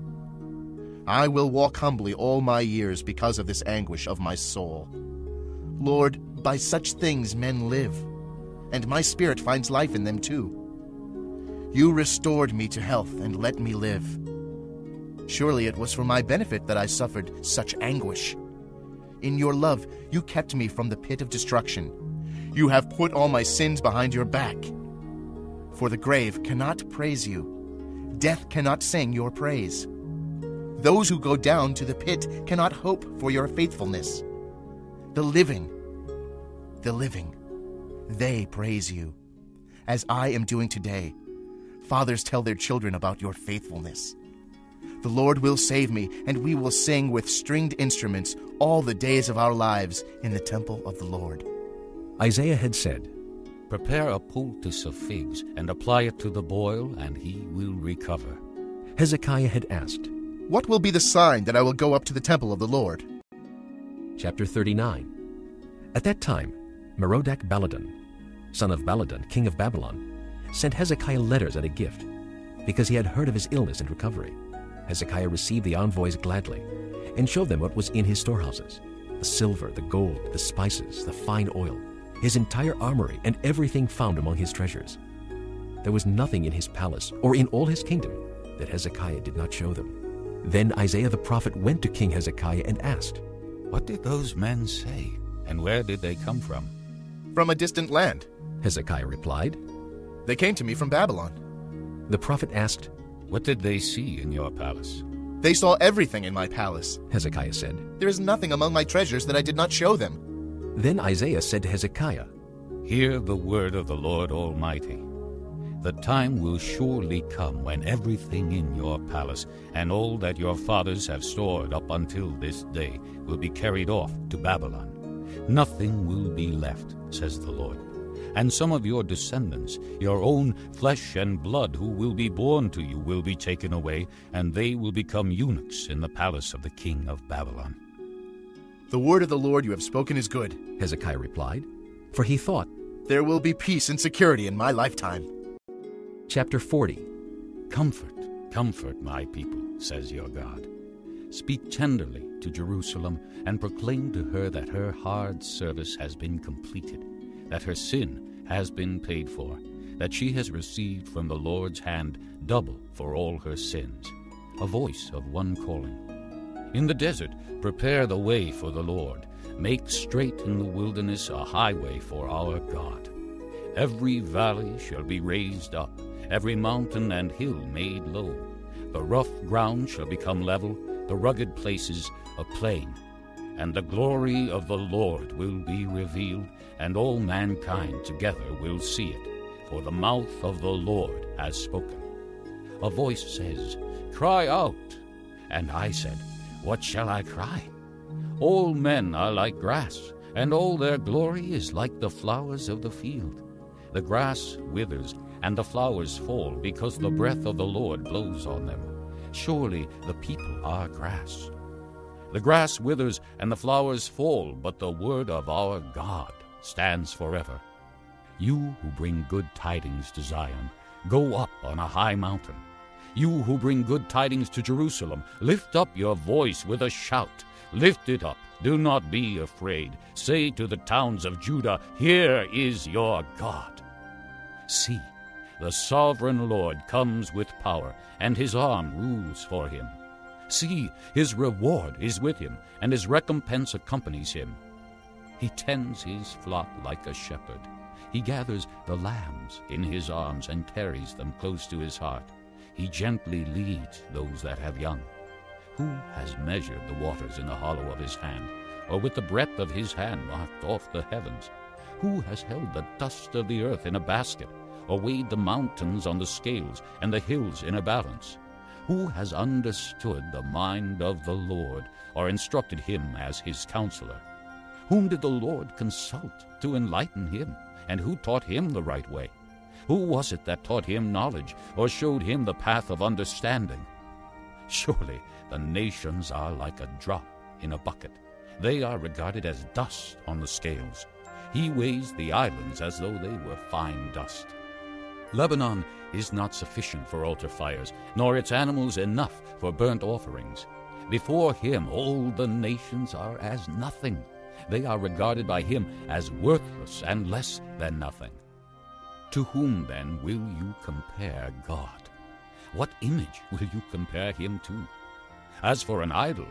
I will walk humbly all my years because of this anguish of my soul. Lord, by such things men live, and my spirit finds life in them too. You restored me to health and let me live. Surely it was for my benefit that I suffered such anguish. In your love, you kept me from the pit of destruction. You have put all my sins behind your back. For the grave cannot praise you, death cannot sing your praise. Those who go down to the pit cannot hope for your faithfulness. The living, the living, they praise you, as I am doing today. Fathers tell their children about your faithfulness. The Lord will save me, and we will sing with stringed instruments all the days of our lives in the temple of the Lord. Isaiah had said, Prepare a poultice of figs, and apply it to the boil, and he will recover. Hezekiah had asked, What will be the sign that I will go up to the temple of the Lord? Chapter 39 At that time, Merodach Baladan, son of Baladan, king of Babylon, sent Hezekiah letters and a gift, because he had heard of his illness and recovery. Hezekiah received the envoys gladly, and showed them what was in his storehouses the silver, the gold, the spices, the fine oil, his entire armory, and everything found among his treasures. There was nothing in his palace or in all his kingdom that Hezekiah did not show them. Then Isaiah the prophet went to King Hezekiah and asked, What did those men say, and where did they come from? From a distant land. Hezekiah replied. They came to me from Babylon. The prophet asked, What did they see in your palace? They saw everything in my palace. Hezekiah said. There is nothing among my treasures that I did not show them. Then Isaiah said to Hezekiah, Hear the word of the Lord Almighty. The time will surely come when everything in your palace and all that your fathers have stored up until this day will be carried off to Babylon. Nothing will be left, says the Lord. And some of your descendants, your own flesh and blood, who will be born to you, will be taken away, and they will become eunuchs in the palace of the king of Babylon. The word of the Lord you have spoken is good. Hezekiah replied, for he thought, There will be peace and security in my lifetime. Chapter 40 Comfort, comfort my people, says your God. Speak tenderly to Jerusalem and proclaim to her that her hard service has been completed, that her sin has been paid for, that she has received from the Lord's hand double for all her sins. A voice of one calling. In the desert, prepare the way for the Lord. Make straight in the wilderness a highway for our God. Every valley shall be raised up, every mountain and hill made low. The rough ground shall become level, the rugged places a plain. And the glory of the Lord will be revealed, and all mankind together will see it, for the mouth of the Lord has spoken. A voice says, Cry out. And I said, What shall I cry? All men are like grass, and all their glory is like the flowers of the field. The grass withers, and the flowers fall, because the breath of the Lord blows on them. Surely the people are grass. The grass withers, and the flowers fall, but the word of our God stands forever. You who bring good tidings to Zion, go up on a high mountain. You who bring good tidings to Jerusalem, lift up your voice with a shout. Lift it up. Do not be afraid. Say to the towns of Judah, Here is your God. See, the sovereign Lord comes with power, and his arm rules for him. See, his reward is with him, and his recompense accompanies him. He tends his flock like a shepherd. He gathers the lambs in his arms and carries them close to his heart. He gently leads those that have young. Who has measured the waters in the hollow of his hand, or with the breadth of his hand marked off the heavens? Who has held the dust of the earth in a basket, or weighed the mountains on the scales and the hills in a balance? Who has understood the mind of the Lord, or instructed him as his counselor? Whom did the Lord consult to enlighten him, and who taught him the right way? Who was it that taught him knowledge, or showed him the path of understanding? Surely the nations are like a drop in a bucket. They are regarded as dust on the scales. He weighs the islands as though they were fine dust. Lebanon is not sufficient for altar fires, nor its animals enough for burnt offerings. Before him all the nations are as nothing. They are regarded by him as worthless and less than nothing. To whom then will you compare God? What image will you compare him to? As for an idol,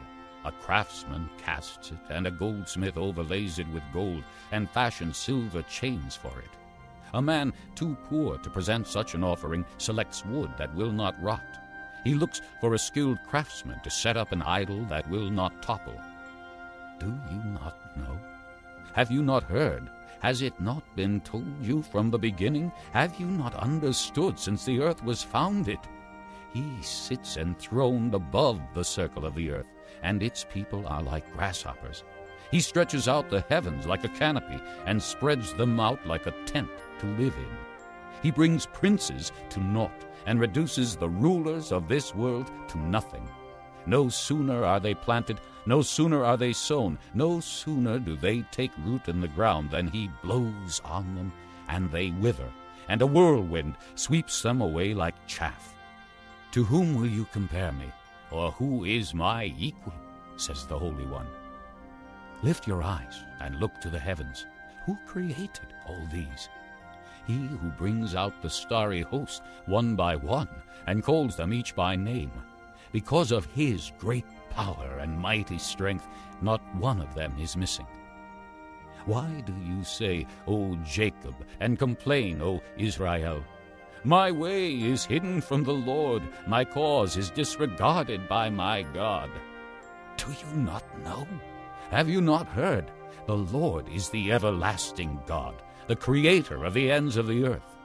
A craftsman casts it, and a goldsmith overlays it with gold, and fashions silver chains for it. A man too poor to present such an offering selects wood that will not rot. He looks for a skilled craftsman to set up an idol that will not topple. Do you not know? Have you not heard? Has it not been told you from the beginning? Have you not understood since the earth was founded? He sits enthroned above the circle of the earth, and its people are like grasshoppers. He stretches out the heavens like a canopy, and spreads them out like a tent to live in. He brings princes to naught, and reduces the rulers of this world to nothing. No sooner are they planted, no sooner are they sown, no sooner do they take root in the ground than he blows on them, and they wither, and a whirlwind sweeps them away like chaff. To whom will you compare me, or who is my equal? says the Holy One. Lift your eyes and look to the heavens. Who created all these? He who brings out the starry host one by one and calls them each by name. Because of his great power and mighty strength, not one of them is missing. Why do you say, O Jacob, and complain, O Israel? My way is hidden from the Lord, my cause is disregarded by my God. Do you not know? Have you not heard? The Lord is the everlasting God, the creator of the ends of the earth.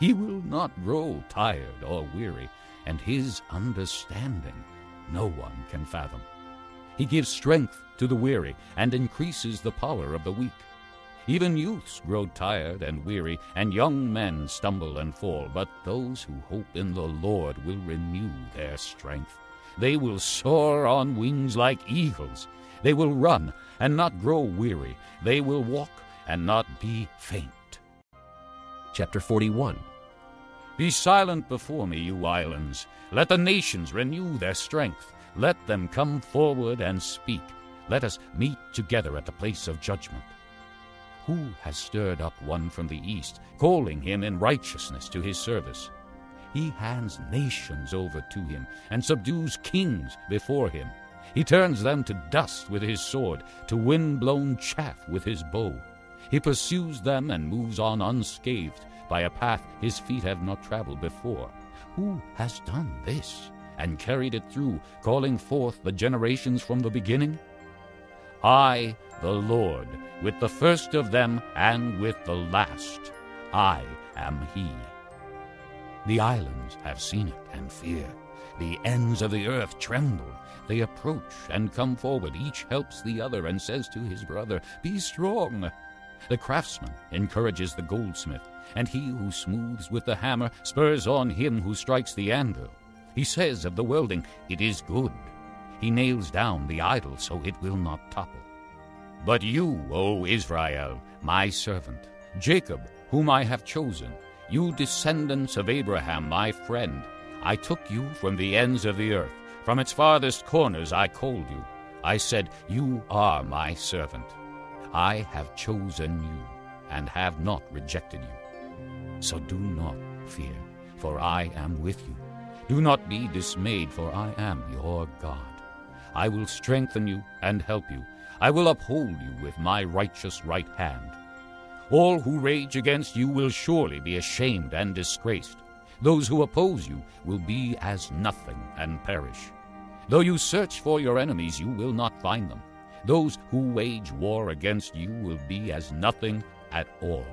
He will not grow tired or weary and his understanding no one can fathom. He gives strength to the weary and increases the power of the weak. Even youths grow tired and weary, and young men stumble and fall, but those who hope in the Lord will renew their strength. They will soar on wings like eagles. They will run and not grow weary. They will walk and not be faint. Chapter 41 be silent before me, you islands. Let the nations renew their strength. Let them come forward and speak. Let us meet together at the place of judgment. Who has stirred up one from the east, calling him in righteousness to his service? He hands nations over to him, and subdues kings before him. He turns them to dust with his sword, to wind blown chaff with his bow. He pursues them and moves on unscathed by a path his feet have not traveled before. Who has done this and carried it through, calling forth the generations from the beginning? I, the Lord, with the first of them and with the last, I am He. The islands have seen it and fear. The ends of the earth tremble. They approach and come forward. Each helps the other and says to his brother, Be strong. The craftsman encourages the goldsmith, and he who smooths with the hammer spurs on him who strikes the anvil. He says of the welding, It is good. He nails down the idol so it will not topple. But you, O Israel, my servant, Jacob, whom I have chosen, you descendants of Abraham, my friend, I took you from the ends of the earth. From its farthest corners I called you. I said, You are my servant. I have chosen you and have not rejected you. So do not fear, for I am with you. Do not be dismayed, for I am your God. I will strengthen you and help you. I will uphold you with my righteous right hand. All who rage against you will surely be ashamed and disgraced. Those who oppose you will be as nothing and perish. Though you search for your enemies, you will not find them. Those who wage war against you will be as nothing at all.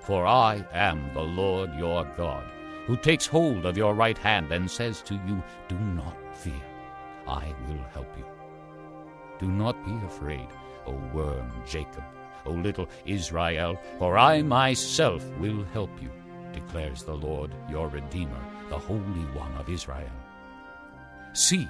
For I am the Lord your God, who takes hold of your right hand and says to you, Do not fear, I will help you. Do not be afraid, O worm Jacob, O little Israel, for I myself will help you, declares the Lord your Redeemer, the Holy One of Israel. See,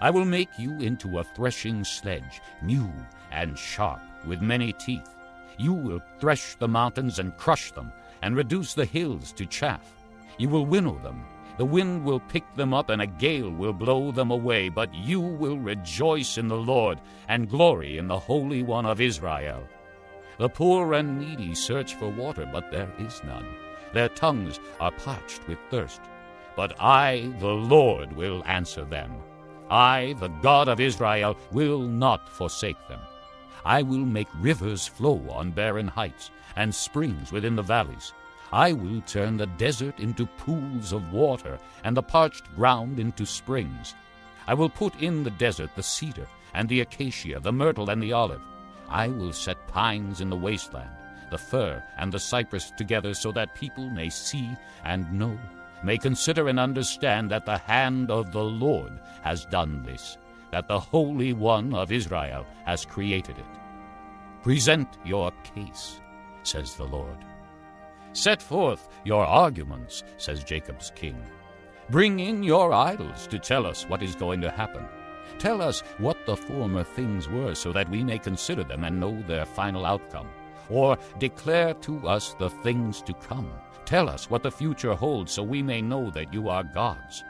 I will make you into a threshing sledge, new and sharp, with many teeth. You will thresh the mountains and crush them, and reduce the hills to chaff. You will winnow them. The wind will pick them up, and a gale will blow them away. But you will rejoice in the Lord, and glory in the Holy One of Israel. The poor and needy search for water, but there is none. Their tongues are parched with thirst. But I, the Lord, will answer them. I, the God of Israel, will not forsake them. I will make rivers flow on barren heights, and springs within the valleys. I will turn the desert into pools of water, and the parched ground into springs. I will put in the desert the cedar, and the acacia, the myrtle, and the olive. I will set pines in the wasteland, the fir and the cypress together, so that people may see and know, may consider and understand that the hand of the Lord has done this, that the Holy One of Israel has created it. Present your case, says the Lord. Set forth your arguments, says Jacob's king. Bring in your idols to tell us what is going to happen. Tell us what the former things were, so that we may consider them and know their final outcome. Or declare to us the things to come. Tell us what the future holds, so we may know that you are gods.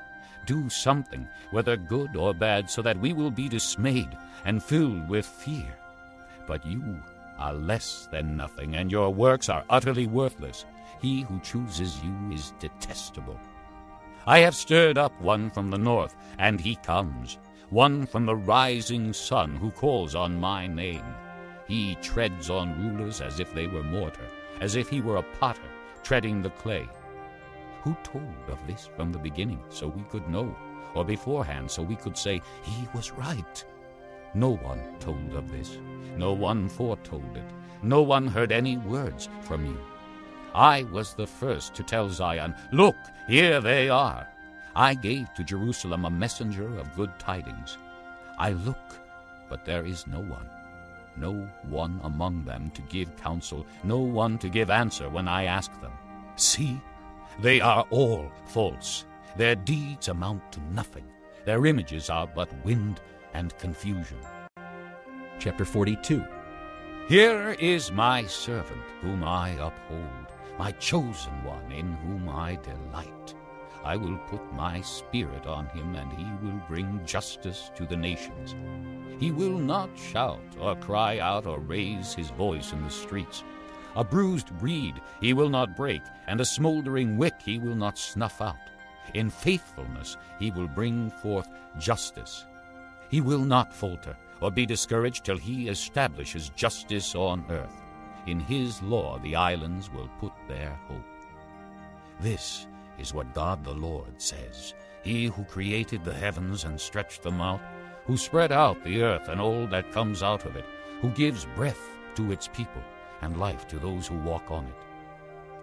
Do something, whether good or bad, so that we will be dismayed and filled with fear. But you are less than nothing, and your works are utterly worthless. He who chooses you is detestable. I have stirred up one from the north, and he comes, one from the rising sun who calls on my name. He treads on rulers as if they were mortar, as if he were a potter treading the clay. Who told of this from the beginning, so we could know, or beforehand, so we could say, He was right? No one told of this. No one foretold it. No one heard any words from you. I was the first to tell Zion, Look, here they are. I gave to Jerusalem a messenger of good tidings. I look, but there is no one. No one among them to give counsel, no one to give answer when I ask them. See, they are all false. Their deeds amount to nothing. Their images are but wind and confusion. Chapter 42 Here is my servant whom I uphold, my chosen one in whom I delight. I will put my spirit on him, and he will bring justice to the nations. He will not shout or cry out or raise his voice in the streets. A bruised reed he will not break, and a smoldering wick he will not snuff out. In faithfulness he will bring forth justice. He will not falter or be discouraged till he establishes justice on earth. In his law the islands will put their hope. This is what God the Lord says, He who created the heavens and stretched them out, who spread out the earth and all that comes out of it, who gives breath to its people and life to those who walk on it.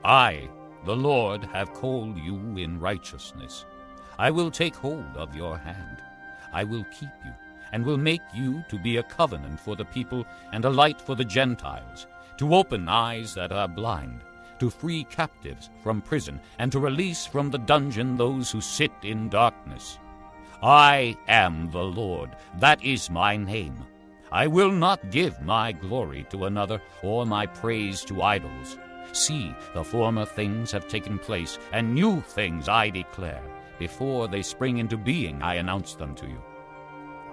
I, the Lord, have called you in righteousness. I will take hold of your hand. I will keep you, and will make you to be a covenant for the people and a light for the Gentiles, to open eyes that are blind, to free captives from prison, and to release from the dungeon those who sit in darkness. I am the Lord, that is my name. I will not give my glory to another, or my praise to idols. See, the former things have taken place, and new things I declare. Before they spring into being, I announce them to you.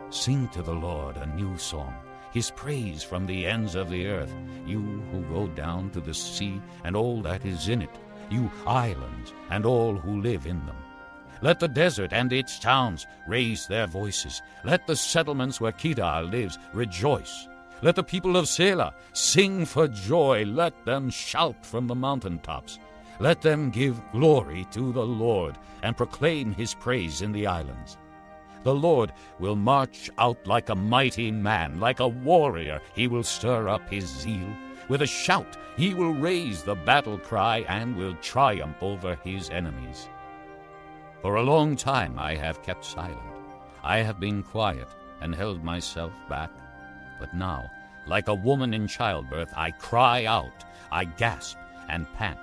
Sing to the Lord a new song, his praise from the ends of the earth, you who go down to the sea and all that is in it, you islands and all who live in them. Let the desert and its towns raise their voices. Let the settlements where Kedar lives rejoice. Let the people of Sela sing for joy. Let them shout from the mountain tops. Let them give glory to the Lord and proclaim his praise in the islands. The Lord will march out like a mighty man, like a warrior. He will stir up his zeal. With a shout, he will raise the battle cry and will triumph over his enemies. For a long time I have kept silent. I have been quiet and held myself back. But now, like a woman in childbirth, I cry out, I gasp and pant.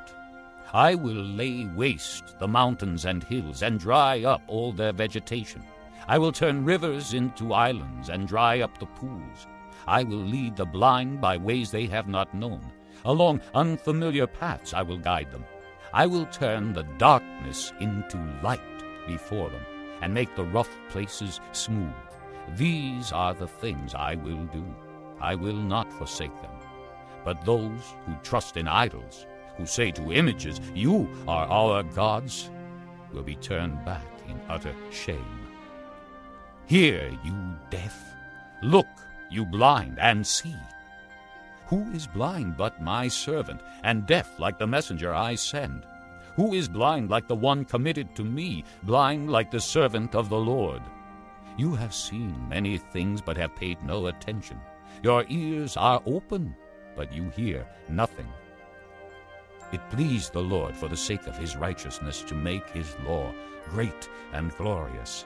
I will lay waste the mountains and hills and dry up all their vegetation. I will turn rivers into islands and dry up the pools. I will lead the blind by ways they have not known. Along unfamiliar paths I will guide them. I will turn the darkness into light before them and make the rough places smooth. These are the things I will do. I will not forsake them. But those who trust in idols, who say to images, You are our gods, will be turned back in utter shame. Hear, you deaf. Look, you blind, and see. Who is blind but my servant, and deaf like the messenger I send? Who is blind like the one committed to me, blind like the servant of the Lord? You have seen many things, but have paid no attention. Your ears are open, but you hear nothing. It pleased the Lord for the sake of his righteousness to make his law great and glorious.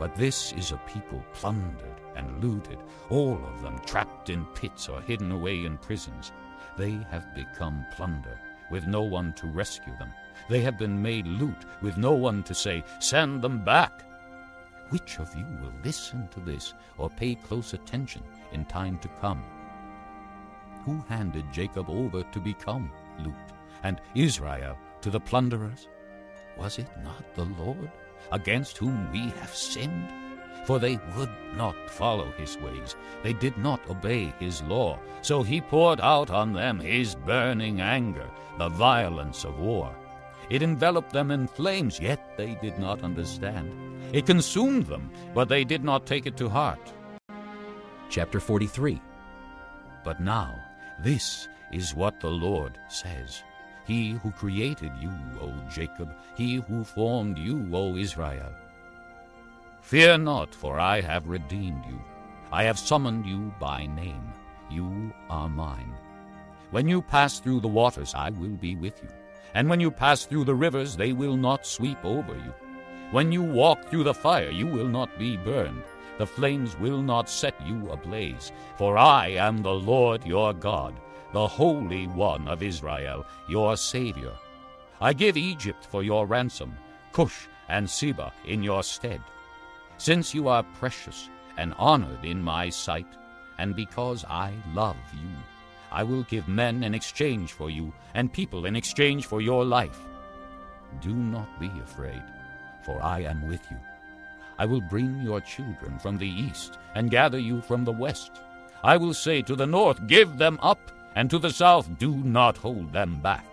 But this is a people plundered and looted, all of them trapped in pits or hidden away in prisons. They have become plunder, with no one to rescue them. They have been made loot, with no one to say, Send them back. Which of you will listen to this or pay close attention in time to come? Who handed Jacob over to become loot, and Israel to the plunderers? Was it not the Lord, against whom we have sinned? For they would not follow his ways, they did not obey his law. So he poured out on them his burning anger, the violence of war. It enveloped them in flames, yet they did not understand. It consumed them, but they did not take it to heart. Chapter 43 But now, this is what the Lord says He who created you, O Jacob, he who formed you, O Israel. Fear not, for I have redeemed you. I have summoned you by name. You are mine. When you pass through the waters, I will be with you. And when you pass through the rivers, they will not sweep over you. When you walk through the fire, you will not be burned. The flames will not set you ablaze. For I am the Lord your God, the Holy One of Israel, your Savior. I give Egypt for your ransom, Cush and Seba in your stead. Since you are precious and honored in my sight, and because I love you, I will give men in exchange for you, and people in exchange for your life. Do not be afraid, for I am with you. I will bring your children from the east, and gather you from the west. I will say to the north, Give them up, and to the south, Do not hold them back.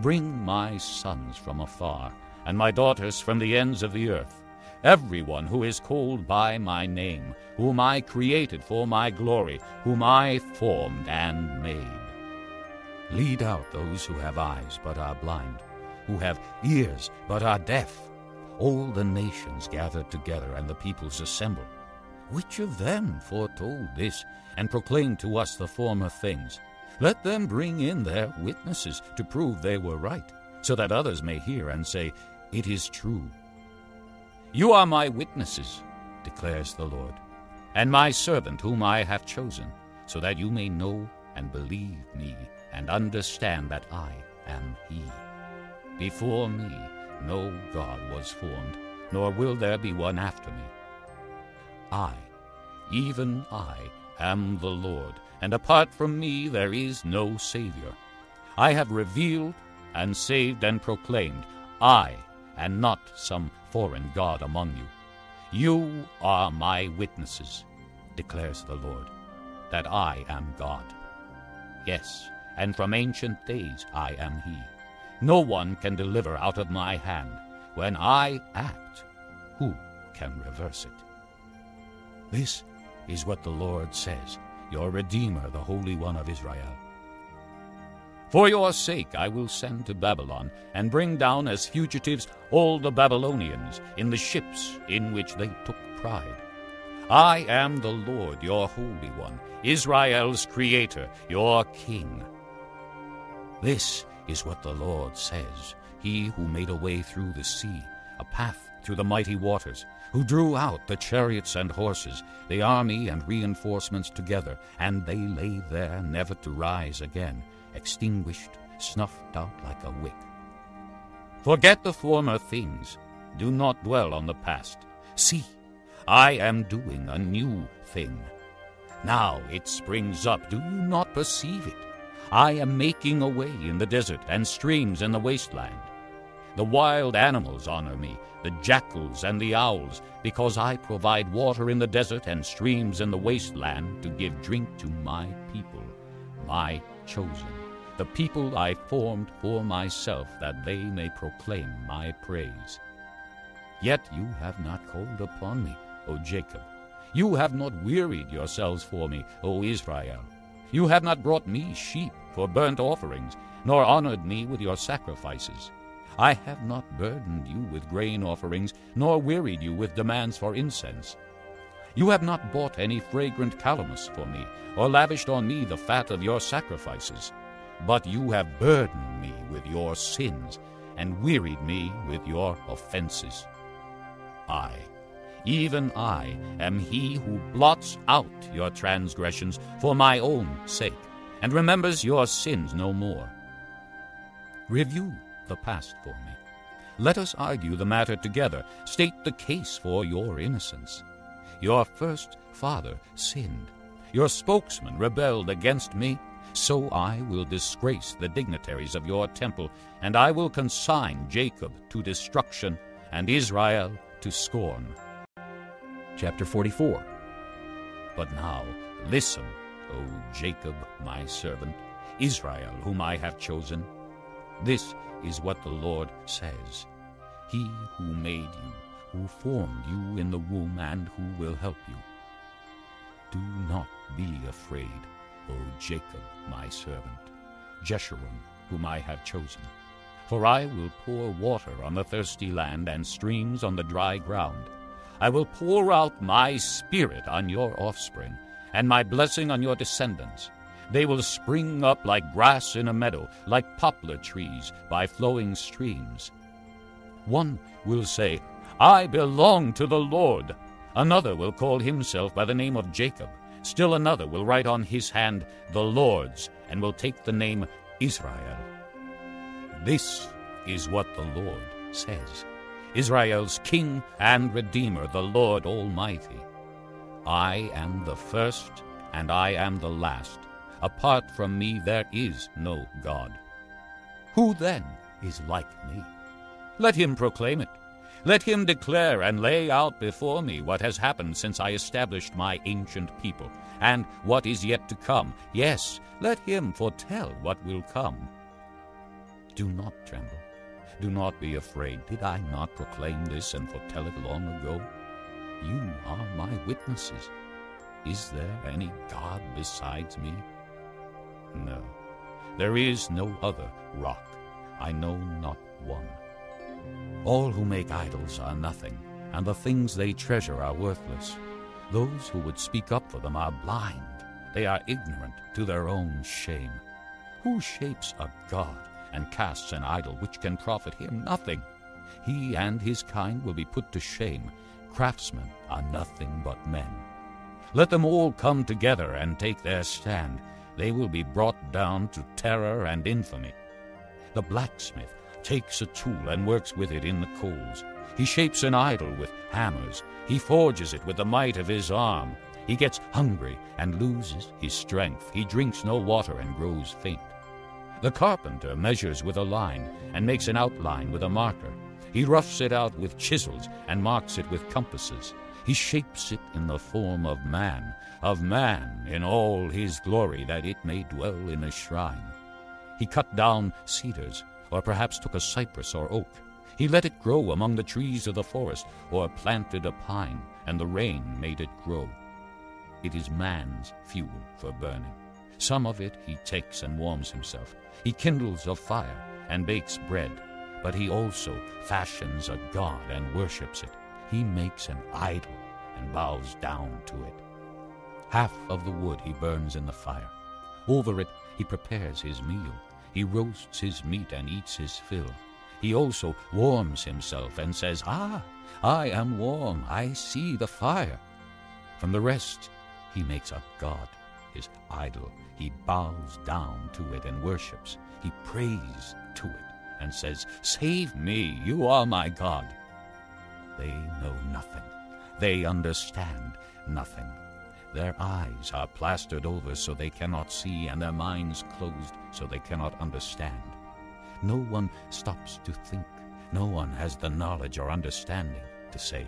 Bring my sons from afar, and my daughters from the ends of the earth everyone who is called by my name, whom I created for my glory, whom I formed and made. Lead out those who have eyes but are blind, who have ears but are deaf. All the nations gathered together and the peoples assemble. Which of them foretold this and proclaimed to us the former things? Let them bring in their witnesses to prove they were right, so that others may hear and say, It is true. You are my witnesses, declares the Lord, and my servant whom I have chosen, so that you may know and believe me and understand that I am He. Before me no God was formed, nor will there be one after me. I, even I, am the Lord, and apart from me there is no Savior. I have revealed and saved and proclaimed, I, and not some foreign God among you. You are my witnesses, declares the Lord, that I am God. Yes, and from ancient days I am He. No one can deliver out of my hand. When I act, who can reverse it? This is what the Lord says, your Redeemer, the Holy One of Israel. For your sake I will send to Babylon, and bring down as fugitives all the Babylonians in the ships in which they took pride. I am the Lord your Holy One, Israel's Creator, your King. This is what the Lord says, He who made a way through the sea, a path through the mighty waters, who drew out the chariots and horses, the army and reinforcements together, and they lay there never to rise again extinguished, snuffed out like a wick. Forget the former things. Do not dwell on the past. See, I am doing a new thing. Now it springs up. Do you not perceive it? I am making a way in the desert and streams in the wasteland. The wild animals honor me, the jackals and the owls, because I provide water in the desert and streams in the wasteland to give drink to my people, my chosen the people I formed for myself, that they may proclaim my praise. Yet you have not called upon me, O Jacob. You have not wearied yourselves for me, O Israel. You have not brought me sheep for burnt offerings, nor honored me with your sacrifices. I have not burdened you with grain offerings, nor wearied you with demands for incense. You have not bought any fragrant calamus for me, or lavished on me the fat of your sacrifices. But you have burdened me with your sins, and wearied me with your offenses. I, even I, am he who blots out your transgressions for my own sake, and remembers your sins no more. Review the past for me. Let us argue the matter together, state the case for your innocence. Your first father sinned, your spokesman rebelled against me, so I will disgrace the dignitaries of your temple, and I will consign Jacob to destruction and Israel to scorn. Chapter 44 But now listen, O Jacob, my servant, Israel, whom I have chosen. This is what the Lord says He who made you, who formed you in the womb, and who will help you. Do not be afraid, O Jacob, my servant, Jeshurun, whom I have chosen. For I will pour water on the thirsty land and streams on the dry ground. I will pour out my spirit on your offspring, and my blessing on your descendants. They will spring up like grass in a meadow, like poplar trees by flowing streams. One will say, I belong to the Lord. Another will call himself by the name of Jacob. Still another will write on his hand, The Lord's, and will take the name Israel. This is what the Lord says Israel's King and Redeemer, the Lord Almighty. I am the first, and I am the last. Apart from me there is no God. Who then is like me? Let him proclaim it. Let him declare and lay out before me what has happened since I established my ancient people, and what is yet to come. Yes, let him foretell what will come. Do not tremble. Do not be afraid. Did I not proclaim this and foretell it long ago? You are my witnesses. Is there any God besides me? No, there is no other rock. I know not one. All who make idols are nothing, and the things they treasure are worthless. Those who would speak up for them are blind. They are ignorant to their own shame. Who shapes a god and casts an idol which can profit him nothing? He and his kind will be put to shame. Craftsmen are nothing but men. Let them all come together and take their stand. They will be brought down to terror and infamy. The blacksmith takes a tool and works with it in the coals. He shapes an idol with hammers. He forges it with the might of his arm. He gets hungry and loses his strength. He drinks no water and grows faint. The carpenter measures with a line and makes an outline with a marker. He roughs it out with chisels and marks it with compasses. He shapes it in the form of man, of man in all his glory, that it may dwell in a shrine. He cut down cedars, or perhaps took a cypress or oak. He let it grow among the trees of the forest, or planted a pine, and the rain made it grow. It is man's fuel for burning. Some of it he takes and warms himself. He kindles a fire and bakes bread, but he also fashions a god and worships it. He makes an idol and bows down to it. Half of the wood he burns in the fire. Over it he prepares his meal. He roasts his meat and eats his fill. He also warms himself and says, Ah, I am warm, I see the fire. From the rest he makes a god, his idol. He bows down to it and worships. He prays to it and says, Save me, you are my God. They know nothing. They understand nothing. Their eyes are plastered over so they cannot see, and their minds closed so they cannot understand. No one stops to think. No one has the knowledge or understanding to say,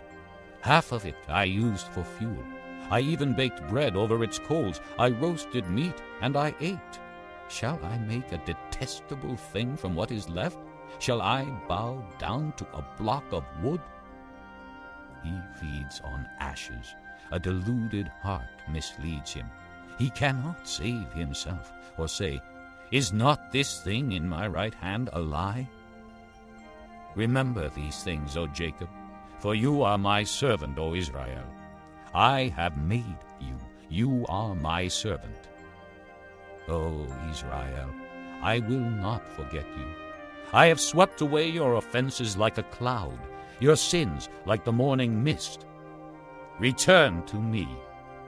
Half of it I used for fuel. I even baked bread over its coals. I roasted meat, and I ate. Shall I make a detestable thing from what is left? Shall I bow down to a block of wood? He feeds on ashes. A deluded heart misleads him. He cannot save himself, or say, Is not this thing in my right hand a lie? Remember these things, O Jacob, for you are my servant, O Israel. I have made you, you are my servant. O Israel, I will not forget you. I have swept away your offenses like a cloud, your sins like the morning mist. Return to me,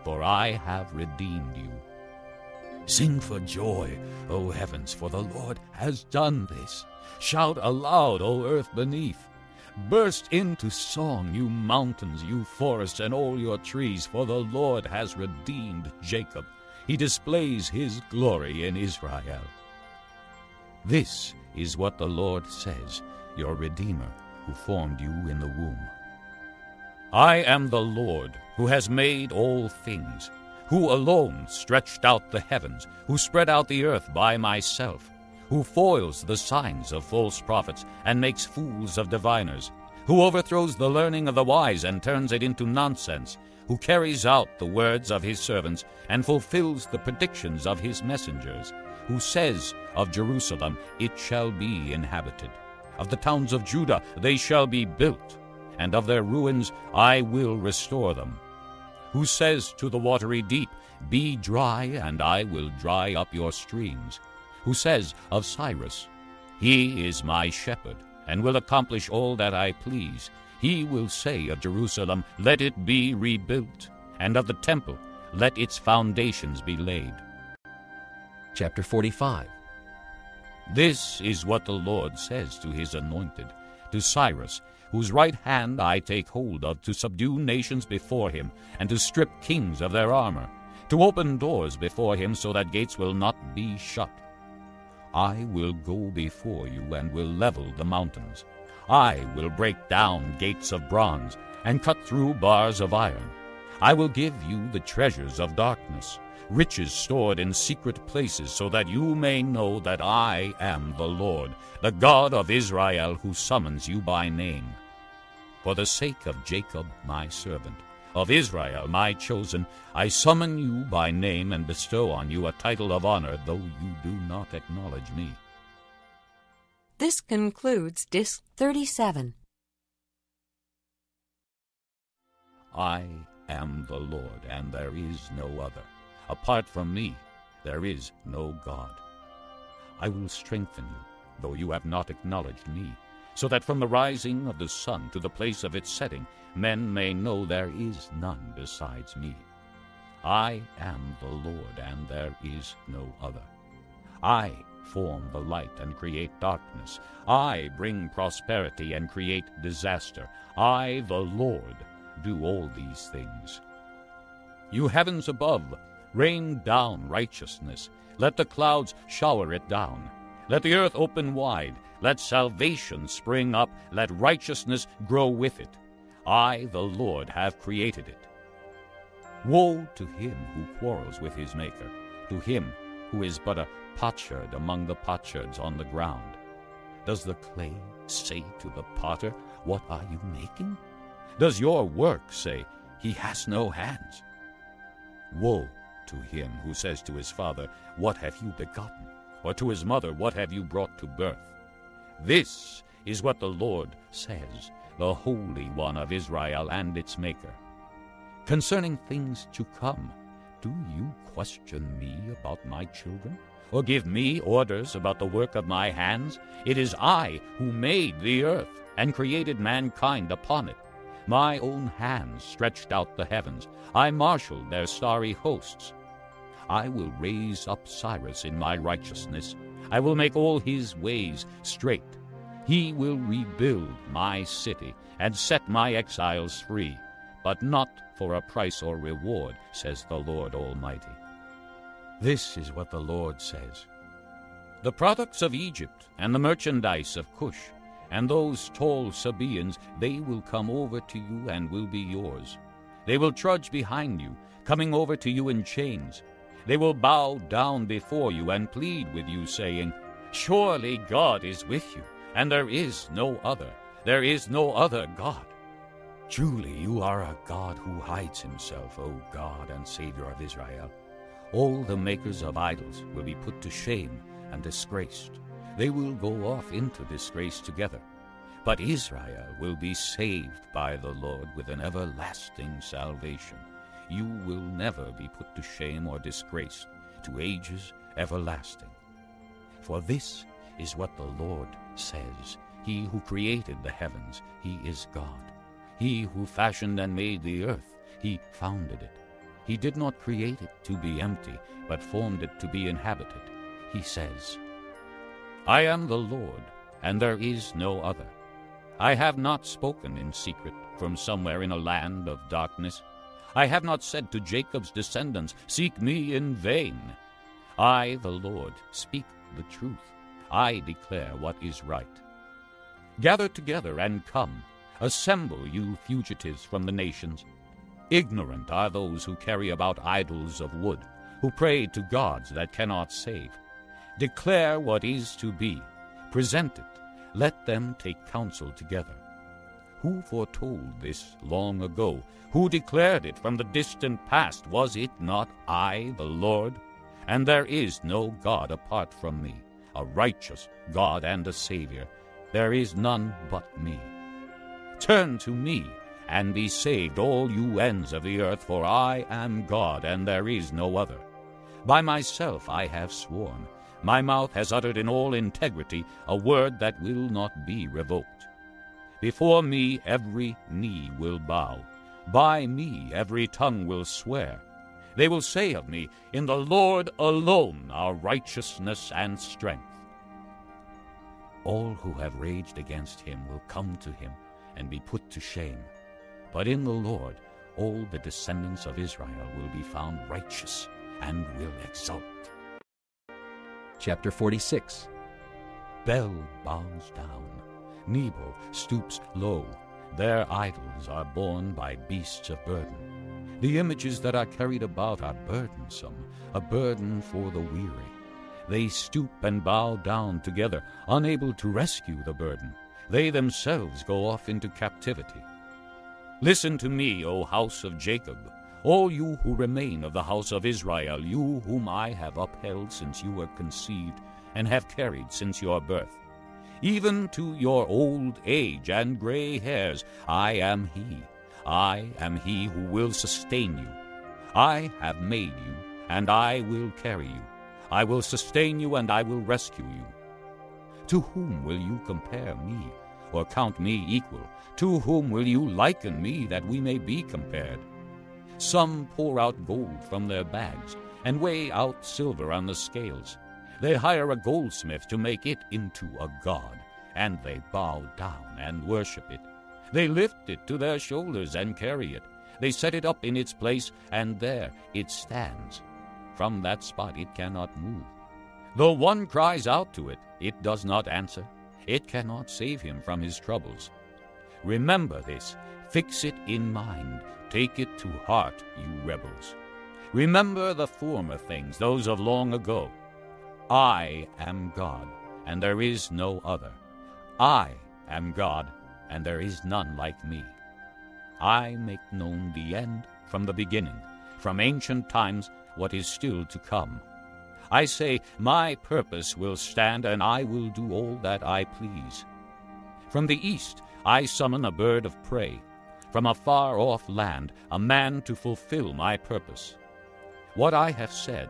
for I have redeemed you. Sing for joy, O heavens, for the Lord has done this. Shout aloud, O earth beneath. Burst into song, you mountains, you forests, and all your trees, for the Lord has redeemed Jacob. He displays his glory in Israel. This is what the Lord says, your Redeemer, who formed you in the womb. I am the Lord, who has made all things, who alone stretched out the heavens, who spread out the earth by myself, who foils the signs of false prophets and makes fools of diviners, who overthrows the learning of the wise and turns it into nonsense, who carries out the words of his servants and fulfills the predictions of his messengers, who says of Jerusalem, It shall be inhabited. Of the towns of Judah, they shall be built, and of their ruins I will restore them. Who says to the watery deep, Be dry, and I will dry up your streams. Who says of Cyrus, He is my shepherd, and will accomplish all that I please. He will say of Jerusalem, Let it be rebuilt, and of the temple, Let its foundations be laid. Chapter 45 This is what the Lord says to his anointed, to Cyrus, whose right hand I take hold of, to subdue nations before him, and to strip kings of their armor, to open doors before him so that gates will not be shut. I will go before you and will level the mountains. I will break down gates of bronze and cut through bars of iron. I will give you the treasures of darkness, riches stored in secret places, so that you may know that I am the Lord, the God of Israel, who summons you by name. For the sake of Jacob my servant, of Israel my chosen, I summon you by name and bestow on you a title of honor, though you do not acknowledge me. This concludes Disc 37. I am the Lord, and there is no other. Apart from me, there is no God. I will strengthen you, though you have not acknowledged me, so that from the rising of the sun to the place of its setting, men may know there is none besides me. I am the Lord, and there is no other. I form the light and create darkness. I bring prosperity and create disaster. I, the Lord, do all these things. You heavens above, rain down righteousness. Let the clouds shower it down. Let the earth open wide. Let salvation spring up. Let righteousness grow with it. I, the Lord, have created it. Woe to him who quarrels with his Maker, to him who is but a potsherd among the potsherds on the ground. Does the clay say to the potter, What are you making? Does your work say, He has no hands? Woe to him who says to his father, What have you begotten? Or to his mother, What have you brought to birth? This is what the Lord says, the Holy One of Israel and its Maker. Concerning things to come, do you question me about my children? Or give me orders about the work of my hands? It is I who made the earth and created mankind upon it. My own hands stretched out the heavens. I marshaled their starry hosts. I will raise up Cyrus in my righteousness. I will make all his ways straight. He will rebuild my city and set my exiles free, but not for a price or reward, says the Lord Almighty. This is what the Lord says The products of Egypt and the merchandise of Cush, and those tall Sabaeans, they will come over to you and will be yours. They will trudge behind you, coming over to you in chains. They will bow down before you and plead with you, saying, Surely God is with you, and there is no other. There is no other God. Truly, you are a God who hides himself, O God and Savior of Israel. All the makers of idols will be put to shame and disgraced. They will go off into disgrace together. But Israel will be saved by the Lord with an everlasting salvation. You will never be put to shame or disgrace to ages everlasting. For this is what the Lord says He who created the heavens, He is God. He who fashioned and made the earth, He founded it. He did not create it to be empty, but formed it to be inhabited. He says, I am the Lord, and there is no other. I have not spoken in secret from somewhere in a land of darkness. I have not said to Jacob's descendants, Seek me in vain. I, the Lord, speak the truth. I declare what is right. Gather together and come. Assemble, you fugitives from the nations. Ignorant are those who carry about idols of wood, who pray to gods that cannot save. Declare what is to be. Present it. Let them take counsel together. Who foretold this long ago? Who declared it from the distant past? Was it not I, the Lord? And there is no God apart from me, a righteous God and a Savior. There is none but me. Turn to me and be saved, all you ends of the earth, for I am God, and there is no other. By myself I have sworn. My mouth has uttered in all integrity a word that will not be revoked. Before me every knee will bow. By me every tongue will swear. They will say of me, In the Lord alone are righteousness and strength. All who have raged against him will come to him and be put to shame. But in the Lord all the descendants of Israel will be found righteous and will exult. Chapter 46 Bel bows down, Nebo stoops low. Their idols are borne by beasts of burden. The images that are carried about are burdensome, a burden for the weary. They stoop and bow down together, unable to rescue the burden. They themselves go off into captivity. Listen to me, O house of Jacob, all you who remain of the house of Israel, you whom I have upheld since you were conceived, and have carried since your birth. Even to your old age and gray hairs, I am He. I am He who will sustain you. I have made you, and I will carry you. I will sustain you, and I will rescue you. To whom will you compare me, or count me equal? To whom will you liken me, that we may be compared? Some pour out gold from their bags, and weigh out silver on the scales. They hire a goldsmith to make it into a god, and they bow down and worship it. They lift it to their shoulders and carry it. They set it up in its place, and there it stands. From that spot it cannot move. Though one cries out to it, it does not answer. It cannot save him from his troubles. Remember this, fix it in mind, take it to heart, you rebels. Remember the former things, those of long ago. I am God, and there is no other. I am God, and there is none like me. I make known the end from the beginning, from ancient times what is still to come. I say, My purpose will stand, and I will do all that I please. From the east I summon a bird of prey, from a far off land a man to fulfill my purpose. What I have said,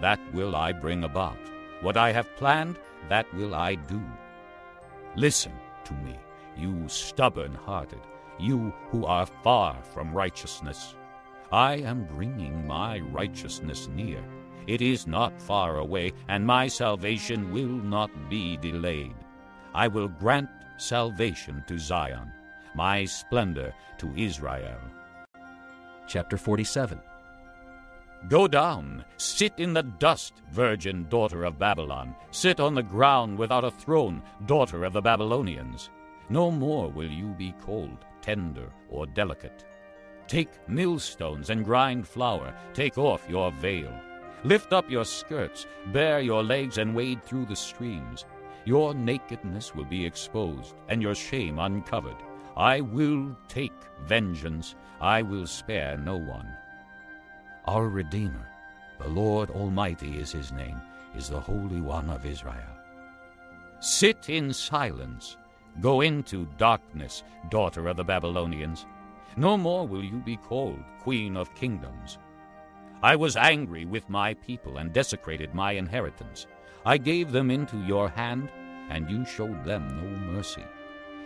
that will I bring about. What I have planned, that will I do. Listen to me, you stubborn hearted, you who are far from righteousness. I am bringing my righteousness near. It is not far away, and my salvation will not be delayed. I will grant salvation to Zion, my splendor to Israel. Chapter 47 Go down, sit in the dust, virgin daughter of Babylon. Sit on the ground without a throne, daughter of the Babylonians. No more will you be called tender or delicate. Take millstones and grind flour, take off your veil. Lift up your skirts, bare your legs, and wade through the streams. Your nakedness will be exposed, and your shame uncovered. I will take vengeance, I will spare no one. Our Redeemer, the Lord Almighty is his name, is the Holy One of Israel. Sit in silence, go into darkness, daughter of the Babylonians. No more will you be called Queen of Kingdoms. I was angry with my people and desecrated my inheritance. I gave them into your hand, and you showed them no mercy.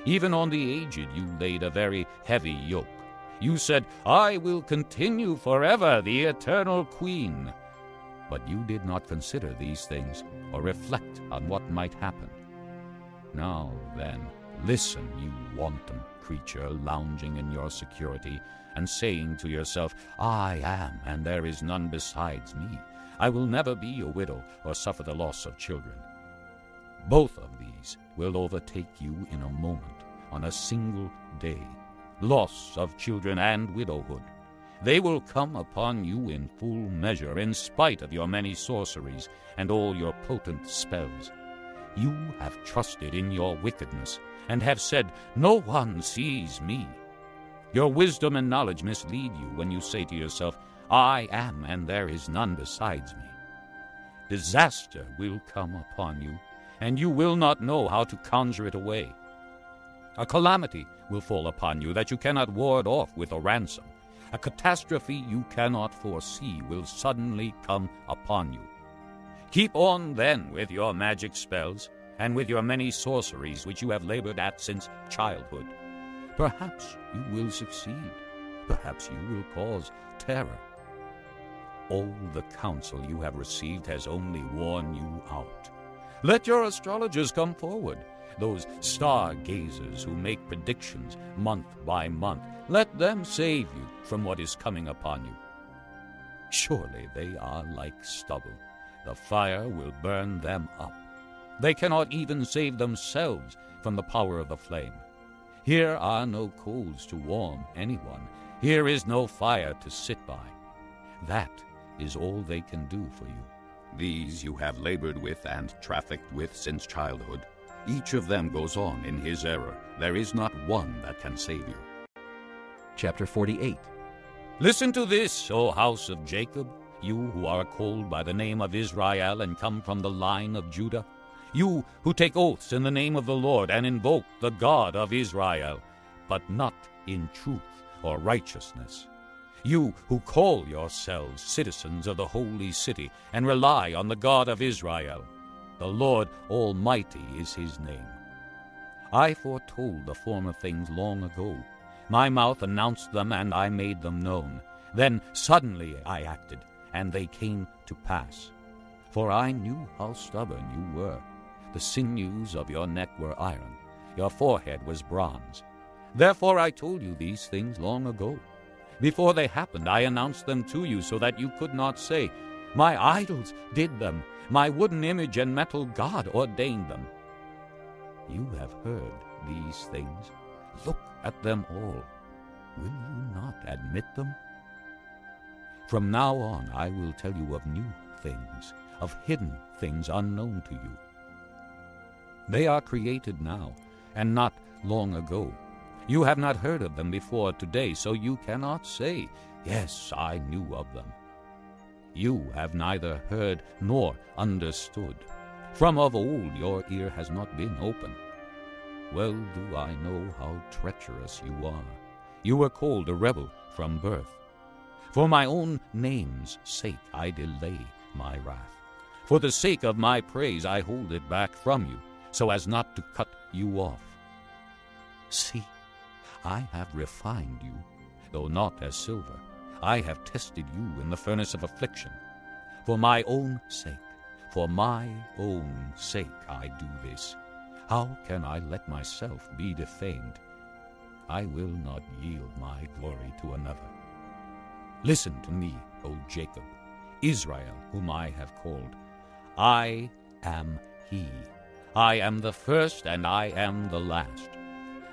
Even on the aged you laid a very heavy yoke. You said, I will continue forever the eternal queen. But you did not consider these things or reflect on what might happen. Now then, listen, you wanton creature lounging in your security and saying to yourself, I am, and there is none besides me. I will never be a widow or suffer the loss of children. Both of these will overtake you in a moment, on a single day loss of children and widowhood. They will come upon you in full measure, in spite of your many sorceries and all your potent spells. You have trusted in your wickedness, and have said, No one sees me. Your wisdom and knowledge mislead you when you say to yourself, I am, and there is none besides me. Disaster will come upon you, and you will not know how to conjure it away. A calamity will fall upon you that you cannot ward off with a ransom. A catastrophe you cannot foresee will suddenly come upon you. Keep on then with your magic spells and with your many sorceries which you have labored at since childhood. Perhaps you will succeed. Perhaps you will cause terror. All the counsel you have received has only worn you out. Let your astrologers come forward those stargazers who make predictions month by month. Let them save you from what is coming upon you. Surely they are like stubble. The fire will burn them up. They cannot even save themselves from the power of the flame. Here are no coals to warm anyone. Here is no fire to sit by. That is all they can do for you. These you have labored with and trafficked with since childhood. Each of them goes on in his error. There is not one that can save you. Chapter 48 Listen to this, O house of Jacob, you who are called by the name of Israel and come from the line of Judah. You who take oaths in the name of the Lord and invoke the God of Israel, but not in truth or righteousness. You who call yourselves citizens of the holy city and rely on the God of Israel the Lord Almighty is his name. I foretold the former things long ago. My mouth announced them, and I made them known. Then suddenly I acted, and they came to pass. For I knew how stubborn you were. The sinews of your neck were iron, your forehead was bronze. Therefore I told you these things long ago. Before they happened, I announced them to you, so that you could not say, My idols did them, my wooden image and metal God ordained them. You have heard these things. Look at them all. Will you not admit them? From now on I will tell you of new things, of hidden things unknown to you. They are created now, and not long ago. You have not heard of them before today, so you cannot say, Yes, I knew of them. You have neither heard nor understood. From of old your ear has not been open. Well do I know how treacherous you are. You were called a rebel from birth. For my own name's sake I delay my wrath. For the sake of my praise I hold it back from you, so as not to cut you off. See, I have refined you, though not as silver. I have tested you in the furnace of affliction. For my own sake, for my own sake I do this. How can I let myself be defamed? I will not yield my glory to another. Listen to me, O Jacob, Israel, whom I have called. I am he. I am the first and I am the last.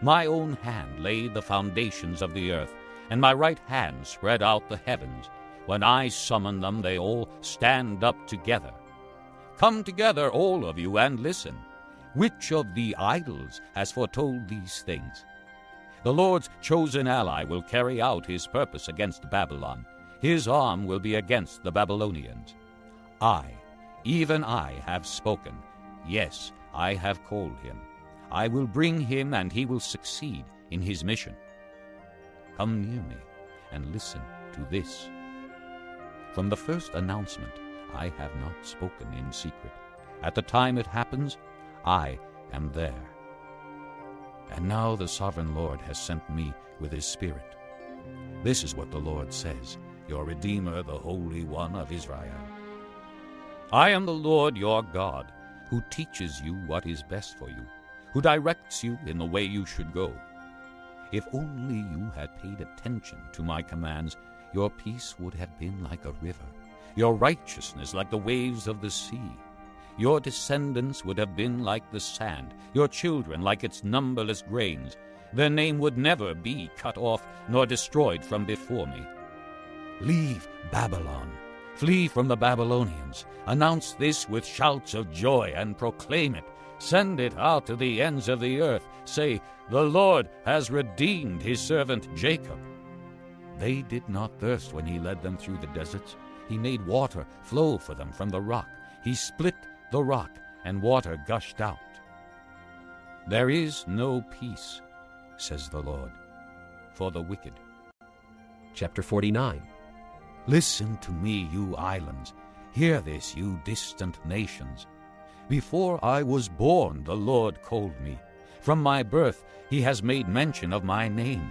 My own hand laid the foundations of the earth and my right hand spread out the heavens. When I summon them, they all stand up together. Come together, all of you, and listen. Which of the idols has foretold these things? The Lord's chosen ally will carry out his purpose against Babylon. His arm will be against the Babylonians. I, even I, have spoken. Yes, I have called him. I will bring him, and he will succeed in his mission. Come near me and listen to this. From the first announcement, I have not spoken in secret. At the time it happens, I am there. And now the sovereign Lord has sent me with his Spirit. This is what the Lord says, your Redeemer, the Holy One of Israel. I am the Lord your God, who teaches you what is best for you, who directs you in the way you should go. If only you had paid attention to my commands, your peace would have been like a river, your righteousness like the waves of the sea. Your descendants would have been like the sand, your children like its numberless grains. Their name would never be cut off nor destroyed from before me. Leave Babylon. Flee from the Babylonians. Announce this with shouts of joy and proclaim it. Send it out to the ends of the earth. Say, The Lord has redeemed his servant Jacob. They did not thirst when he led them through the deserts. He made water flow for them from the rock. He split the rock, and water gushed out. There is no peace, says the Lord, for the wicked. Chapter 49 Listen to me, you islands. Hear this, you distant nations. Before I was born, the Lord called me. From my birth, he has made mention of my name.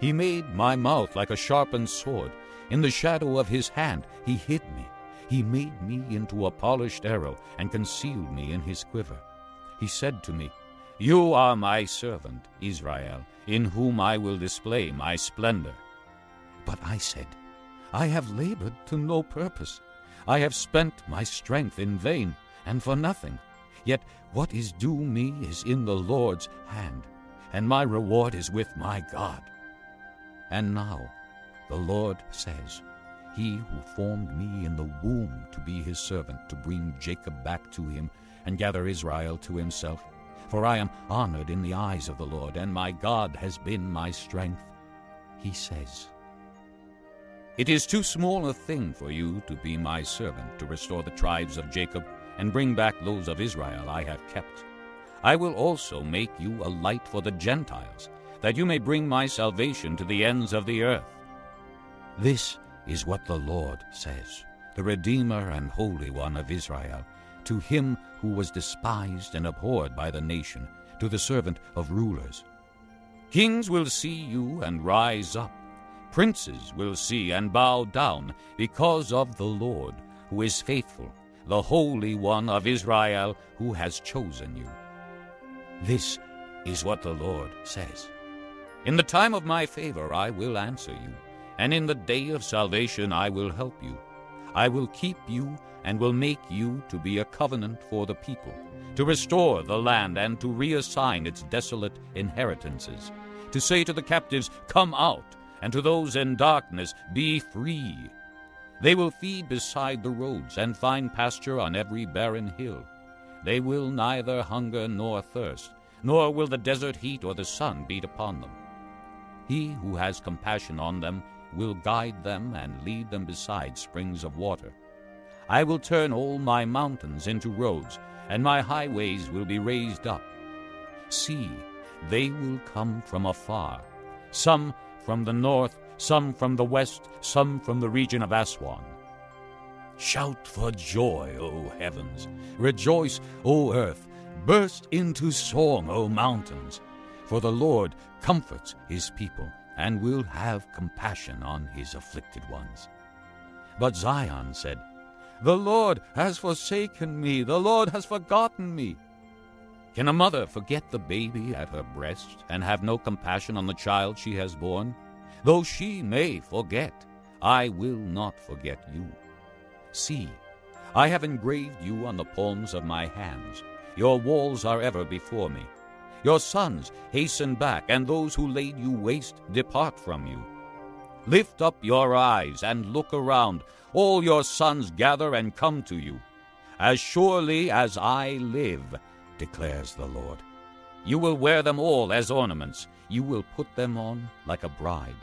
He made my mouth like a sharpened sword. In the shadow of his hand, he hid me. He made me into a polished arrow and concealed me in his quiver. He said to me, You are my servant, Israel, in whom I will display my splendor. But I said, I have labored to no purpose. I have spent my strength in vain and for nothing. Yet what is due me is in the Lord's hand, and my reward is with my God. And now the Lord says, He who formed me in the womb to be his servant, to bring Jacob back to him, and gather Israel to himself. For I am honored in the eyes of the Lord, and my God has been my strength. He says, It is too small a thing for you to be my servant, to restore the tribes of Jacob, and bring back those of Israel I have kept. I will also make you a light for the Gentiles, that you may bring my salvation to the ends of the earth. This is what the Lord says, the Redeemer and Holy One of Israel, to him who was despised and abhorred by the nation, to the servant of rulers. Kings will see you and rise up. Princes will see and bow down because of the Lord, who is faithful, the Holy One of Israel, who has chosen you. This is what the Lord says. In the time of my favor I will answer you, and in the day of salvation I will help you. I will keep you and will make you to be a covenant for the people, to restore the land and to reassign its desolate inheritances, to say to the captives, Come out, and to those in darkness, Be free. They will feed beside the roads and find pasture on every barren hill. They will neither hunger nor thirst, nor will the desert heat or the sun beat upon them. He who has compassion on them will guide them and lead them beside springs of water. I will turn all my mountains into roads, and my highways will be raised up. See, they will come from afar, some from the north, some from the west, some from the region of Aswan. Shout for joy, O heavens! Rejoice, O earth! Burst into song, O mountains! For the Lord comforts his people and will have compassion on his afflicted ones. But Zion said, The Lord has forsaken me, the Lord has forgotten me. Can a mother forget the baby at her breast and have no compassion on the child she has borne? Though she may forget, I will not forget you. See, I have engraved you on the palms of my hands. Your walls are ever before me. Your sons hasten back, and those who laid you waste depart from you. Lift up your eyes and look around. All your sons gather and come to you. As surely as I live, declares the Lord, You will wear them all as ornaments. You will put them on like a bride.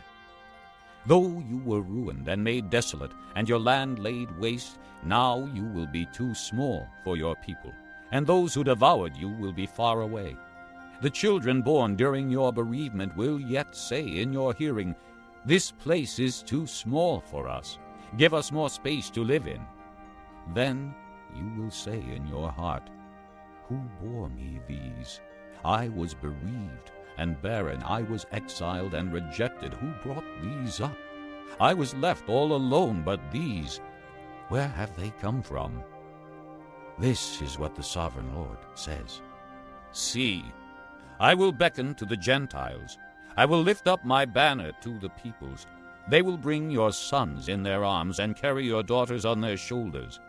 Though you were ruined and made desolate, and your land laid waste, now you will be too small for your people, and those who devoured you will be far away. The children born during your bereavement will yet say in your hearing, This place is too small for us. Give us more space to live in. Then you will say in your heart, Who bore me these? I was bereaved and barren. I was exiled and rejected. Who brought these up? I was left all alone, but these, where have they come from? This is what the sovereign Lord says See, I will beckon to the Gentiles. I will lift up my banner to the peoples. They will bring your sons in their arms and carry your daughters on their shoulders.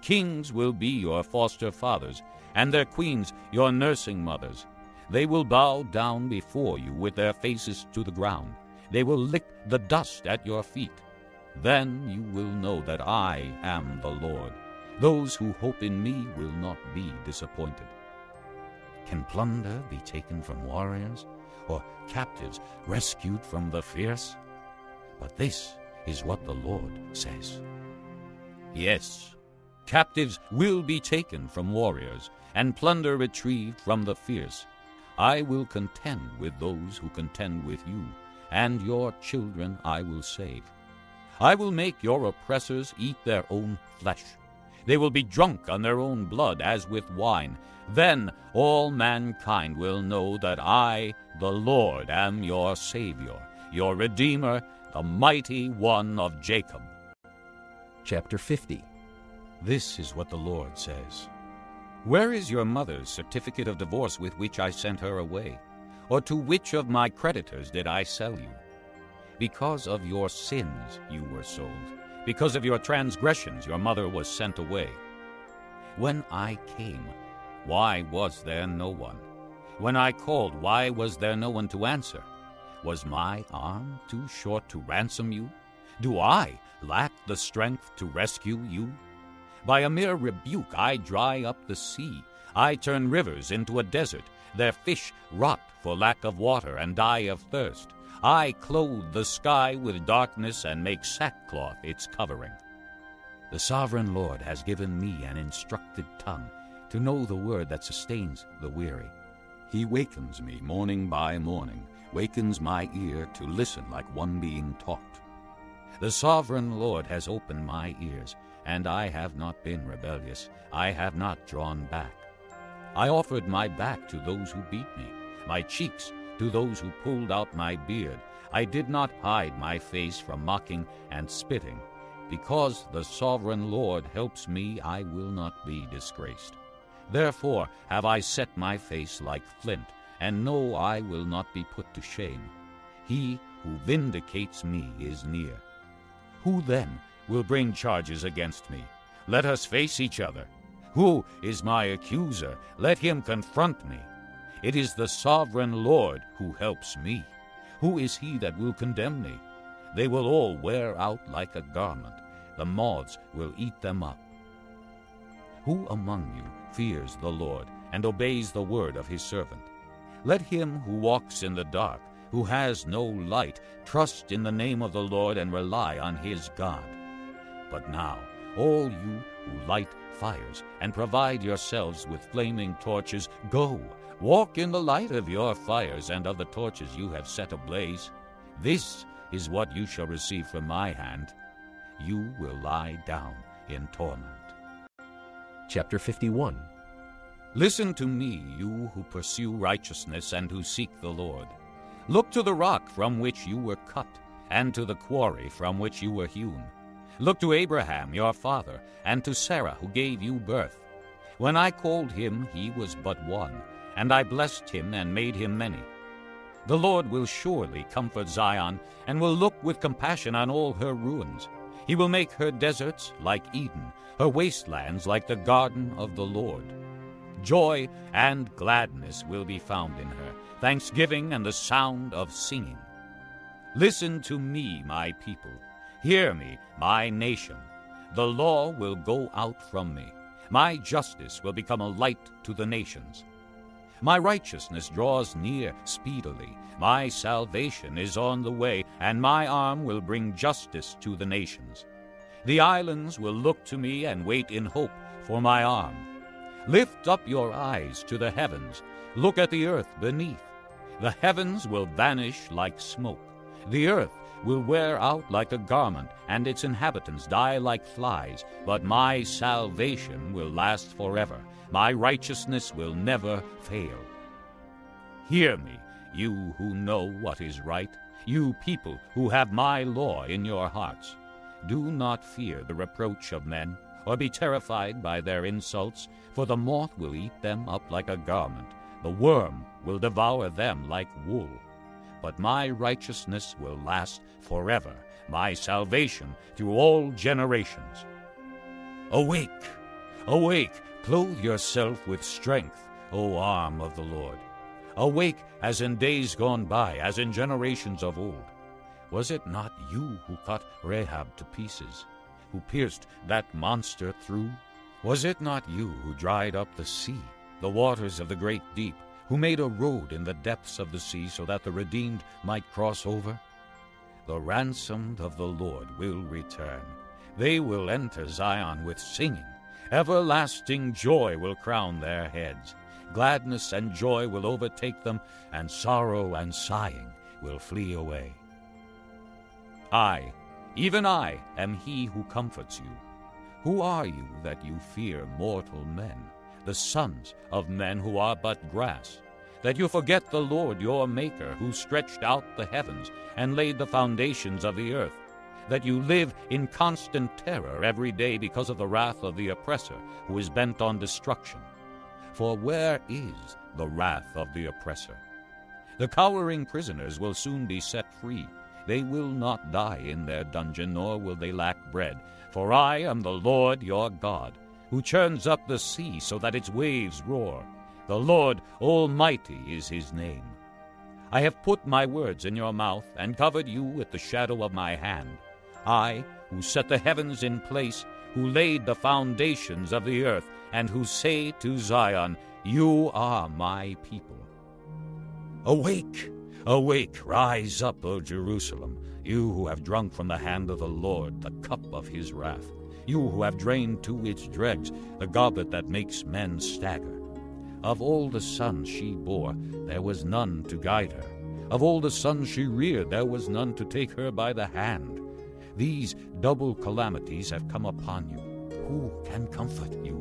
Kings will be your foster fathers, and their queens your nursing mothers. They will bow down before you with their faces to the ground. They will lick the dust at your feet. Then you will know that I am the Lord. Those who hope in me will not be disappointed. Can plunder be taken from warriors, or captives rescued from the fierce? But this is what the Lord says. Yes, captives will be taken from warriors, and plunder retrieved from the fierce. I will contend with those who contend with you, and your children I will save. I will make your oppressors eat their own flesh. They will be drunk on their own blood as with wine. Then all mankind will know that I, the Lord, am your Savior, your Redeemer, the mighty one of Jacob. Chapter 50 This is what the Lord says. Where is your mother's certificate of divorce with which I sent her away? Or to which of my creditors did I sell you? Because of your sins you were sold. Because of your transgressions your mother was sent away. When I came, why was there no one? When I called, why was there no one to answer? Was my arm too short to ransom you? Do I lack the strength to rescue you? By a mere rebuke I dry up the sea. I turn rivers into a desert. Their fish rot for lack of water and die of thirst. I clothe the sky with darkness and make sackcloth its covering. The sovereign Lord has given me an instructed tongue to know the word that sustains the weary. He wakens me morning by morning, wakens my ear to listen like one being taught. The sovereign Lord has opened my ears, and I have not been rebellious. I have not drawn back. I offered my back to those who beat me, my cheeks to those who pulled out my beard. I did not hide my face from mocking and spitting. Because the sovereign Lord helps me, I will not be disgraced. Therefore have I set my face like flint, and know I will not be put to shame. He who vindicates me is near. Who then will bring charges against me? Let us face each other. Who is my accuser? Let him confront me. It is the sovereign Lord who helps me. Who is he that will condemn me? They will all wear out like a garment. The moths will eat them up. Who among you fears the Lord and obeys the word of his servant? Let him who walks in the dark, who has no light, trust in the name of the Lord and rely on his God. But now, all you who light fires and provide yourselves with flaming torches, go, walk in the light of your fires and of the torches you have set ablaze. This is what you shall receive from my hand. You will lie down in torment. Chapter 51 Listen to me, you who pursue righteousness and who seek the Lord. Look to the rock from which you were cut, and to the quarry from which you were hewn. Look to Abraham your father, and to Sarah who gave you birth. When I called him, he was but one, and I blessed him and made him many. The Lord will surely comfort Zion, and will look with compassion on all her ruins. He will make her deserts like Eden, her wastelands like the garden of the Lord. Joy and gladness will be found in her, thanksgiving and the sound of singing. Listen to me, my people. Hear me, my nation. The law will go out from me. My justice will become a light to the nations. My righteousness draws near speedily. My salvation is on the way, and my arm will bring justice to the nations. The islands will look to me and wait in hope for my arm. Lift up your eyes to the heavens. Look at the earth beneath. The heavens will vanish like smoke. The earth will wear out like a garment, and its inhabitants die like flies. But my salvation will last forever. My righteousness will never fail. Hear me, you who know what is right, you people who have my law in your hearts. Do not fear the reproach of men, or be terrified by their insults, for the moth will eat them up like a garment, the worm will devour them like wool. But my righteousness will last forever, my salvation through all generations. Awake, awake, clothe yourself with strength, O arm of the Lord. Awake as in days gone by, as in generations of old. Was it not you who cut Rahab to pieces, who pierced that monster through? Was it not you who dried up the sea, the waters of the great deep, who made a road in the depths of the sea so that the redeemed might cross over? The ransomed of the Lord will return. They will enter Zion with singing. Everlasting joy will crown their heads. Gladness and joy will overtake them, and sorrow and sighing will flee away. I, even I, am he who comforts you. Who are you that you fear mortal men, the sons of men who are but grass? That you forget the Lord your Maker, who stretched out the heavens and laid the foundations of the earth? That you live in constant terror every day because of the wrath of the oppressor, who is bent on destruction? For where is the wrath of the oppressor? The cowering prisoners will soon be set free. They will not die in their dungeon, nor will they lack bread. For I am the Lord your God, who churns up the sea so that its waves roar. The Lord Almighty is his name. I have put my words in your mouth, and covered you with the shadow of my hand. I, who set the heavens in place, who laid the foundations of the earth, and who say to Zion, You are my people. Awake! Awake, rise up, O Jerusalem, you who have drunk from the hand of the Lord the cup of his wrath, you who have drained to its dregs the goblet that makes men stagger. Of all the sons she bore, there was none to guide her. Of all the sons she reared, there was none to take her by the hand. These double calamities have come upon you. Who can comfort you?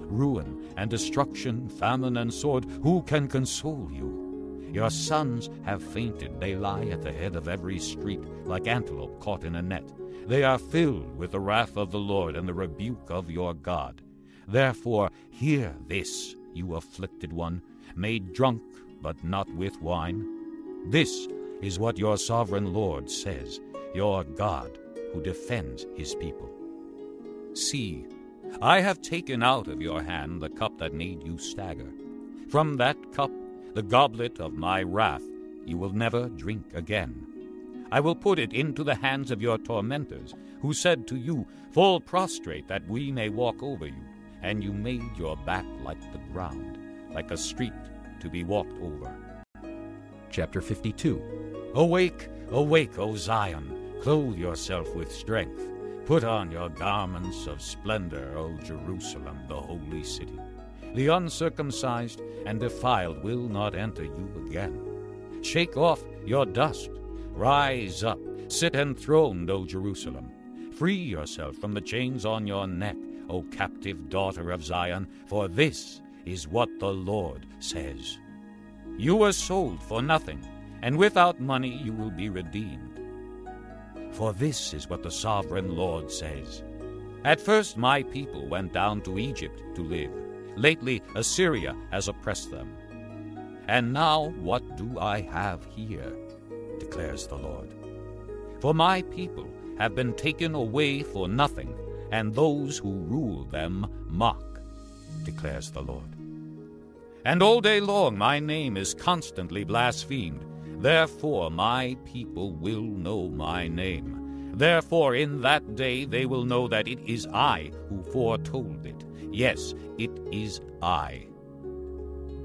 Ruin and destruction, famine and sword, who can console you? Your sons have fainted. They lie at the head of every street, like antelope caught in a net. They are filled with the wrath of the Lord and the rebuke of your God. Therefore, hear this, you afflicted one, made drunk, but not with wine. This is what your sovereign Lord says, your God, who defends his people. See, I have taken out of your hand the cup that made you stagger. From that cup the goblet of my wrath you will never drink again. I will put it into the hands of your tormentors, who said to you, Fall prostrate that we may walk over you. And you made your back like the ground, like a street to be walked over. Chapter 52 Awake, awake, O Zion! Clothe yourself with strength. Put on your garments of splendor, O Jerusalem, the holy city. The uncircumcised and defiled will not enter you again. Shake off your dust. Rise up, sit enthroned, O Jerusalem. Free yourself from the chains on your neck, O captive daughter of Zion, for this is what the Lord says. You were sold for nothing, and without money you will be redeemed. For this is what the sovereign Lord says. At first my people went down to Egypt to live. Lately, Assyria has oppressed them. And now, what do I have here? Declares the Lord. For my people have been taken away for nothing, and those who rule them mock, declares the Lord. And all day long my name is constantly blasphemed. Therefore my people will know my name. Therefore in that day they will know that it is I who foretold it. Yes, it is I.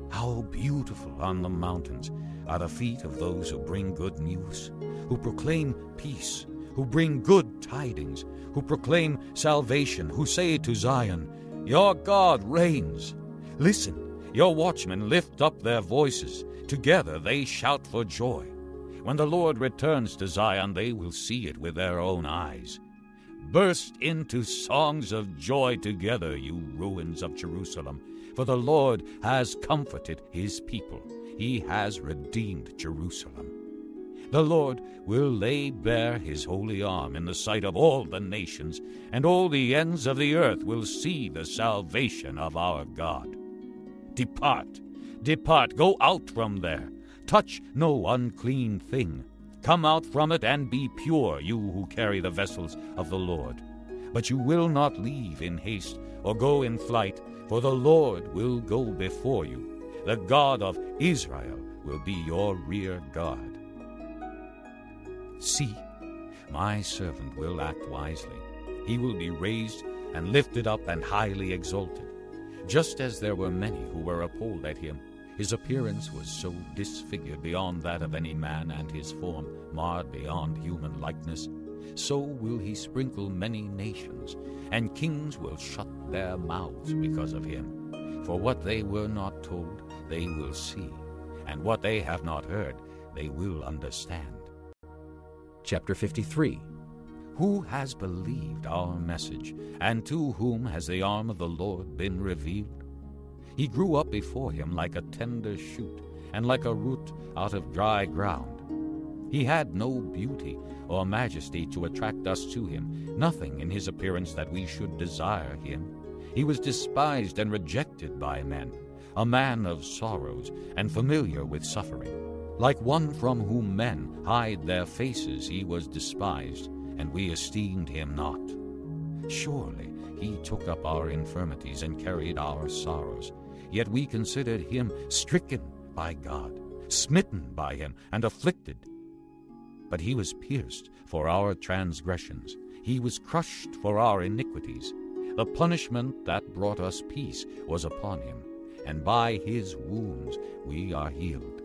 How beautiful on the mountains are the feet of those who bring good news, who proclaim peace, who bring good tidings, who proclaim salvation, who say to Zion, Your God reigns. Listen, your watchmen lift up their voices. Together they shout for joy. When the Lord returns to Zion, they will see it with their own eyes. Burst into songs of joy together, you ruins of Jerusalem, for the Lord has comforted his people. He has redeemed Jerusalem. The Lord will lay bare his holy arm in the sight of all the nations, and all the ends of the earth will see the salvation of our God. Depart, depart, go out from there. Touch no unclean thing. Come out from it and be pure, you who carry the vessels of the Lord. But you will not leave in haste or go in flight, for the Lord will go before you. The God of Israel will be your rear guard. See, my servant will act wisely. He will be raised and lifted up and highly exalted. Just as there were many who were appalled at him, his appearance was so disfigured beyond that of any man, and his form marred beyond human likeness. So will he sprinkle many nations, and kings will shut their mouths because of him. For what they were not told, they will see, and what they have not heard, they will understand. Chapter 53 Who has believed our message, and to whom has the arm of the Lord been revealed? He grew up before him like a tender shoot, and like a root out of dry ground. He had no beauty or majesty to attract us to him, nothing in his appearance that we should desire him. He was despised and rejected by men, a man of sorrows and familiar with suffering. Like one from whom men hide their faces, he was despised, and we esteemed him not. Surely he took up our infirmities and carried our sorrows. Yet we considered him stricken by God, smitten by him, and afflicted. But he was pierced for our transgressions, he was crushed for our iniquities. The punishment that brought us peace was upon him, and by his wounds we are healed.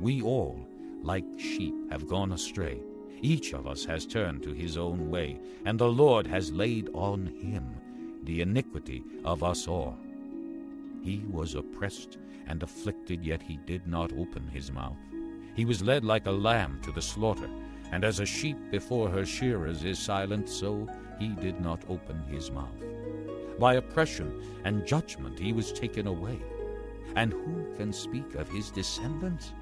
We all, like sheep, have gone astray. Each of us has turned to his own way, and the Lord has laid on him the iniquity of us all. He was oppressed and afflicted, yet he did not open his mouth. He was led like a lamb to the slaughter, and as a sheep before her shearers is silent, so he did not open his mouth. By oppression and judgment he was taken away. And who can speak of his descendants?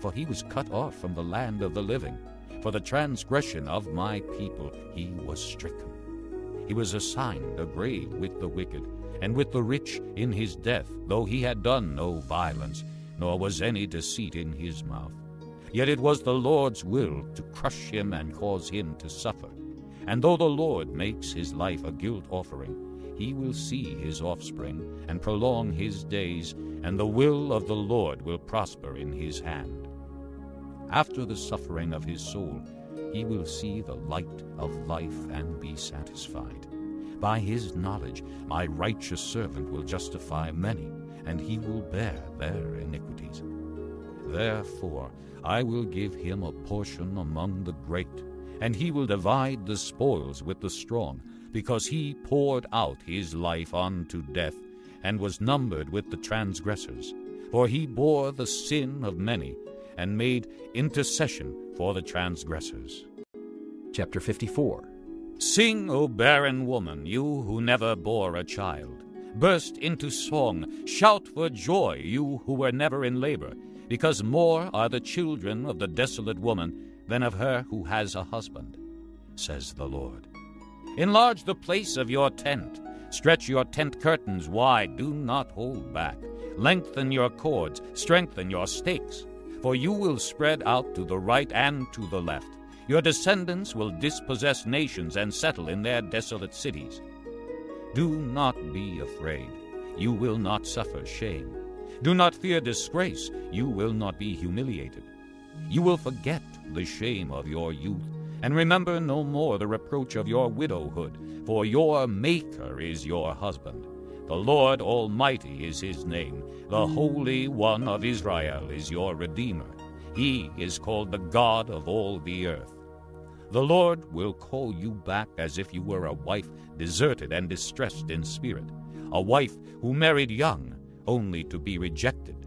For he was cut off from the land of the living. For the transgression of my people he was stricken. He was assigned a grave with the wicked and with the rich in his death, though he had done no violence, nor was any deceit in his mouth. Yet it was the Lord's will to crush him and cause him to suffer. And though the Lord makes his life a guilt offering, he will see his offspring and prolong his days, and the will of the Lord will prosper in his hand. After the suffering of his soul, he will see the light of life and be satisfied. By his knowledge, my righteous servant will justify many, and he will bear their iniquities. Therefore, I will give him a portion among the great, and he will divide the spoils with the strong, because he poured out his life unto death, and was numbered with the transgressors. For he bore the sin of many, and made intercession for the transgressors. Chapter 54 Sing, O barren woman, you who never bore a child. Burst into song, shout for joy, you who were never in labor, because more are the children of the desolate woman than of her who has a husband, says the Lord. Enlarge the place of your tent. Stretch your tent curtains wide. Do not hold back. Lengthen your cords. Strengthen your stakes. For you will spread out to the right and to the left. Your descendants will dispossess nations and settle in their desolate cities. Do not be afraid. You will not suffer shame. Do not fear disgrace. You will not be humiliated. You will forget the shame of your youth, and remember no more the reproach of your widowhood, for your Maker is your husband. The Lord Almighty is his name. The Holy One of Israel is your Redeemer. He is called the God of all the earth. The Lord will call you back as if you were a wife deserted and distressed in spirit, a wife who married young, only to be rejected,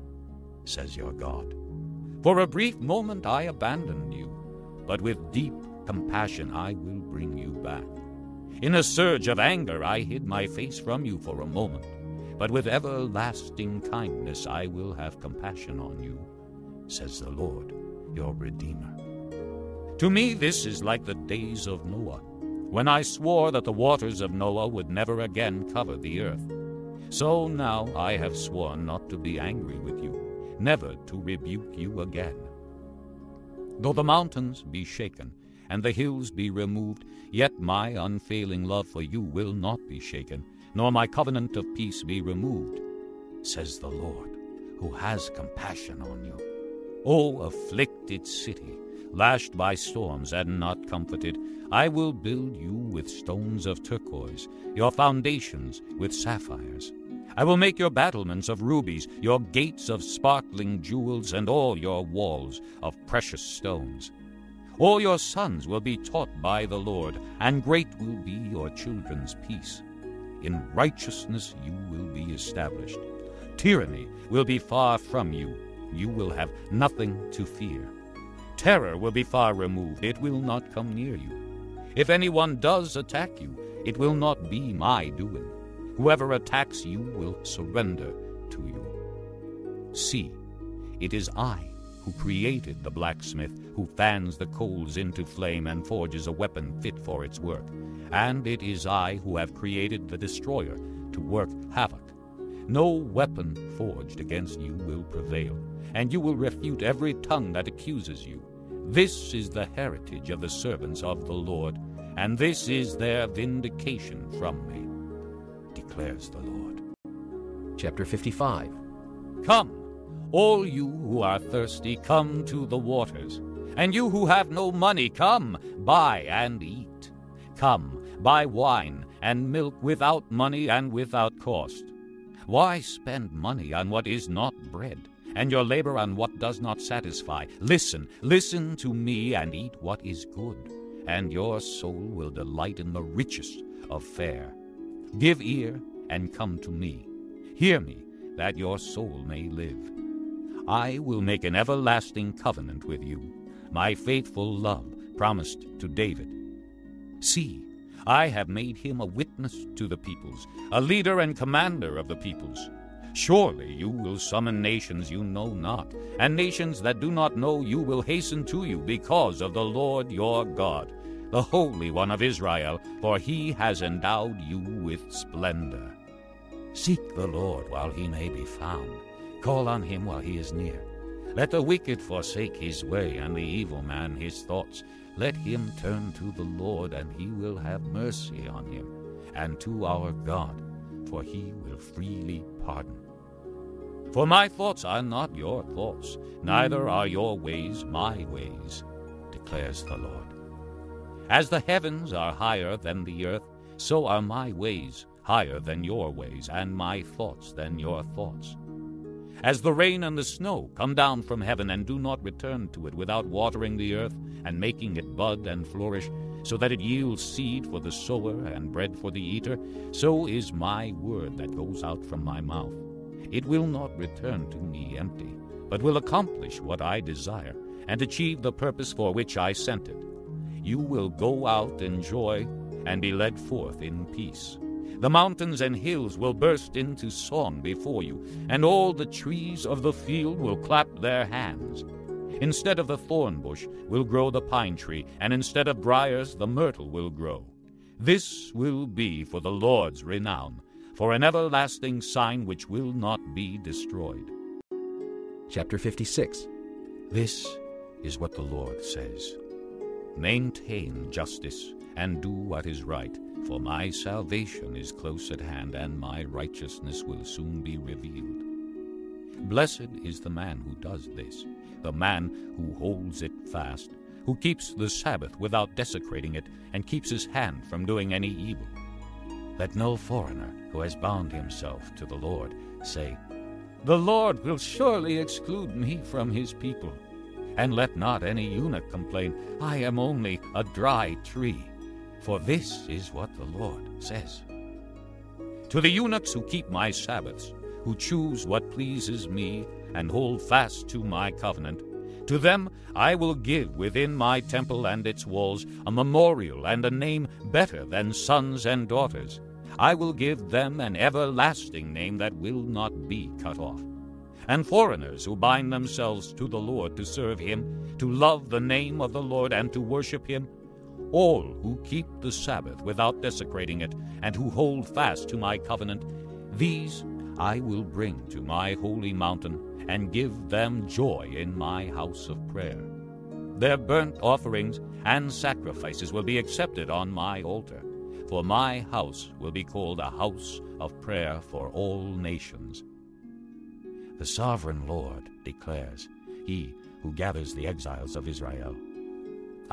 says your God. For a brief moment I abandoned you, but with deep compassion I will bring you back. In a surge of anger I hid my face from you for a moment, but with everlasting kindness I will have compassion on you, says the Lord, your Redeemer. To me this is like the days of Noah, when I swore that the waters of Noah would never again cover the earth. So now I have sworn not to be angry with you, never to rebuke you again. Though the mountains be shaken, and the hills be removed, yet my unfailing love for you will not be shaken, nor my covenant of peace be removed, says the Lord, who has compassion on you. O afflicted city, lashed by storms and not comforted, I will build you with stones of turquoise, your foundations with sapphires. I will make your battlements of rubies, your gates of sparkling jewels, and all your walls of precious stones. All your sons will be taught by the Lord, and great will be your children's peace. In righteousness you will be established. Tyranny will be far from you. You will have nothing to fear. Terror will be far removed. It will not come near you. If anyone does attack you, it will not be my doing. Whoever attacks you will surrender to you. See, it is I who created the blacksmith, who fans the coals into flame and forges a weapon fit for its work. And it is I who have created the destroyer to work havoc. No weapon forged against you will prevail, and you will refute every tongue that accuses you. This is the heritage of the servants of the Lord, and this is their vindication from me, declares the Lord. Chapter 55 Come, all you who are thirsty, come to the waters. And you who have no money, come, buy and eat. Come, buy wine and milk without money and without cost. Why spend money on what is not bread, and your labor on what does not satisfy? Listen, listen to me, and eat what is good, and your soul will delight in the richest of fare. Give ear and come to me. Hear me, that your soul may live. I will make an everlasting covenant with you, my faithful love promised to David. See, I have made him a witness to the peoples, a leader and commander of the peoples. Surely you will summon nations you know not, and nations that do not know you will hasten to you because of the Lord your God, the Holy One of Israel, for he has endowed you with splendor. Seek the Lord while he may be found Call on him while he is near. Let the wicked forsake his way, and the evil man his thoughts. Let him turn to the Lord, and he will have mercy on him, and to our God, for he will freely pardon. For my thoughts are not your thoughts, neither are your ways my ways, declares the Lord. As the heavens are higher than the earth, so are my ways higher than your ways, and my thoughts than your thoughts. As the rain and the snow come down from heaven and do not return to it without watering the earth and making it bud and flourish, so that it yields seed for the sower and bread for the eater, so is my word that goes out from my mouth. It will not return to me empty, but will accomplish what I desire and achieve the purpose for which I sent it. You will go out in joy and be led forth in peace. The mountains and hills will burst into song before you, and all the trees of the field will clap their hands. Instead of the thorn bush will grow the pine tree, and instead of briers the myrtle will grow. This will be for the Lord's renown, for an everlasting sign which will not be destroyed. Chapter 56 This is what the Lord says Maintain justice and do what is right for my salvation is close at hand, and my righteousness will soon be revealed. Blessed is the man who does this, the man who holds it fast, who keeps the Sabbath without desecrating it, and keeps his hand from doing any evil. Let no foreigner who has bound himself to the Lord say, The Lord will surely exclude me from his people. And let not any eunuch complain, I am only a dry tree. For this is what the Lord says. To the eunuchs who keep my Sabbaths, who choose what pleases me, and hold fast to my covenant, to them I will give within my temple and its walls a memorial and a name better than sons and daughters. I will give them an everlasting name that will not be cut off. And foreigners who bind themselves to the Lord to serve him, to love the name of the Lord, and to worship him, all who keep the Sabbath without desecrating it, and who hold fast to my covenant, these I will bring to my holy mountain and give them joy in my house of prayer. Their burnt offerings and sacrifices will be accepted on my altar, for my house will be called a house of prayer for all nations. The sovereign Lord declares, He who gathers the exiles of Israel.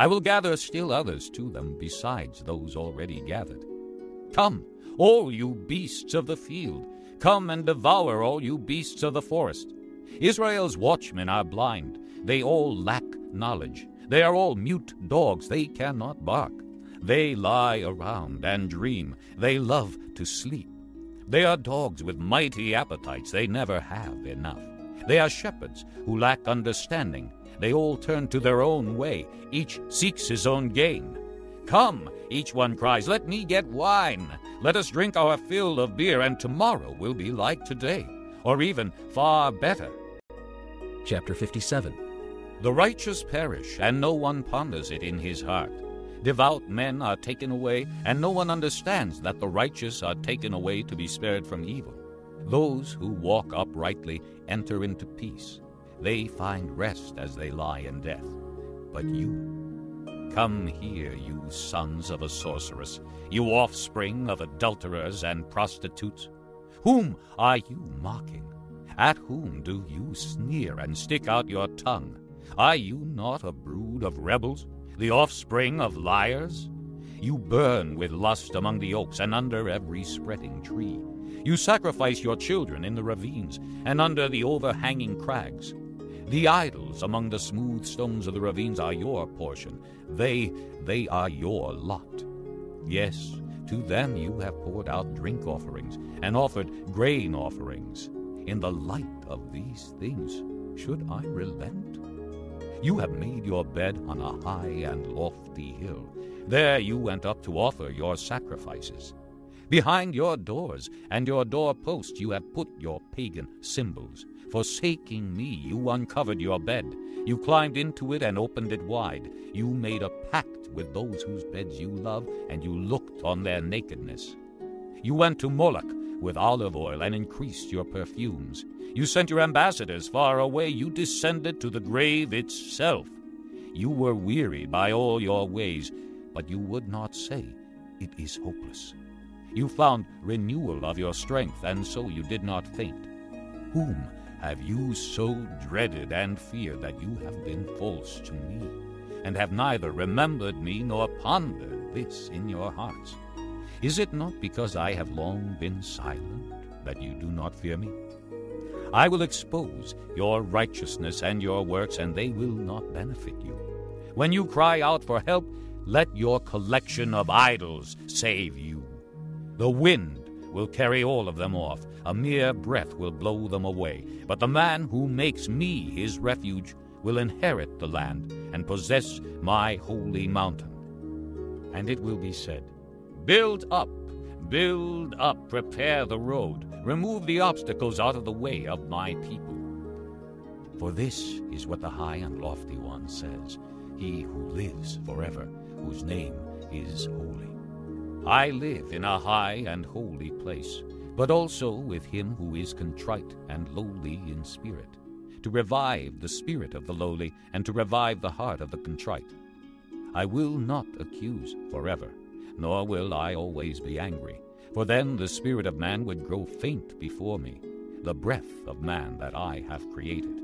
I will gather still others to them besides those already gathered. Come, all you beasts of the field, come and devour all you beasts of the forest. Israel's watchmen are blind. They all lack knowledge. They are all mute dogs. They cannot bark. They lie around and dream. They love to sleep. They are dogs with mighty appetites. They never have enough. They are shepherds who lack understanding. They all turn to their own way. Each seeks his own gain. Come, each one cries, let me get wine. Let us drink our fill of beer, and tomorrow will be like today, or even far better. Chapter 57 The righteous perish, and no one ponders it in his heart. Devout men are taken away, and no one understands that the righteous are taken away to be spared from evil. Those who walk uprightly enter into peace. They find rest as they lie in death. But you, come here, you sons of a sorceress, you offspring of adulterers and prostitutes. Whom are you mocking? At whom do you sneer and stick out your tongue? Are you not a brood of rebels, the offspring of liars? You burn with lust among the oaks and under every spreading tree. You sacrifice your children in the ravines and under the overhanging crags. The idols among the smooth stones of the ravines are your portion. They, they are your lot. Yes, to them you have poured out drink offerings and offered grain offerings. In the light of these things, should I relent? You have made your bed on a high and lofty hill. There you went up to offer your sacrifices. Behind your doors and your doorposts you have put your pagan symbols. Forsaking me, you uncovered your bed. You climbed into it and opened it wide. You made a pact with those whose beds you love, and you looked on their nakedness. You went to Moloch with olive oil and increased your perfumes. You sent your ambassadors far away. You descended to the grave itself. You were wearied by all your ways, but you would not say, It is hopeless. You found renewal of your strength, and so you did not faint. Whom have you so dreaded and feared that you have been false to me, and have neither remembered me nor pondered this in your hearts? Is it not because I have long been silent that you do not fear me? I will expose your righteousness and your works, and they will not benefit you. When you cry out for help, let your collection of idols save you. The wind will carry all of them off, a mere breath will blow them away. But the man who makes me his refuge will inherit the land and possess my holy mountain. And it will be said, Build up, build up, prepare the road, remove the obstacles out of the way of my people. For this is what the high and lofty one says, he who lives forever, whose name is holy. I live in a high and holy place, but also with him who is contrite and lowly in spirit, to revive the spirit of the lowly and to revive the heart of the contrite. I will not accuse forever, nor will I always be angry, for then the spirit of man would grow faint before me, the breath of man that I have created.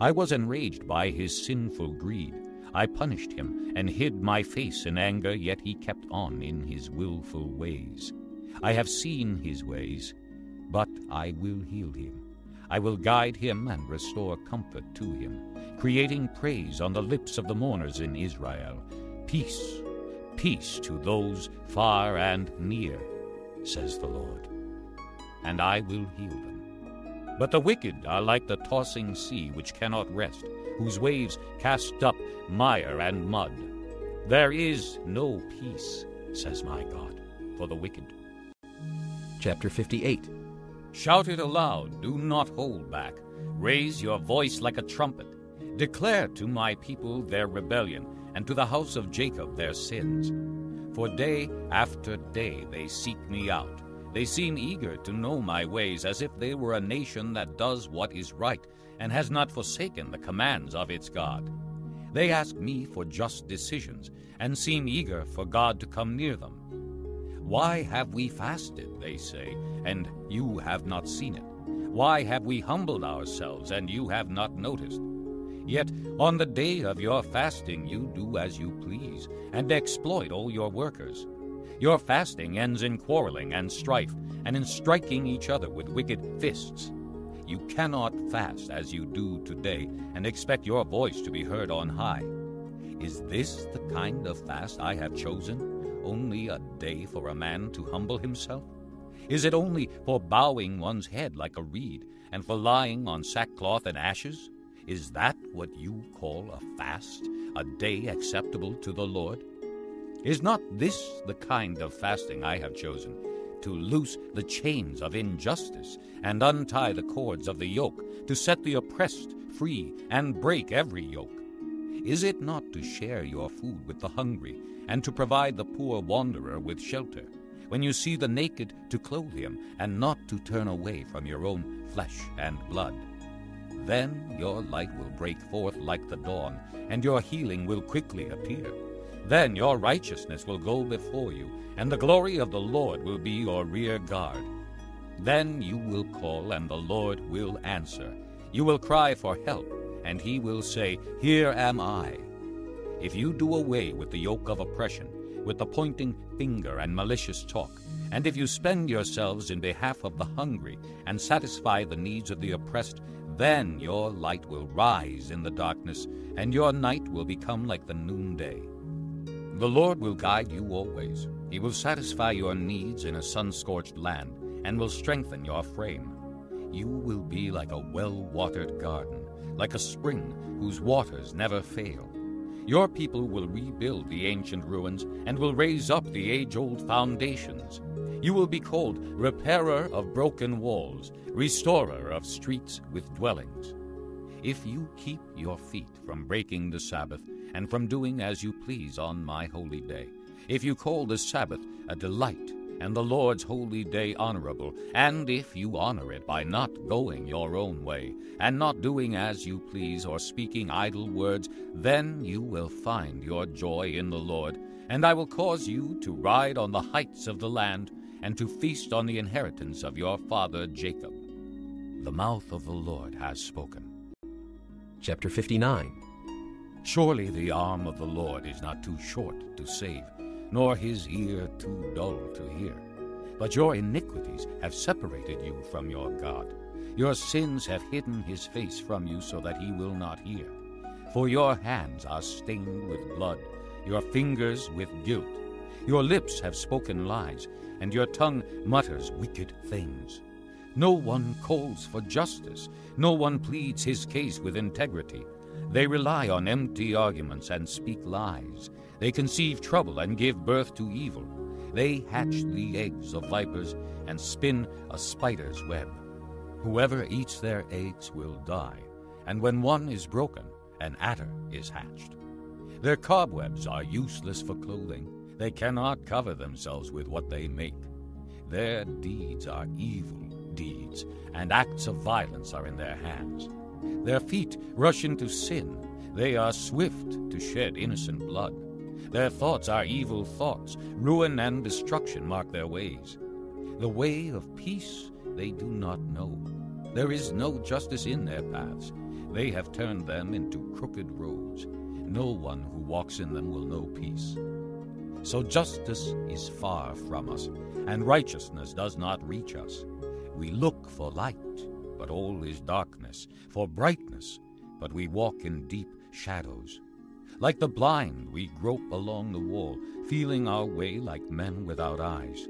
I was enraged by his sinful greed. I punished him and hid my face in anger, yet he kept on in his wilful ways. I have seen his ways, but I will heal him. I will guide him and restore comfort to him, creating praise on the lips of the mourners in Israel. Peace, peace to those far and near, says the Lord. And I will heal them. But the wicked are like the tossing sea which cannot rest, whose waves cast up mire and mud. There is no peace, says my God, for the wicked. Chapter 58 Shout it aloud, do not hold back. Raise your voice like a trumpet. Declare to my people their rebellion, and to the house of Jacob their sins. For day after day they seek me out. They seem eager to know my ways, as if they were a nation that does what is right, and has not forsaken the commands of its God. They ask me for just decisions, and seem eager for God to come near them. Why have we fasted, they say, and you have not seen it? Why have we humbled ourselves, and you have not noticed? Yet on the day of your fasting you do as you please, and exploit all your workers. Your fasting ends in quarreling and strife, and in striking each other with wicked fists. You cannot fast as you do today, and expect your voice to be heard on high. Is this the kind of fast I have chosen? Only a day for a man to humble himself? Is it only for bowing one's head like a reed, and for lying on sackcloth and ashes? Is that what you call a fast, a day acceptable to the Lord? Is not this the kind of fasting I have chosen? To loose the chains of injustice and untie the cords of the yoke, to set the oppressed free and break every yoke? Is it not to share your food with the hungry, and to provide the poor wanderer with shelter? When you see the naked, to clothe him, and not to turn away from your own flesh and blood? Then your light will break forth like the dawn, and your healing will quickly appear. Then your righteousness will go before you, and the glory of the Lord will be your rear guard. Then you will call, and the Lord will answer. You will cry for help, and he will say, Here am I. If you do away with the yoke of oppression, with the pointing finger and malicious talk, and if you spend yourselves in behalf of the hungry and satisfy the needs of the oppressed, then your light will rise in the darkness, and your night will become like the noonday. The Lord will guide you always. He will satisfy your needs in a sun scorched land, and will strengthen your frame. You will be like a well watered garden, like a spring whose waters never fail. Your people will rebuild the ancient ruins and will raise up the age old foundations. You will be called repairer of broken walls, restorer of streets with dwellings. If you keep your feet from breaking the Sabbath and from doing as you please on my holy day, if you call the Sabbath a delight and the Lord's holy day honorable, and if you honor it by not going your own way, and not doing as you please or speaking idle words, then you will find your joy in the Lord, and I will cause you to ride on the heights of the land, and to feast on the inheritance of your father Jacob. The mouth of the Lord has spoken. Chapter 59 Surely the arm of the Lord is not too short to save, nor his ear too dull to hear. But your iniquities have separated you from your God. Your sins have hidden his face from you so that he will not hear. For your hands are stained with blood, your fingers with guilt. Your lips have spoken lies, and your tongue mutters wicked things. No one calls for justice, no one pleads his case with integrity. They rely on empty arguments and speak lies. They conceive trouble and give birth to evil. They hatch the eggs of vipers and spin a spider's web. Whoever eats their eggs will die, and when one is broken, an adder is hatched. Their cobwebs are useless for clothing. They cannot cover themselves with what they make. Their deeds are evil deeds, and acts of violence are in their hands. Their feet rush into sin. They are swift to shed innocent blood. Their thoughts are evil thoughts. Ruin and destruction mark their ways. The way of peace they do not know. There is no justice in their paths. They have turned them into crooked roads. No one who walks in them will know peace. So justice is far from us, and righteousness does not reach us. We look for light, but all is darkness, for brightness, but we walk in deep shadows. Like the blind, we grope along the wall, feeling our way like men without eyes.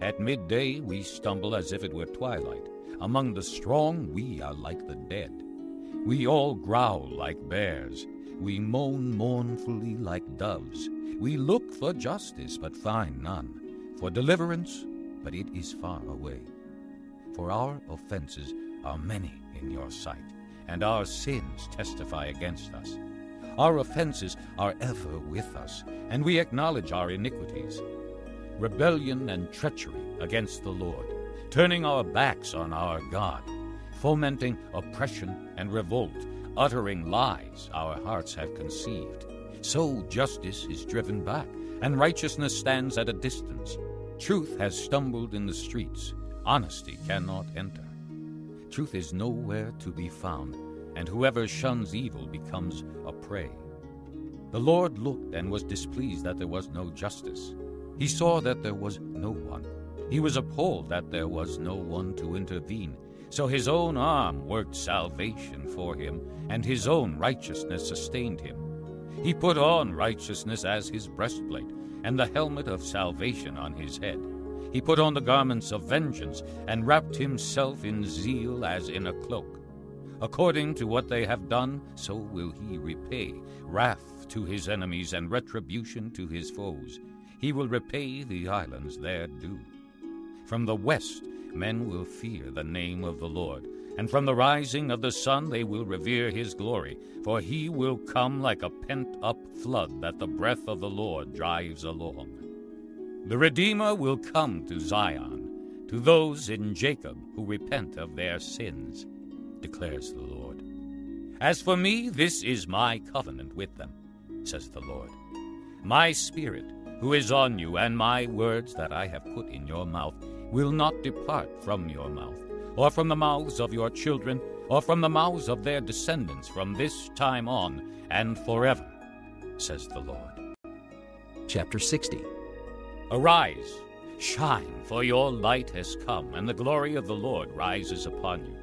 At midday, we stumble as if it were twilight. Among the strong, we are like the dead. We all growl like bears. We moan mournfully like doves. We look for justice, but find none, for deliverance, but it is far away. For our offenses are many in your sight, and our sins testify against us. Our offenses are ever with us, and we acknowledge our iniquities. Rebellion and treachery against the Lord, turning our backs on our God, fomenting oppression and revolt, uttering lies our hearts have conceived. So justice is driven back, and righteousness stands at a distance. Truth has stumbled in the streets, honesty cannot enter. Truth is nowhere to be found, and whoever shuns evil becomes a prey. The Lord looked and was displeased that there was no justice. He saw that there was no one. He was appalled that there was no one to intervene. So his own arm worked salvation for him, and his own righteousness sustained him. He put on righteousness as his breastplate, and the helmet of salvation on his head. He put on the garments of vengeance, and wrapped himself in zeal as in a cloak. According to what they have done, so will he repay wrath to his enemies and retribution to his foes. He will repay the islands their due. From the west men will fear the name of the Lord, and from the rising of the sun they will revere his glory, for he will come like a pent up flood that the breath of the Lord drives along. The Redeemer will come to Zion, to those in Jacob who repent of their sins, declares the Lord. As for me, this is my covenant with them, says the Lord. My spirit, who is on you, and my words that I have put in your mouth, will not depart from your mouth, or from the mouths of your children, or from the mouths of their descendants from this time on and forever, says the Lord. Chapter 60 Arise, shine, for your light has come, and the glory of the Lord rises upon you.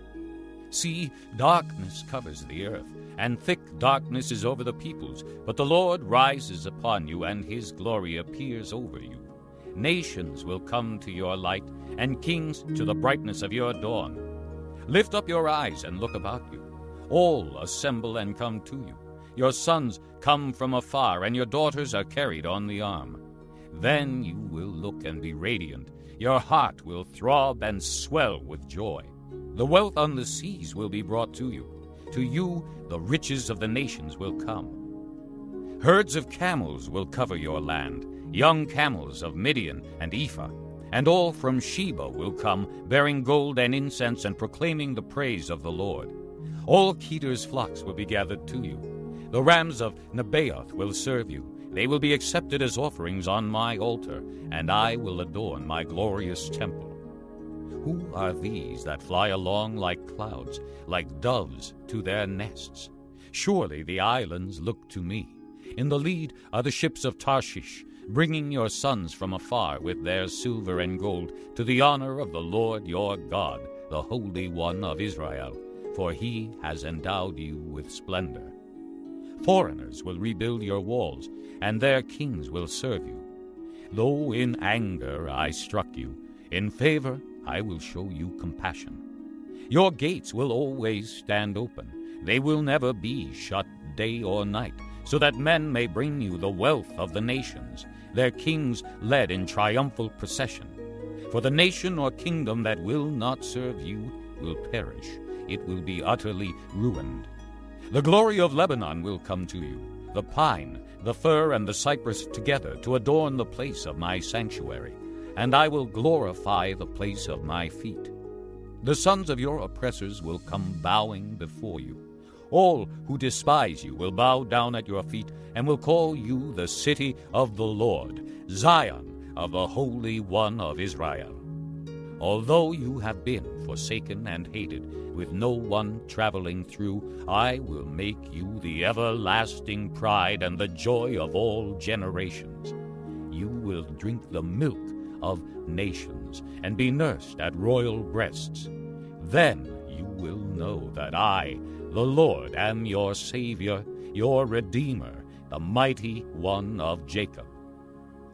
See, darkness covers the earth, and thick darkness is over the peoples, but the Lord rises upon you, and his glory appears over you. Nations will come to your light, and kings to the brightness of your dawn. Lift up your eyes and look about you. All assemble and come to you. Your sons come from afar, and your daughters are carried on the arm. Then you will look and be radiant. Your heart will throb and swell with joy. The wealth on the seas will be brought to you. To you, the riches of the nations will come. Herds of camels will cover your land, young camels of Midian and Ephah. And all from Sheba will come, bearing gold and incense and proclaiming the praise of the Lord. All Kedar's flocks will be gathered to you. The rams of Nebaioth will serve you. They will be accepted as offerings on my altar, and I will adorn my glorious temple. Who are these that fly along like clouds, like doves to their nests? Surely the islands look to me. In the lead are the ships of Tarshish, bringing your sons from afar with their silver and gold to the honor of the Lord your God, the Holy One of Israel, for he has endowed you with splendor. Foreigners will rebuild your walls, and their kings will serve you. Though in anger I struck you, in favor I will show you compassion. Your gates will always stand open, they will never be shut day or night, so that men may bring you the wealth of the nations, their kings led in triumphal procession. For the nation or kingdom that will not serve you will perish, it will be utterly ruined. The glory of Lebanon will come to you, the pine, the fir, and the cypress together to adorn the place of my sanctuary, and I will glorify the place of my feet. The sons of your oppressors will come bowing before you. All who despise you will bow down at your feet and will call you the city of the Lord, Zion of the Holy One of Israel. Although you have been forsaken and hated, with no one traveling through, I will make you the everlasting pride and the joy of all generations. you will drink the milk of nations and be nursed at royal breasts. Then you will know that I, the Lord, am your Savior, your Redeemer, the mighty one of Jacob.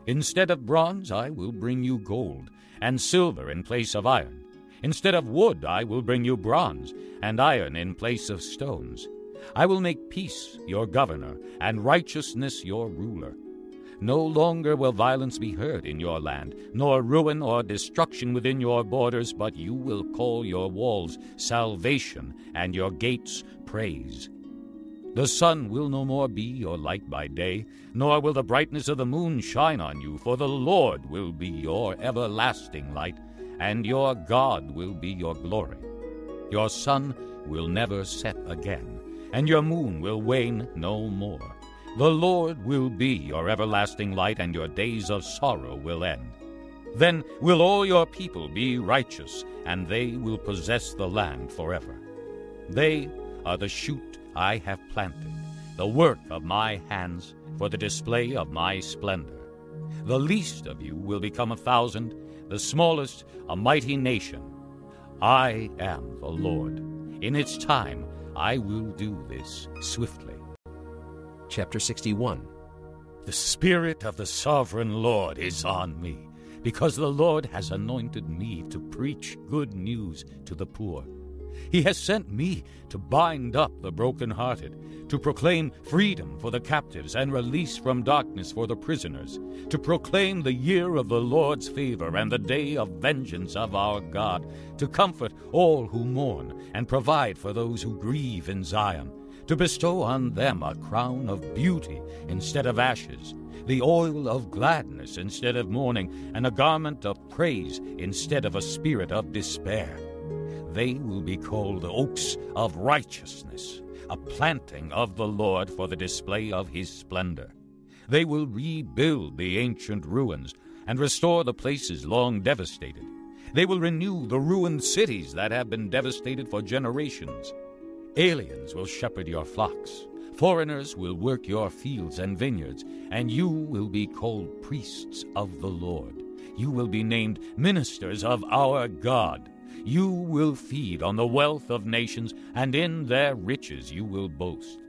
Instead of bronze, I will bring you gold, and silver in place of iron. Instead of wood, I will bring you bronze, and iron in place of stones. I will make peace your governor, and righteousness your ruler. No longer will violence be heard in your land, nor ruin or destruction within your borders, but you will call your walls salvation, and your gates praise. The sun will no more be your light by day, nor will the brightness of the moon shine on you, for the Lord will be your everlasting light, and your God will be your glory. Your sun will never set again, and your moon will wane no more. The Lord will be your everlasting light, and your days of sorrow will end. Then will all your people be righteous, and they will possess the land forever. They are the shoot I have planted, the work of my hands for the display of my splendor. The least of you will become a thousand, the smallest a mighty nation. I am the Lord. In its time I will do this swiftly. Chapter 61 The Spirit of the Sovereign Lord is on me, because the Lord has anointed me to preach good news to the poor. He has sent me to bind up the brokenhearted, to proclaim freedom for the captives and release from darkness for the prisoners, to proclaim the year of the Lord's favor and the day of vengeance of our God, to comfort all who mourn and provide for those who grieve in Zion, to bestow on them a crown of beauty instead of ashes, the oil of gladness instead of mourning, and a garment of praise instead of a spirit of despair. They will be called oaks of righteousness, a planting of the Lord for the display of his splendor. They will rebuild the ancient ruins and restore the places long devastated. They will renew the ruined cities that have been devastated for generations. Aliens will shepherd your flocks. Foreigners will work your fields and vineyards, and you will be called priests of the Lord. You will be named ministers of our God. You will feed on the wealth of nations, and in their riches you will boast.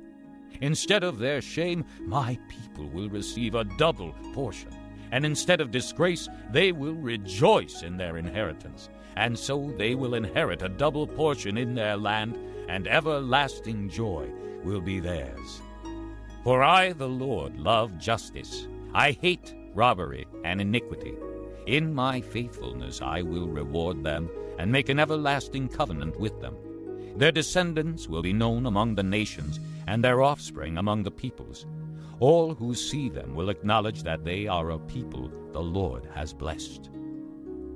Instead of their shame, my people will receive a double portion. And instead of disgrace, they will rejoice in their inheritance. And so they will inherit a double portion in their land, and everlasting joy will be theirs. For I, the Lord, love justice. I hate robbery and iniquity. In my faithfulness I will reward them and make an everlasting covenant with them. Their descendants will be known among the nations, and their offspring among the peoples. All who see them will acknowledge that they are a people the Lord has blessed.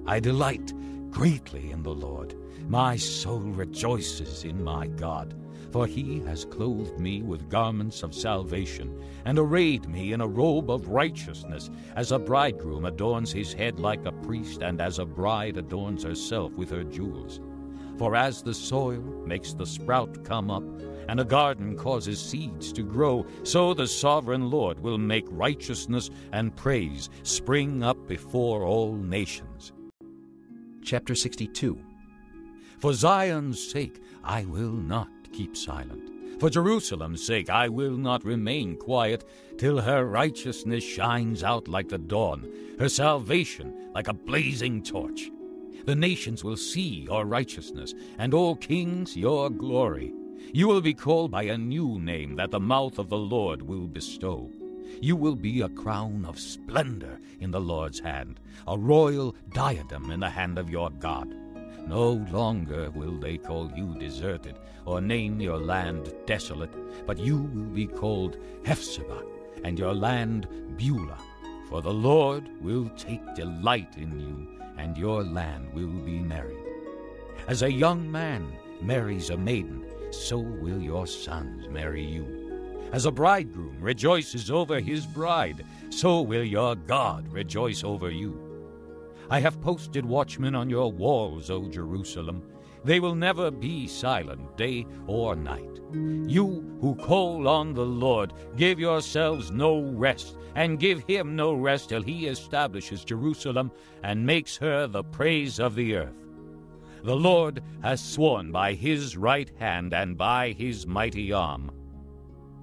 I delight greatly in the Lord. My soul rejoices in my God, for he has clothed me with garments of salvation, and arrayed me in a robe of righteousness, as a bridegroom adorns his head like a priest, and as a bride adorns herself with her jewels. For as the soil makes the sprout come up, and a garden causes seeds to grow, so the sovereign Lord will make righteousness and praise spring up before all nations. Chapter 62 For Zion's sake I will not keep silent. For Jerusalem's sake I will not remain quiet till her righteousness shines out like the dawn, her salvation like a blazing torch. The nations will see your righteousness, and all kings your glory. You will be called by a new name that the mouth of the Lord will bestow. You will be a crown of splendor in the Lord's hand, a royal diadem in the hand of your God. No longer will they call you deserted, or name your land desolate, but you will be called Hephzibah, and your land Beulah. For the Lord will take delight in you, and your land will be married. As a young man marries a maiden, so will your sons marry you. As a bridegroom rejoices over his bride, so will your God rejoice over you. I have posted watchmen on your walls, O Jerusalem. They will never be silent day or night. You who call on the Lord, give yourselves no rest, and give him no rest till he establishes Jerusalem and makes her the praise of the earth. The Lord has sworn by his right hand and by his mighty arm.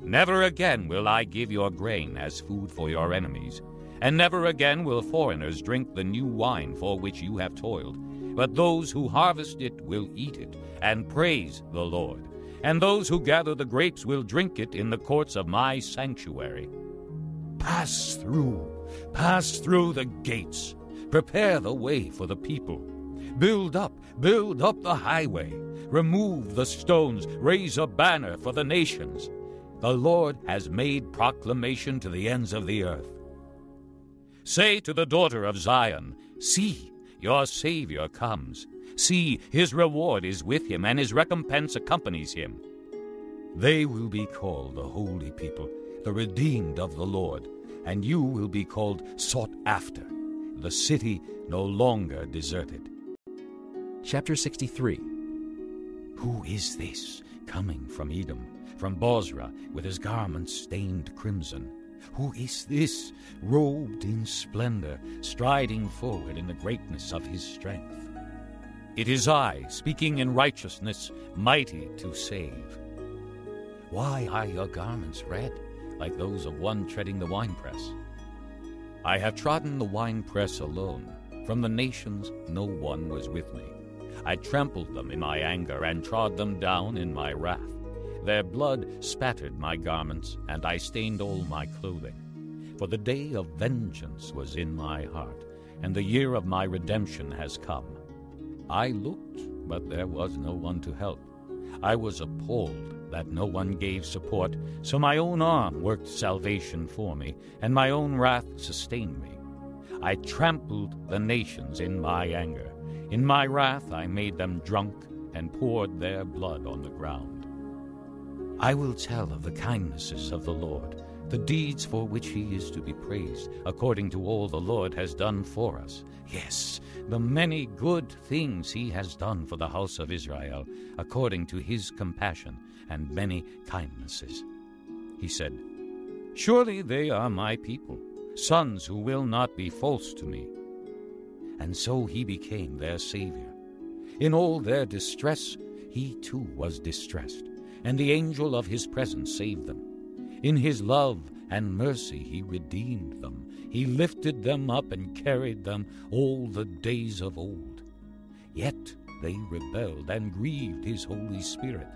Never again will I give your grain as food for your enemies, and never again will foreigners drink the new wine for which you have toiled. But those who harvest it will eat it and praise the Lord, and those who gather the grapes will drink it in the courts of my sanctuary. Pass through, pass through the gates, prepare the way for the people. Build up, build up the highway, remove the stones, raise a banner for the nations. The Lord has made proclamation to the ends of the earth. Say to the daughter of Zion, See, your Savior comes. See, his reward is with him, and his recompense accompanies him. They will be called the holy people, the redeemed of the Lord, and you will be called sought after, the city no longer deserted. Chapter 63 Who is this coming from Edom, from Bozrah, with his garments stained crimson? Who is this, robed in splendor, striding forward in the greatness of his strength? It is I, speaking in righteousness, mighty to save. Why are your garments red, like those of one treading the winepress? I have trodden the winepress alone. From the nations no one was with me. I trampled them in my anger and trod them down in my wrath. Their blood spattered my garments, and I stained all my clothing. For the day of vengeance was in my heart, and the year of my redemption has come. I looked, but there was no one to help. I was appalled that no one gave support, so my own arm worked salvation for me, and my own wrath sustained me. I trampled the nations in my anger. In my wrath I made them drunk and poured their blood on the ground. I will tell of the kindnesses of the Lord, the deeds for which he is to be praised, according to all the Lord has done for us. Yes, the many good things he has done for the house of Israel, according to his compassion and many kindnesses. He said, Surely they are my people, sons who will not be false to me. And so he became their Savior. In all their distress, he too was distressed and the angel of his presence saved them. In his love and mercy he redeemed them. He lifted them up and carried them all the days of old. Yet they rebelled and grieved his Holy Spirit.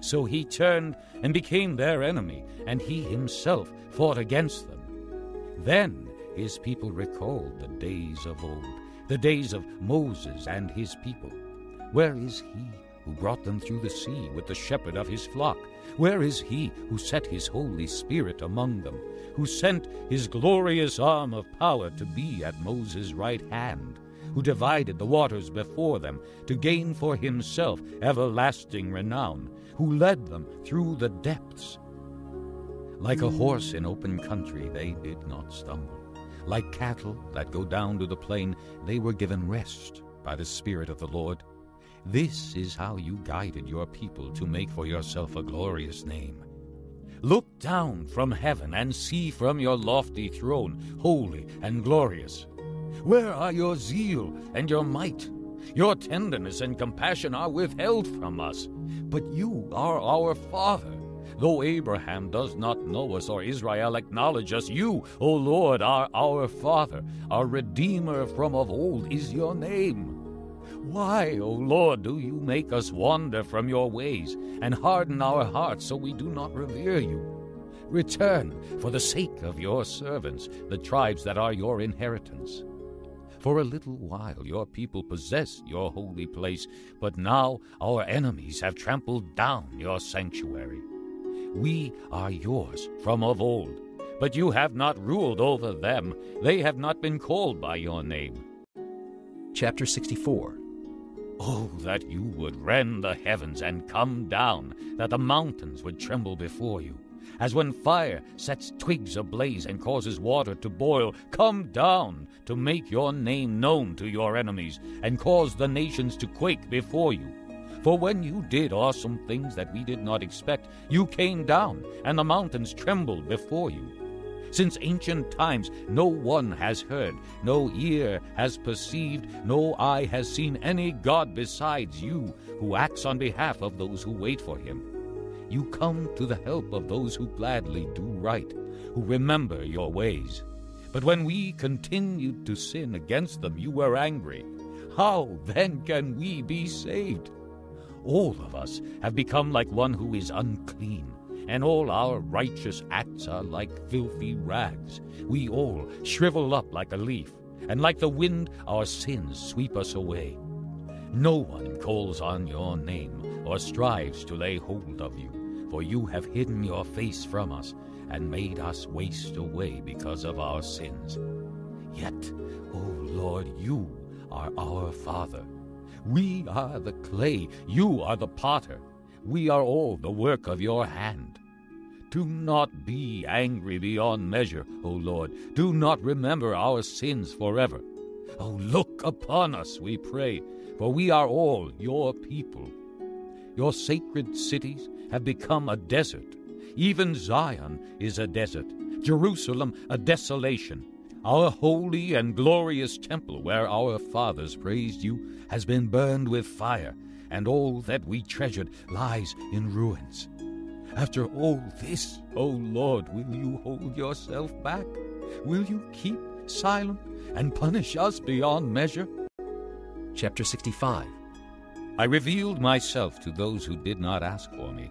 So he turned and became their enemy, and he himself fought against them. Then his people recalled the days of old, the days of Moses and his people. Where is he who brought them through the sea with the shepherd of his flock? Where is he who set his Holy Spirit among them, who sent his glorious arm of power to be at Moses' right hand, who divided the waters before them to gain for himself everlasting renown, who led them through the depths? Like a horse in open country, they did not stumble. Like cattle that go down to the plain, they were given rest by the Spirit of the Lord. This is how you guided your people to make for yourself a glorious name. Look down from heaven and see from your lofty throne, holy and glorious. Where are your zeal and your might? Your tenderness and compassion are withheld from us, but you are our Father. Though Abraham does not know us or Israel acknowledge us, you, O Lord, are our Father. Our Redeemer from of old is your name. Why, O Lord, do you make us wander from your ways and harden our hearts so we do not revere you? Return for the sake of your servants, the tribes that are your inheritance. For a little while your people possessed your holy place, but now our enemies have trampled down your sanctuary. We are yours from of old, but you have not ruled over them. They have not been called by your name. Chapter 64 Oh, that you would rend the heavens and come down, that the mountains would tremble before you. As when fire sets twigs ablaze and causes water to boil, come down to make your name known to your enemies and cause the nations to quake before you. For when you did awesome things that we did not expect, you came down, and the mountains trembled before you. Since ancient times, no one has heard, no ear has perceived, no eye has seen any God besides you, who acts on behalf of those who wait for him. You come to the help of those who gladly do right, who remember your ways. But when we continued to sin against them, you were angry. How then can we be saved? All of us have become like one who is unclean and all our righteous acts are like filthy rags. We all shrivel up like a leaf, and like the wind our sins sweep us away. No one calls on your name or strives to lay hold of you, for you have hidden your face from us and made us waste away because of our sins. Yet, O Lord, you are our Father. We are the clay, you are the potter. We are all the work of your hand. Do not be angry beyond measure, O Lord. Do not remember our sins forever. Oh, look upon us, we pray, for we are all your people. Your sacred cities have become a desert. Even Zion is a desert, Jerusalem a desolation. Our holy and glorious temple, where our fathers praised you, has been burned with fire, and all that we treasured lies in ruins. After all this, O oh Lord, will you hold yourself back? Will you keep silent and punish us beyond measure? Chapter 65 I revealed myself to those who did not ask for me.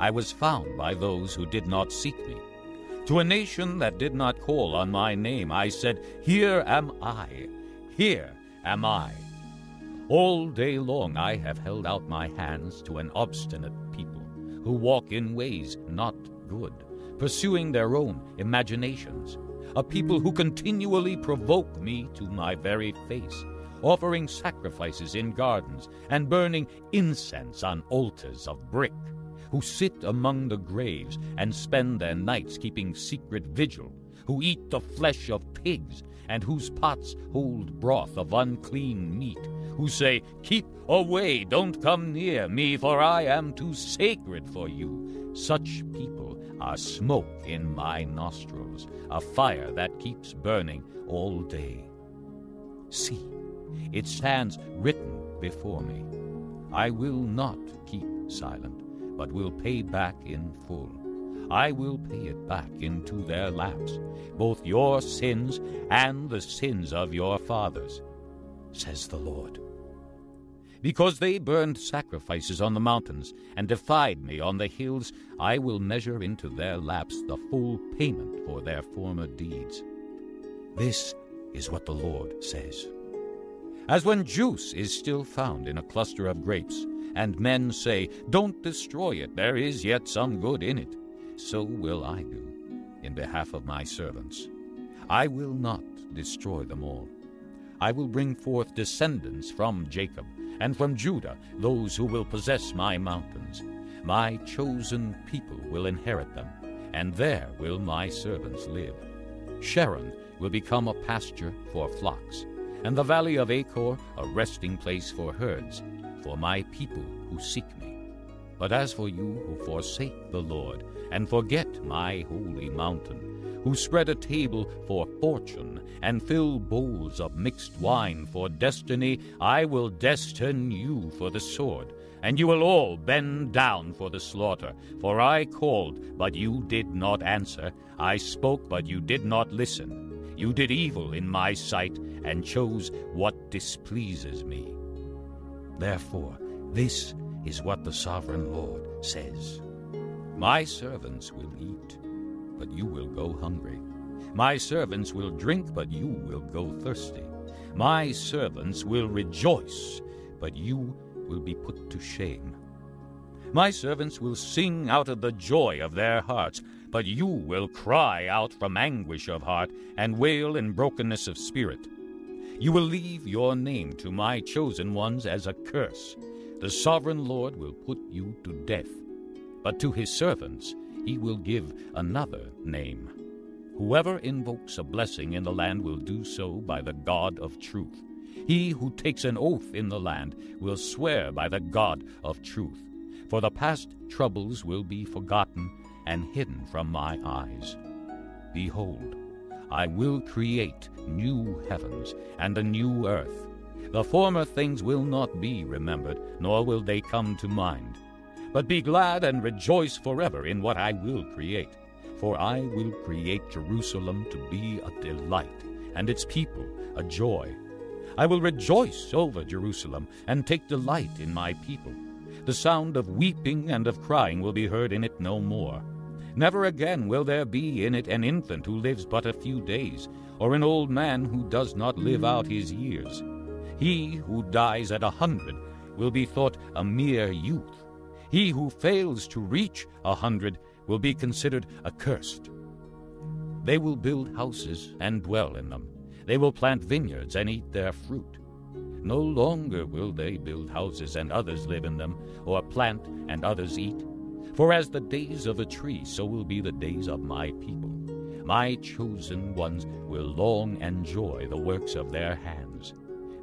I was found by those who did not seek me. To a nation that did not call on my name, I said, Here am I, here am I. All day long I have held out my hands to an obstinate people who walk in ways not good, pursuing their own imaginations, a people who continually provoke me to my very face, offering sacrifices in gardens and burning incense on altars of brick, who sit among the graves and spend their nights keeping secret vigil, who eat the flesh of pigs and whose pots hold broth of unclean meat, who say, Keep away, don't come near me, for I am too sacred for you. Such people are smoke in my nostrils, a fire that keeps burning all day. See, it stands written before me. I will not keep silent, but will pay back in full. I will pay it back into their laps, both your sins and the sins of your fathers, says the Lord. Because they burned sacrifices on the mountains and defied me on the hills, I will measure into their laps the full payment for their former deeds. This is what the Lord says. As when juice is still found in a cluster of grapes, and men say, Don't destroy it, there is yet some good in it so will I do in behalf of my servants. I will not destroy them all. I will bring forth descendants from Jacob, and from Judah those who will possess my mountains. My chosen people will inherit them, and there will my servants live. Sharon will become a pasture for flocks, and the valley of Achor a resting place for herds, for my people who seek me. But as for you who forsake the Lord, and forget my holy mountain, who spread a table for fortune, and fill bowls of mixed wine for destiny, I will destine you for the sword, and you will all bend down for the slaughter. For I called, but you did not answer. I spoke, but you did not listen. You did evil in my sight, and chose what displeases me. Therefore, this is what the sovereign Lord says. My servants will eat, but you will go hungry. My servants will drink, but you will go thirsty. My servants will rejoice, but you will be put to shame. My servants will sing out of the joy of their hearts, but you will cry out from anguish of heart and wail in brokenness of spirit. You will leave your name to my chosen ones as a curse the sovereign Lord will put you to death, but to his servants he will give another name. Whoever invokes a blessing in the land will do so by the God of truth. He who takes an oath in the land will swear by the God of truth. For the past troubles will be forgotten and hidden from my eyes. Behold, I will create new heavens and a new earth. The former things will not be remembered, nor will they come to mind. But be glad and rejoice forever in what I will create. For I will create Jerusalem to be a delight, and its people a joy. I will rejoice over Jerusalem, and take delight in my people. The sound of weeping and of crying will be heard in it no more. Never again will there be in it an infant who lives but a few days, or an old man who does not live out his years. He who dies at a hundred will be thought a mere youth. He who fails to reach a hundred will be considered accursed. They will build houses and dwell in them. They will plant vineyards and eat their fruit. No longer will they build houses and others live in them, or plant and others eat. For as the days of a tree, so will be the days of my people. My chosen ones will long enjoy the works of their hands.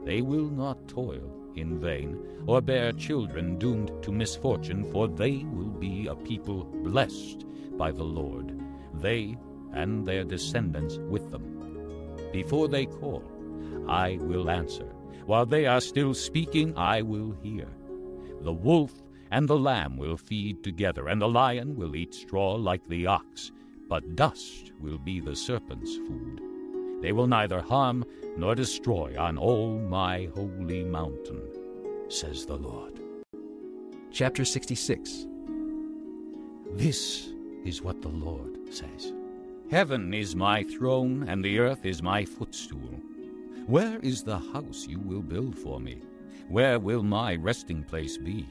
They will not toil in vain, or bear children doomed to misfortune, for they will be a people blessed by the Lord, they and their descendants with them. Before they call, I will answer. While they are still speaking, I will hear. The wolf and the lamb will feed together, and the lion will eat straw like the ox, but dust will be the serpent's food. They will neither harm nor destroy on all my holy mountain, says the Lord. Chapter 66 This is what the Lord says Heaven is my throne, and the earth is my footstool. Where is the house you will build for me? Where will my resting place be?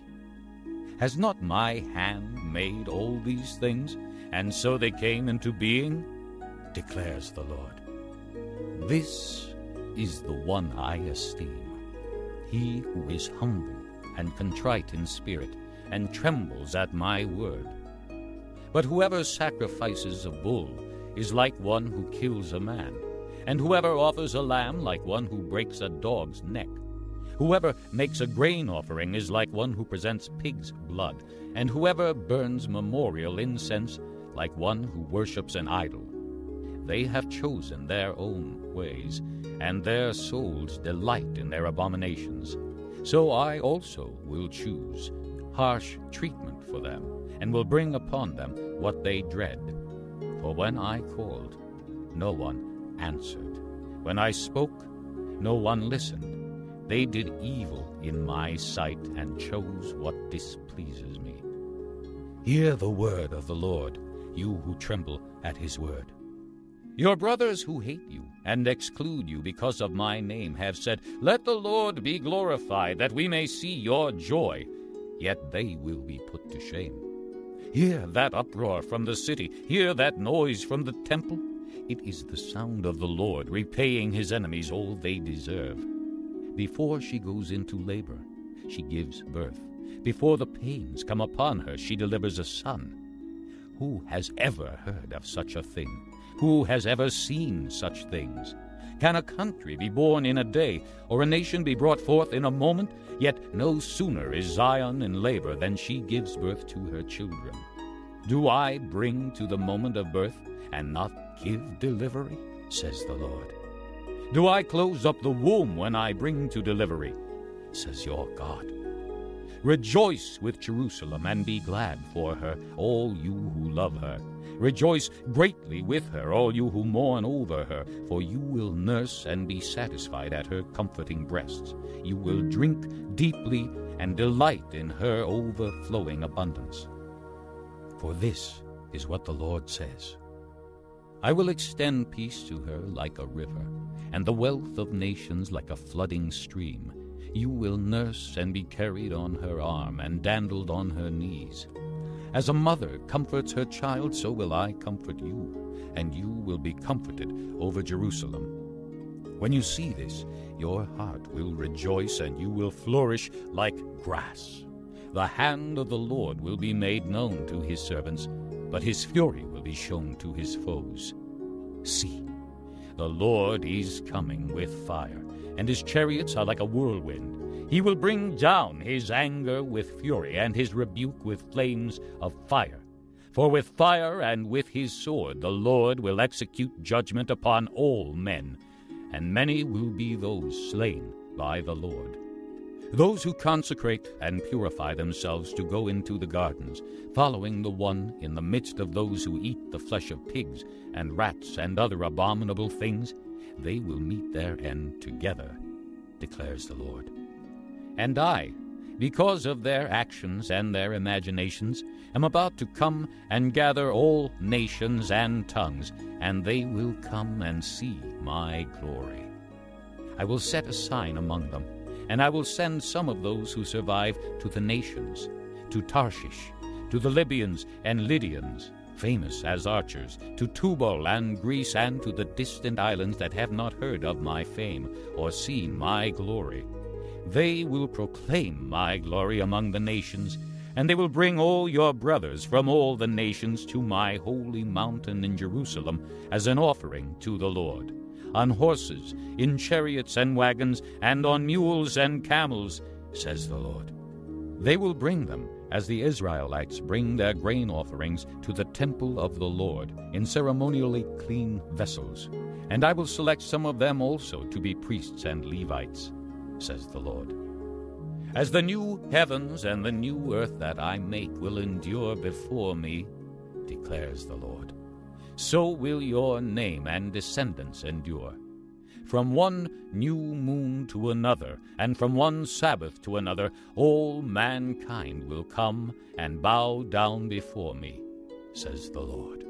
Has not my hand made all these things, and so they came into being? declares the Lord. This is the one I esteem. He who is humble and contrite in spirit, and trembles at my word. But whoever sacrifices a bull is like one who kills a man, and whoever offers a lamb like one who breaks a dog's neck. Whoever makes a grain offering is like one who presents pig's blood, and whoever burns memorial incense like one who worships an idol. They have chosen their own ways, and their souls delight in their abominations. So I also will choose harsh treatment for them, and will bring upon them what they dread. For when I called, no one answered. When I spoke, no one listened. They did evil in my sight and chose what displeases me. Hear the word of the Lord, you who tremble at his word. Your brothers who hate you and exclude you because of my name have said, Let the Lord be glorified, that we may see your joy. Yet they will be put to shame. Hear that uproar from the city, hear that noise from the temple. It is the sound of the Lord repaying his enemies all they deserve. Before she goes into labor, she gives birth. Before the pains come upon her, she delivers a son. Who has ever heard of such a thing? Who has ever seen such things? Can a country be born in a day, or a nation be brought forth in a moment? Yet no sooner is Zion in labor than she gives birth to her children. Do I bring to the moment of birth and not give delivery? says the Lord. Do I close up the womb when I bring to delivery? says your God. Rejoice with Jerusalem and be glad for her, all you who love her. Rejoice greatly with her, all you who mourn over her, for you will nurse and be satisfied at her comforting breasts. You will drink deeply and delight in her overflowing abundance. For this is what the Lord says I will extend peace to her like a river, and the wealth of nations like a flooding stream. You will nurse and be carried on her arm and dandled on her knees. As a mother comforts her child, so will I comfort you, and you will be comforted over Jerusalem. When you see this, your heart will rejoice, and you will flourish like grass. The hand of the Lord will be made known to his servants, but his fury will be shown to his foes. See, the Lord is coming with fire and his chariots are like a whirlwind. He will bring down his anger with fury, and his rebuke with flames of fire. For with fire and with his sword the Lord will execute judgment upon all men, and many will be those slain by the Lord. Those who consecrate and purify themselves to go into the gardens, following the one in the midst of those who eat the flesh of pigs and rats and other abominable things, they will meet their end together, declares the Lord. And I, because of their actions and their imaginations, am about to come and gather all nations and tongues, and they will come and see my glory. I will set a sign among them, and I will send some of those who survive to the nations, to Tarshish, to the Libyans and Lydians, famous as archers, to Tubal and Greece, and to the distant islands that have not heard of my fame or seen my glory. They will proclaim my glory among the nations, and they will bring all your brothers from all the nations to my holy mountain in Jerusalem as an offering to the Lord, on horses, in chariots and wagons, and on mules and camels, says the Lord. They will bring them as the Israelites bring their grain offerings to the temple of the Lord in ceremonially clean vessels. And I will select some of them also to be priests and Levites, says the Lord. As the new heavens and the new earth that I make will endure before me, declares the Lord, so will your name and descendants endure from one new moon to another, and from one Sabbath to another, all mankind will come and bow down before me, says the Lord.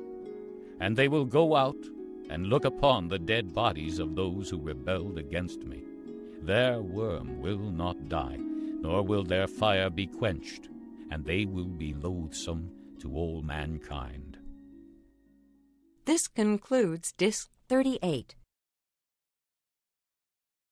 And they will go out and look upon the dead bodies of those who rebelled against me. Their worm will not die, nor will their fire be quenched, and they will be loathsome to all mankind. This concludes Disc 38